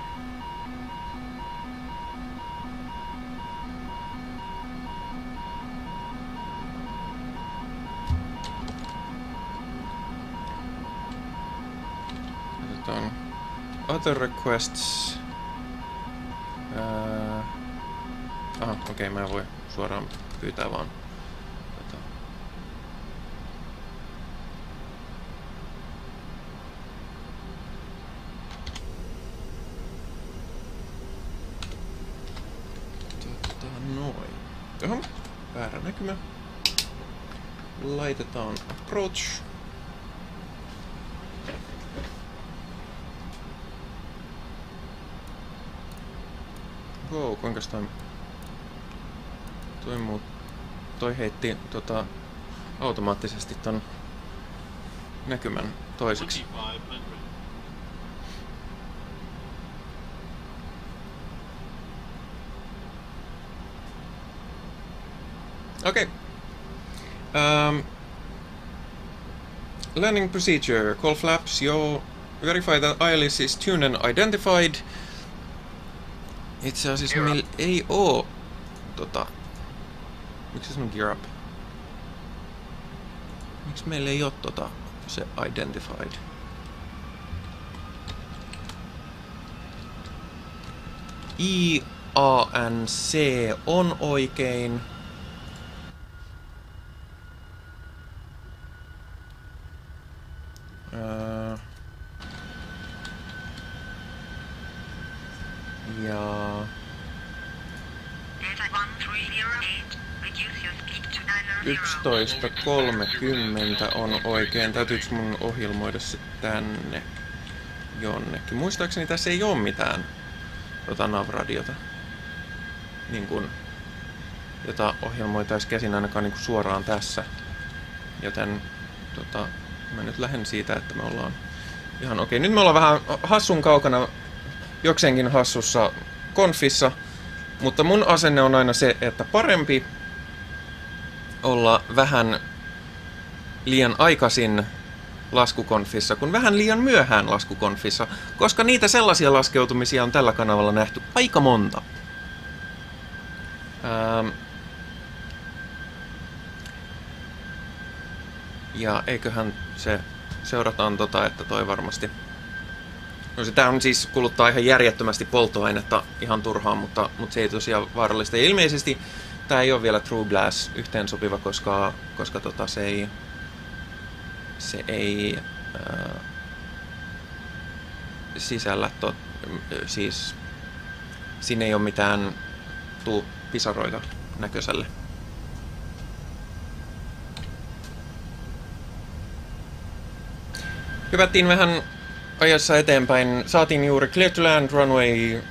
Otetaan other requests. Ää... Aha, okei, okay, mä en voi suoraan pyytää vaan. Näkymä. Laitetaan approach. Wow, kuinka toi... Toi muu... Toi heitti tota... Automaattisesti ton näkymän toiseksi. Okay. Um, landing procedure. Call flaps. Yo. Verify that ILS is tuned and identified. Itse asiassa Gear up. meillä ei oo tota... Miksi se sanoo gear up? Miksi meillä ei oo tota se identified? I, A, N, C on oikein. 11.30 on oikein. Täytyykö mun ohjelmoida se tänne jonnekin? Muistaakseni tässä ei ole mitään tota navradiota, niin kun, jota ohjelmoitaisiin käsin ainakaan niin suoraan tässä. Joten tota, mä nyt lähden siitä, että me ollaan ihan okei. Nyt me ollaan vähän hassun kaukana, jokseenkin hassussa konfissa, mutta mun asenne on aina se, että parempi olla vähän liian aikaisin laskukonfissa, kuin vähän liian myöhään laskukonfissa, koska niitä sellaisia laskeutumisia on tällä kanavalla nähty aika monta. Ähm. Ja eiköhän se seurataan tota, että toi varmasti... No se on siis kuluttaa ihan järjettömästi polttoainetta ihan turhaan, mutta, mutta se ei tosiaan vaarallista. Ja ilmeisesti tää ei ole vielä True Glass yhteensopiva, koska, koska tota, se ei, se ei ää, sisällä, tot, siis siinä ei ole mitään tuu pisaroita näköiselle. Hypättiin vähän ajassa eteenpäin. Saatiin juuri Clear to Land Runway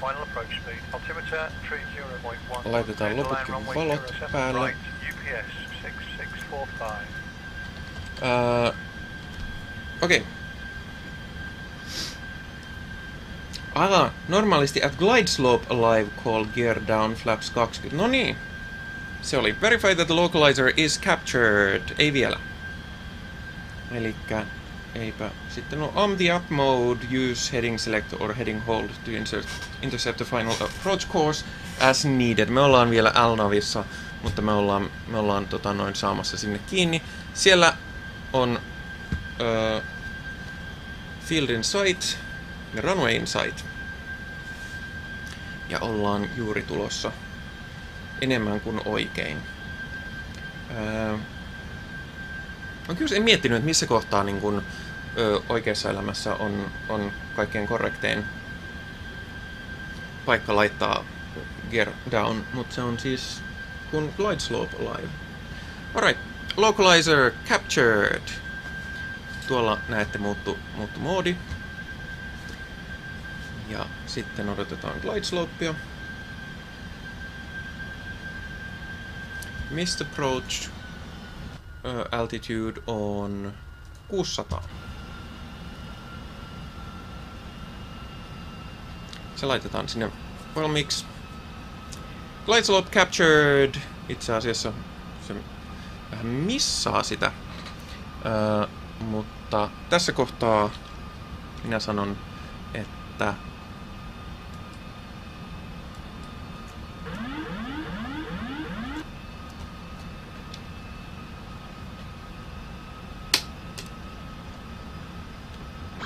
Final approach speed. Altimeter 30.1. Laitetaan loputkin valot 07 päälle. Right, UPS 6645. Uh, Okei. Okay. Aha, normaalisti at glide slope alive call gear down flaps 20. No niin. Se oli. Verify that the localizer is captured. Ei vielä. Elikkä eipä. Sitten on on the up mode, use heading select or heading hold to insert, intercept the final approach course as needed. Me ollaan vielä L-navissa, mutta me ollaan, me ollaan tota, noin saamassa sinne kiinni. Siellä on uh, field in sight ja runway in sight. Ja ollaan juuri tulossa enemmän kuin oikein. Uh, Mä kyllä en miettinyt, että missä kohtaa niin kun, ö, oikeassa elämässä on, on kaikkein korrektein paikka laittaa gear down, mutta se on siis kun glide slope alive. Alright, localizer captured. Tuolla näette muuttu, muuttu moodi. Ja sitten odotetaan glide slopea. Missed approach Ö, altitude on 600. se laitetaan sinne valmiiksi. Slope captured. Itse asiassa se vähän missaa sitä. Öö, mutta tässä kohtaa minä sanon, että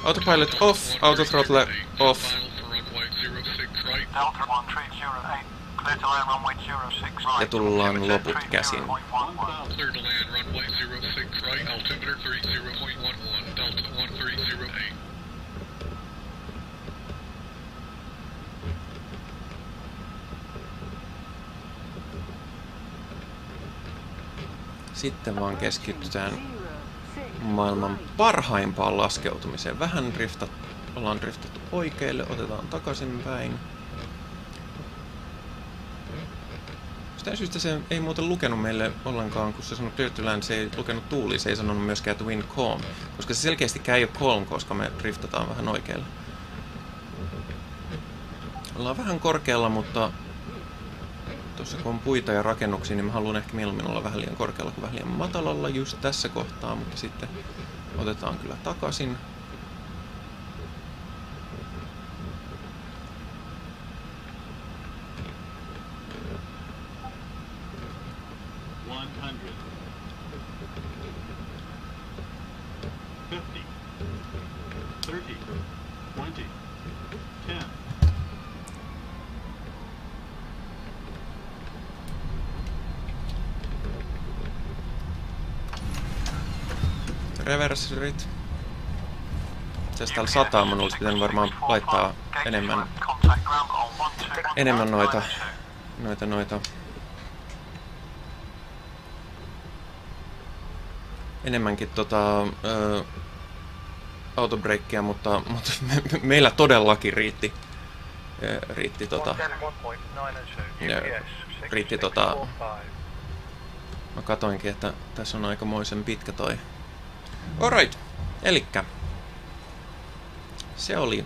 Autopilot off, autothrottle off. Delta 1308. Clear to land runway 06 right. Ja tullaan loput käsin. 0.11. Clear to land runway 06 right, altimeter 30.11, Delta 1308. Sitten vaan keskitytään maailman parhaimpaan laskeutumiseen. Vähän driftat, ollaan driftattu oikealle, otetaan takaisinpäin. Jostain syystä se ei muuten lukenut meille ollenkaan, kun se sanoi Clear to Land, se ei lukenut tuuli, se ei sanonut myöskään wind calm. Koska se selkeästi ei ole calm, koska me driftataan vähän oikealle. Ollaan vähän korkealla, mutta tuossa kun on puita ja rakennuksia, niin mä haluan ehkä mieluummin olla vähän liian korkealla kuin vähän liian matalalla just tässä kohtaa, mutta sitten otetaan kyllä takaisin. Tässä täällä sataa, mun olisi pitänyt varmaan laittaa enemmän, Contact ground on 12. enemmän noita, noita, noita. Enemmänkin tota, ö, autobreikkiä, mutta, mutta me, <laughs> me- meillä todellakin riitti, ö, riitti tota, 101.902. Joo, UPS riitti tota- 6645. Mä katoinkin, että tässä on aikamoisen pitkä toi. Alright, elikkä. Se oli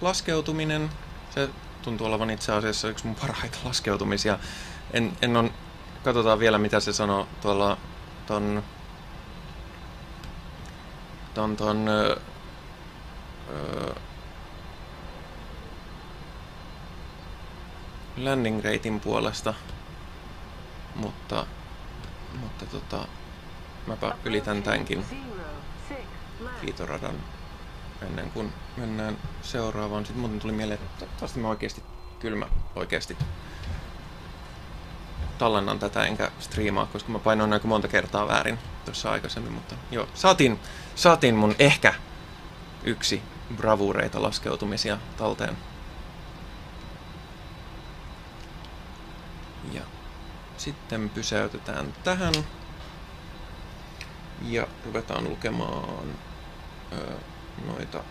laskeutuminen. Se tuntuu olevan itse asiassa yksi mun parhaita <laughs> laskeutumisia. En, en on... Katsotaan vielä mitä se sanoo tuolla ton... Ton ton... Ö, ö, landing ratein puolesta. Mutta mutta tota, mäpä ylitän tämänkin kiitoradan ennen kuin mennään seuraavaan. Sitten muuten tuli mieleen, että toivottavasti mä oikeasti, kyllä mä oikeasti tallennan tätä enkä striimaa, koska mä painoin aika monta kertaa väärin tuossa aikaisemmin, mutta joo, saatiin, saatiin mun ehkä yksi bravureita laskeutumisia talteen. Ja sitten pysäytetään tähän. Ja ruvetaan lukemaan öö, noita,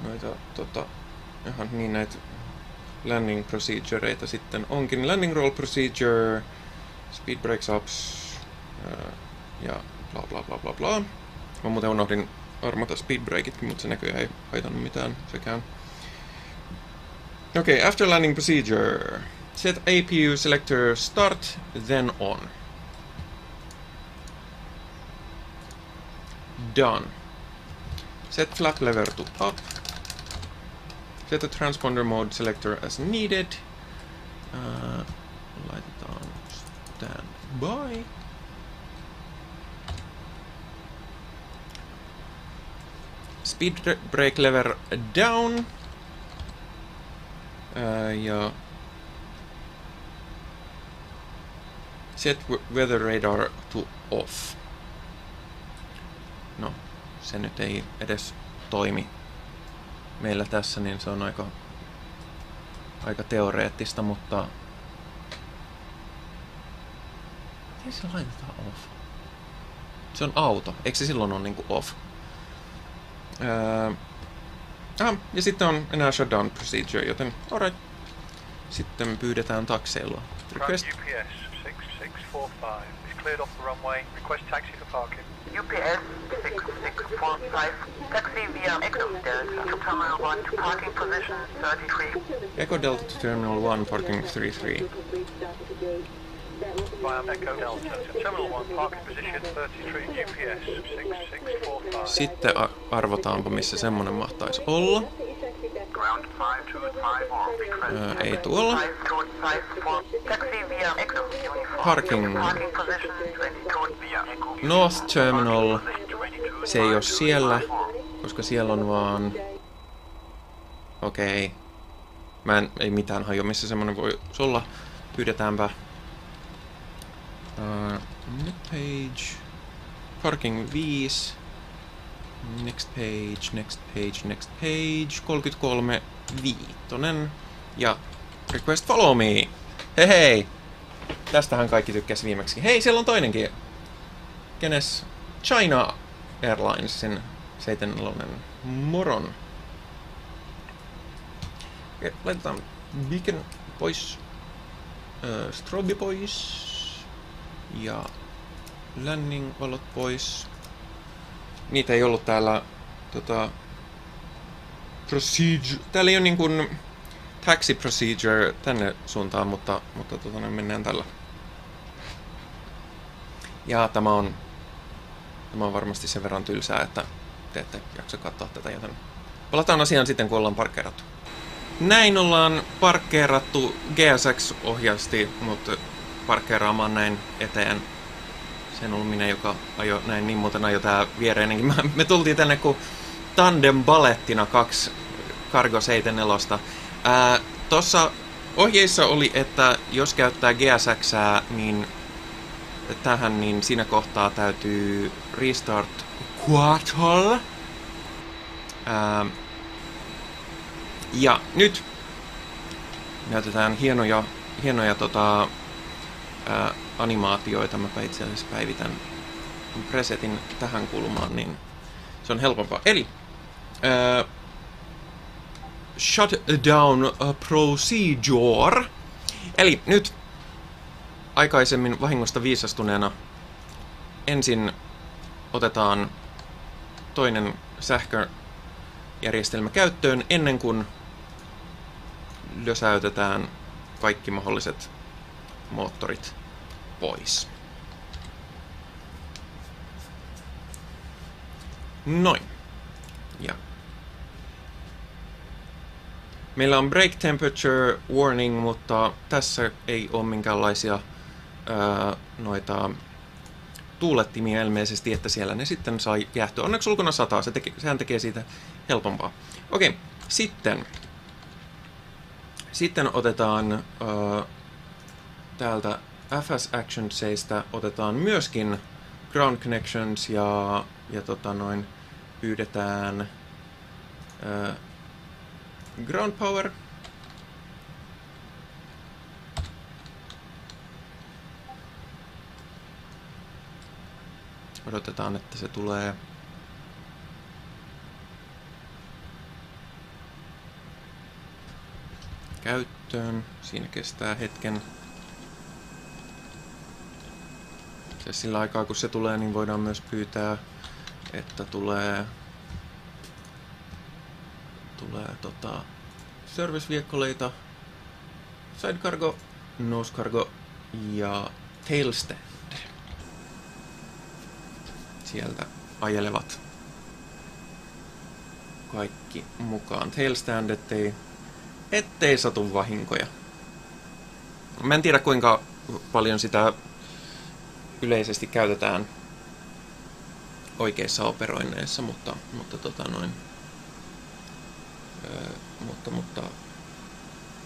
noita tota, ihan niin näitä landing procedureita sitten onkin. Landing roll procedure, speed breaks ups ja bla bla bla bla bla. Mä muuten unohdin armata speed breakitkin, mutta se näköjään ei haitannut mitään sekään. Okay, after landing procedure, set APU selector start, then on. Done. Set flap lever to up. Set the transponder mode selector as needed. Uh, laitetaan stand by. Speed brake lever down. Uh, ja set weather radar to off. Se nyt ei edes toimi meillä tässä, niin se on aika, aika teoreettista, mutta... Miten se laitetaan off? Se on auto, eikö se silloin ole niinku off? Öö, ah, ja sitten on enää shutdown procedure, joten alright. Sitten pyydetään takseilua. Ground Request UPS 6645. It's cleared off the runway. Request taxi for parking. UPS 6645. Taxi via Echo Delta to Terminal 1 to parking position 33. Echo Delta Terminal 1 parking 33. Via Echo Delta to Terminal 1, parking position 33, UPS 6645. Sitten arvotaanpa, missä semmonen mahtaisi olla. Ground 5254, request Ää, ei tuolla. 5054. Taxi via Echo Uniform. Parking Parking position 22. via Echo North Terminal. 22. Se ei oo siellä, koska siellä on vaan... Okei. Mä en, ei mitään hajua, missä semmonen voi olla. Pyydetäänpä... Uh, page... Parking 5. Next page, next page, next page. 33 viitonen. Ja request follow me. Hei hei! Tästähän kaikki tykkäs viimeksi. Hei, siellä on toinenkin. Kenes? China Airlinesin 74 moron. Okei, laitetaan beacon pois. Öö, strobe pois. Ja landing valot pois. Niitä ei ollut täällä tota, procedure. Täällä ei ole niin taxi procedure tänne suuntaan, mutta, mutta tota, mennään tällä. Ja tämä on, tämä on varmasti sen verran tylsää, että te ette jaksa katsoa tätä, joten palataan asiaan sitten, kun ollaan parkkeerattu. Näin ollaan parkkeerattu. GSX ohjasti mut parkkeeraamaan näin eteen. Se en ollut minä, joka ajo näin, niin muuten ajo tää viereinenkin. Me tultiin tänne kun tandem ballettina kaksi Cargo 74. Ää, tossa ohjeissa oli, että jos käyttää GSX, niin tähän, niin siinä kohtaa täytyy restart Quattol. Ää, ja nyt näytetään hienoja, hienoja tota, ää, animaatioita. Mäpä itse asiassa päivitän presetin tähän kulmaan, niin se on helpompaa. Eli ää, shutdown procedure. Eli nyt aikaisemmin vahingosta viisastuneena ensin otetaan toinen sähköjärjestelmä käyttöön ennen kuin lösäytetään kaikki mahdolliset moottorit pois. Noin. Ja Meillä on break temperature warning, mutta tässä ei ole minkäänlaisia ää, noita tuulettimia ilmeisesti, että siellä ne sitten saa jäähtyä. Onneksi ulkona sataa, se teke, sehän tekee siitä helpompaa. Okei, sitten. Sitten otetaan ää, täältä FS Actionsista otetaan myöskin Ground Connections ja, ja tota noin, pyydetään ää, Ground Power. Odotetaan, että se tulee. Käyttöön. Siinä kestää hetken. Se sillä aikaa kun se tulee, niin voidaan myös pyytää, että tulee tulee tota, service-viekkoleita, side cargo, nose cargo ja tail stand. Sieltä ajelevat kaikki mukaan. Tail stand, ettei, ettei satu vahinkoja. Mä en tiedä kuinka paljon sitä yleisesti käytetään oikeissa operoinneissa, mutta, mutta tota noin, Öö, mutta, mutta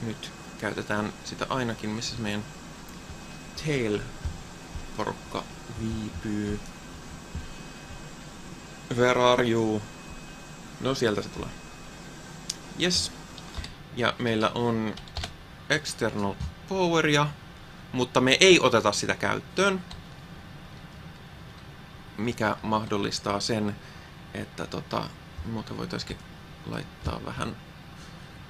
nyt käytetään sitä ainakin, missä meidän tail-porukka viipyy. Where are you? No sieltä se tulee. Yes. Ja meillä on external poweria, mutta me ei oteta sitä käyttöön. Mikä mahdollistaa sen, että tota, muuten voitaisiin laittaa vähän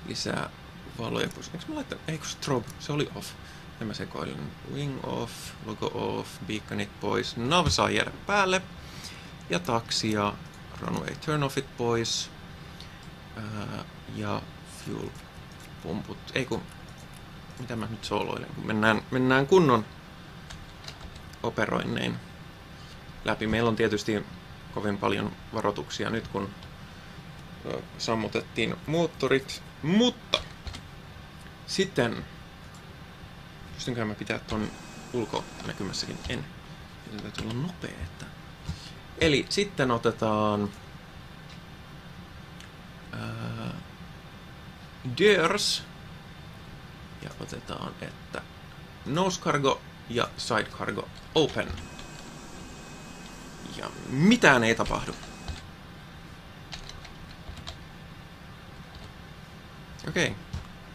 lisää valoja. Eikö mä laittaa? Eikö strobe? Se oli off. Ja mä sekoilen wing off, logo off, beaconit pois. Nav päälle. Ja taksi ja runway turn offit pois. Ää, ja fuel pumput. Ei kun, mitä mä nyt sooloilen, kun mennään, mennään kunnon operoinnein läpi. Meillä on tietysti kovin paljon varoituksia nyt, kun sammutettiin moottorit, mutta sitten pystynkö mä pitää ton ulkonäkymässäkin? En. Täytyy olla nopea, että... Eli sitten otetaan... Ää, Doors. Ja otetaan, että Nose Cargo ja Side Cargo Open. Ja mitään ei tapahdu. Okei.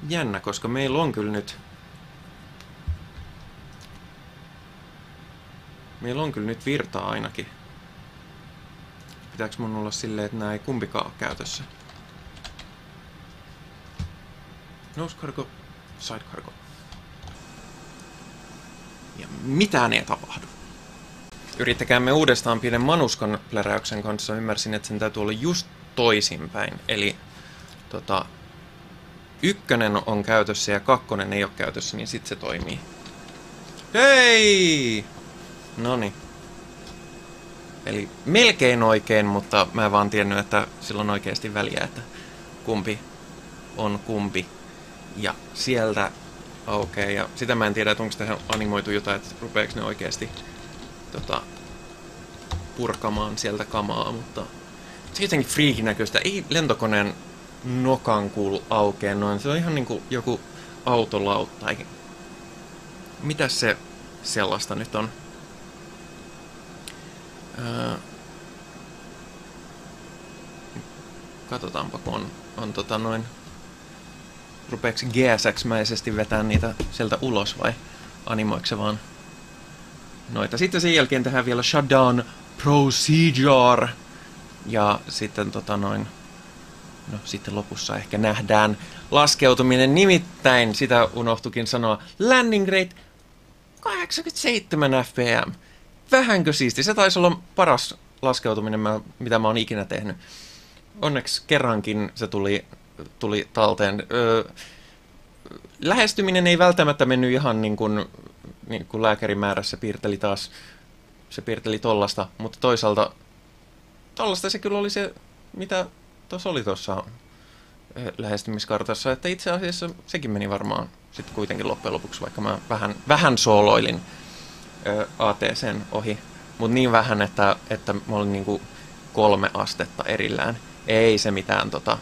Jännä, koska meillä on kyllä nyt... Meillä on kyllä nyt virtaa ainakin. Pitääkö mun olla silleen, että nää ei kumpikaan ole käytössä? Nose cargo, side cargo. Ja mitään ei tapahdu. Yrittäkäämme uudestaan pienen manuskan pläräyksen kanssa. Ymmärsin, että sen täytyy olla just toisinpäin. Eli tota, ykkönen on käytössä ja kakkonen ei ole käytössä, niin sitten se toimii. Hei! Noni. Eli melkein oikein, mutta mä en vaan tiennyt, että sillä on oikeasti väliä, että kumpi on kumpi. Ja sieltä aukeaa. Okay, ja sitä mä en tiedä, että onko tähän animoitu jotain, että rupeeko ne oikeasti tota, purkamaan sieltä kamaa, mutta se on jotenkin friikin näköistä. Ei lentokoneen nokan kuulu aukea noin. Se on ihan niinku joku autolautta. Mitä se sellaista nyt on? Katsotaanpa, kun on, on tota noin... Rupeeksi GSX-mäisesti vetää niitä sieltä ulos vai animoiko se vaan noita. Sitten sen jälkeen tehdään vielä shutdown procedure. Ja sitten tota noin, no sitten lopussa ehkä nähdään laskeutuminen. Nimittäin, sitä unohtukin sanoa, landing rate 87 fpm. Vähänkö siisti? Se taisi olla paras laskeutuminen, mitä mä oon ikinä tehnyt. Onneksi kerrankin se tuli, tuli talteen. Öö, lähestyminen ei välttämättä mennyt ihan niin kuin, niin kuin lääkärin määrässä piirteli taas, se piirteli tollasta, mutta toisaalta tollasta se kyllä oli se, mitä tuossa oli tuossa lähestymiskartassa, että itse asiassa sekin meni varmaan sitten kuitenkin loppujen lopuksi, vaikka mä vähän, vähän sooloilin ATCn ohi, mutta niin vähän, että, että mä olin niinku kolme astetta erillään. Ei se mitään, tota,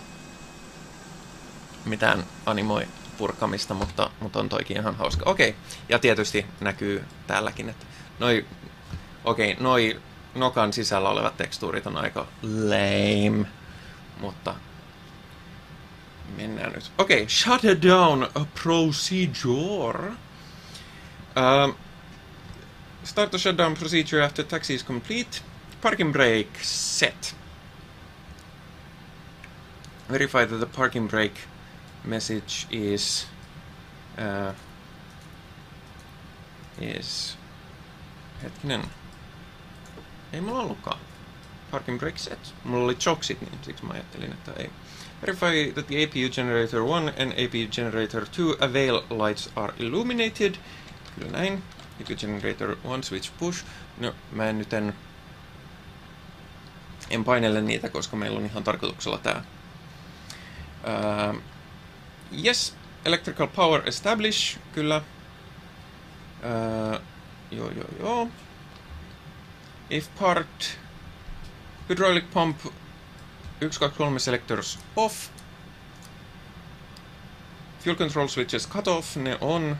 mitään animoi purkamista, mutta, mutta on toikin ihan hauska. Okei, ja tietysti näkyy täälläkin, että noi, okei, noi nokan sisällä olevat tekstuurit on aika lame, mutta mennään nyt. Okei, okay, shut down a procedure. Uh, start the shutdown procedure after taxi is complete. Parking brake set. Verify that the parking brake message is uh, is hetkinen. Ei mulla ollutkaan. Parking brake set. Mulla oli choksit niin siksi mä ajattelin että ei. Verify that the APU generator 1 and APU generator 2 avail lights are illuminated. Kyllä näin APU generator 1 switch push no mä en nyt en en painelle niitä koska meillä on ihan tarkoituksella tää uh, Yes, electrical power establish, kyllä. Uh, joo, joo, joo. If part hydraulic pump 1, 2, 3 selectors off. Fuel control switches cut off, ne on.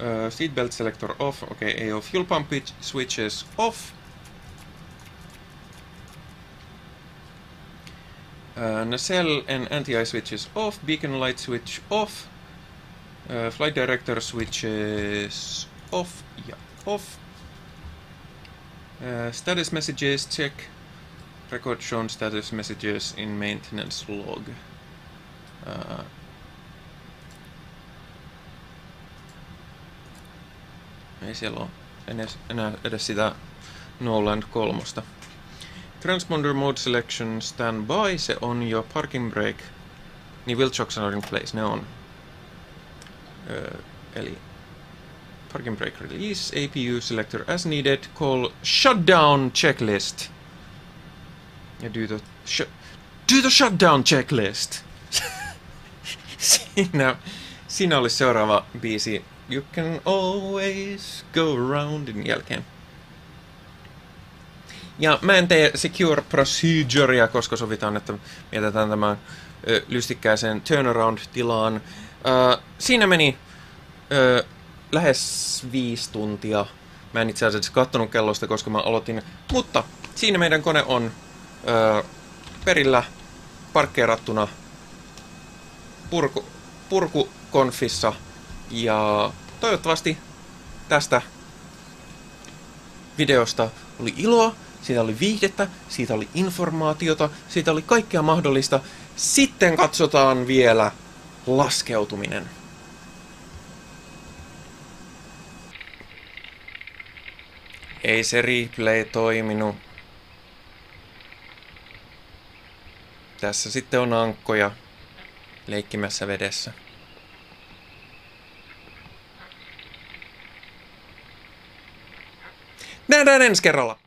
Uh, seatbelt selector off, okay, AO fuel pump switches off. Uh, nacelle and anti-eye switches off, beacon light switch off, uh, flight director switches off, yeah, off. Uh, status messages check, record shown status messages in maintenance log. Uh, Ei siellä ole edes, enää edes sitä Noland kolmosta. Transponder mode selection standby, se on jo parking brake. Niin wheel chocks are in place, ne on. Öö, eli parking brake release, APU selector as needed, call shutdown checklist. Ja do the, sh do the shutdown checklist. <laughs> siinä, siinä oli seuraava biisi You can always go aroundin jälkeen. Ja mä en tee secure procedurea, koska sovitaan, että mietitään tämän ö, lystikkääseen turnaround-tilaan. Ö, siinä meni ö, lähes viisi tuntia. Mä en itse asiassa kattonut kellosta, koska mä aloitin. Mutta siinä meidän kone on ö, perillä parkkeerattuna purku, purkukonfissa. Ja toivottavasti tästä videosta oli iloa, siitä oli viihdettä, siitä oli informaatiota, siitä oli kaikkea mahdollista. Sitten katsotaan vielä laskeutuminen. Ei se replay toiminut. Tässä sitten on ankkoja leikkimässä vedessä. Nähdään ensi kerralla!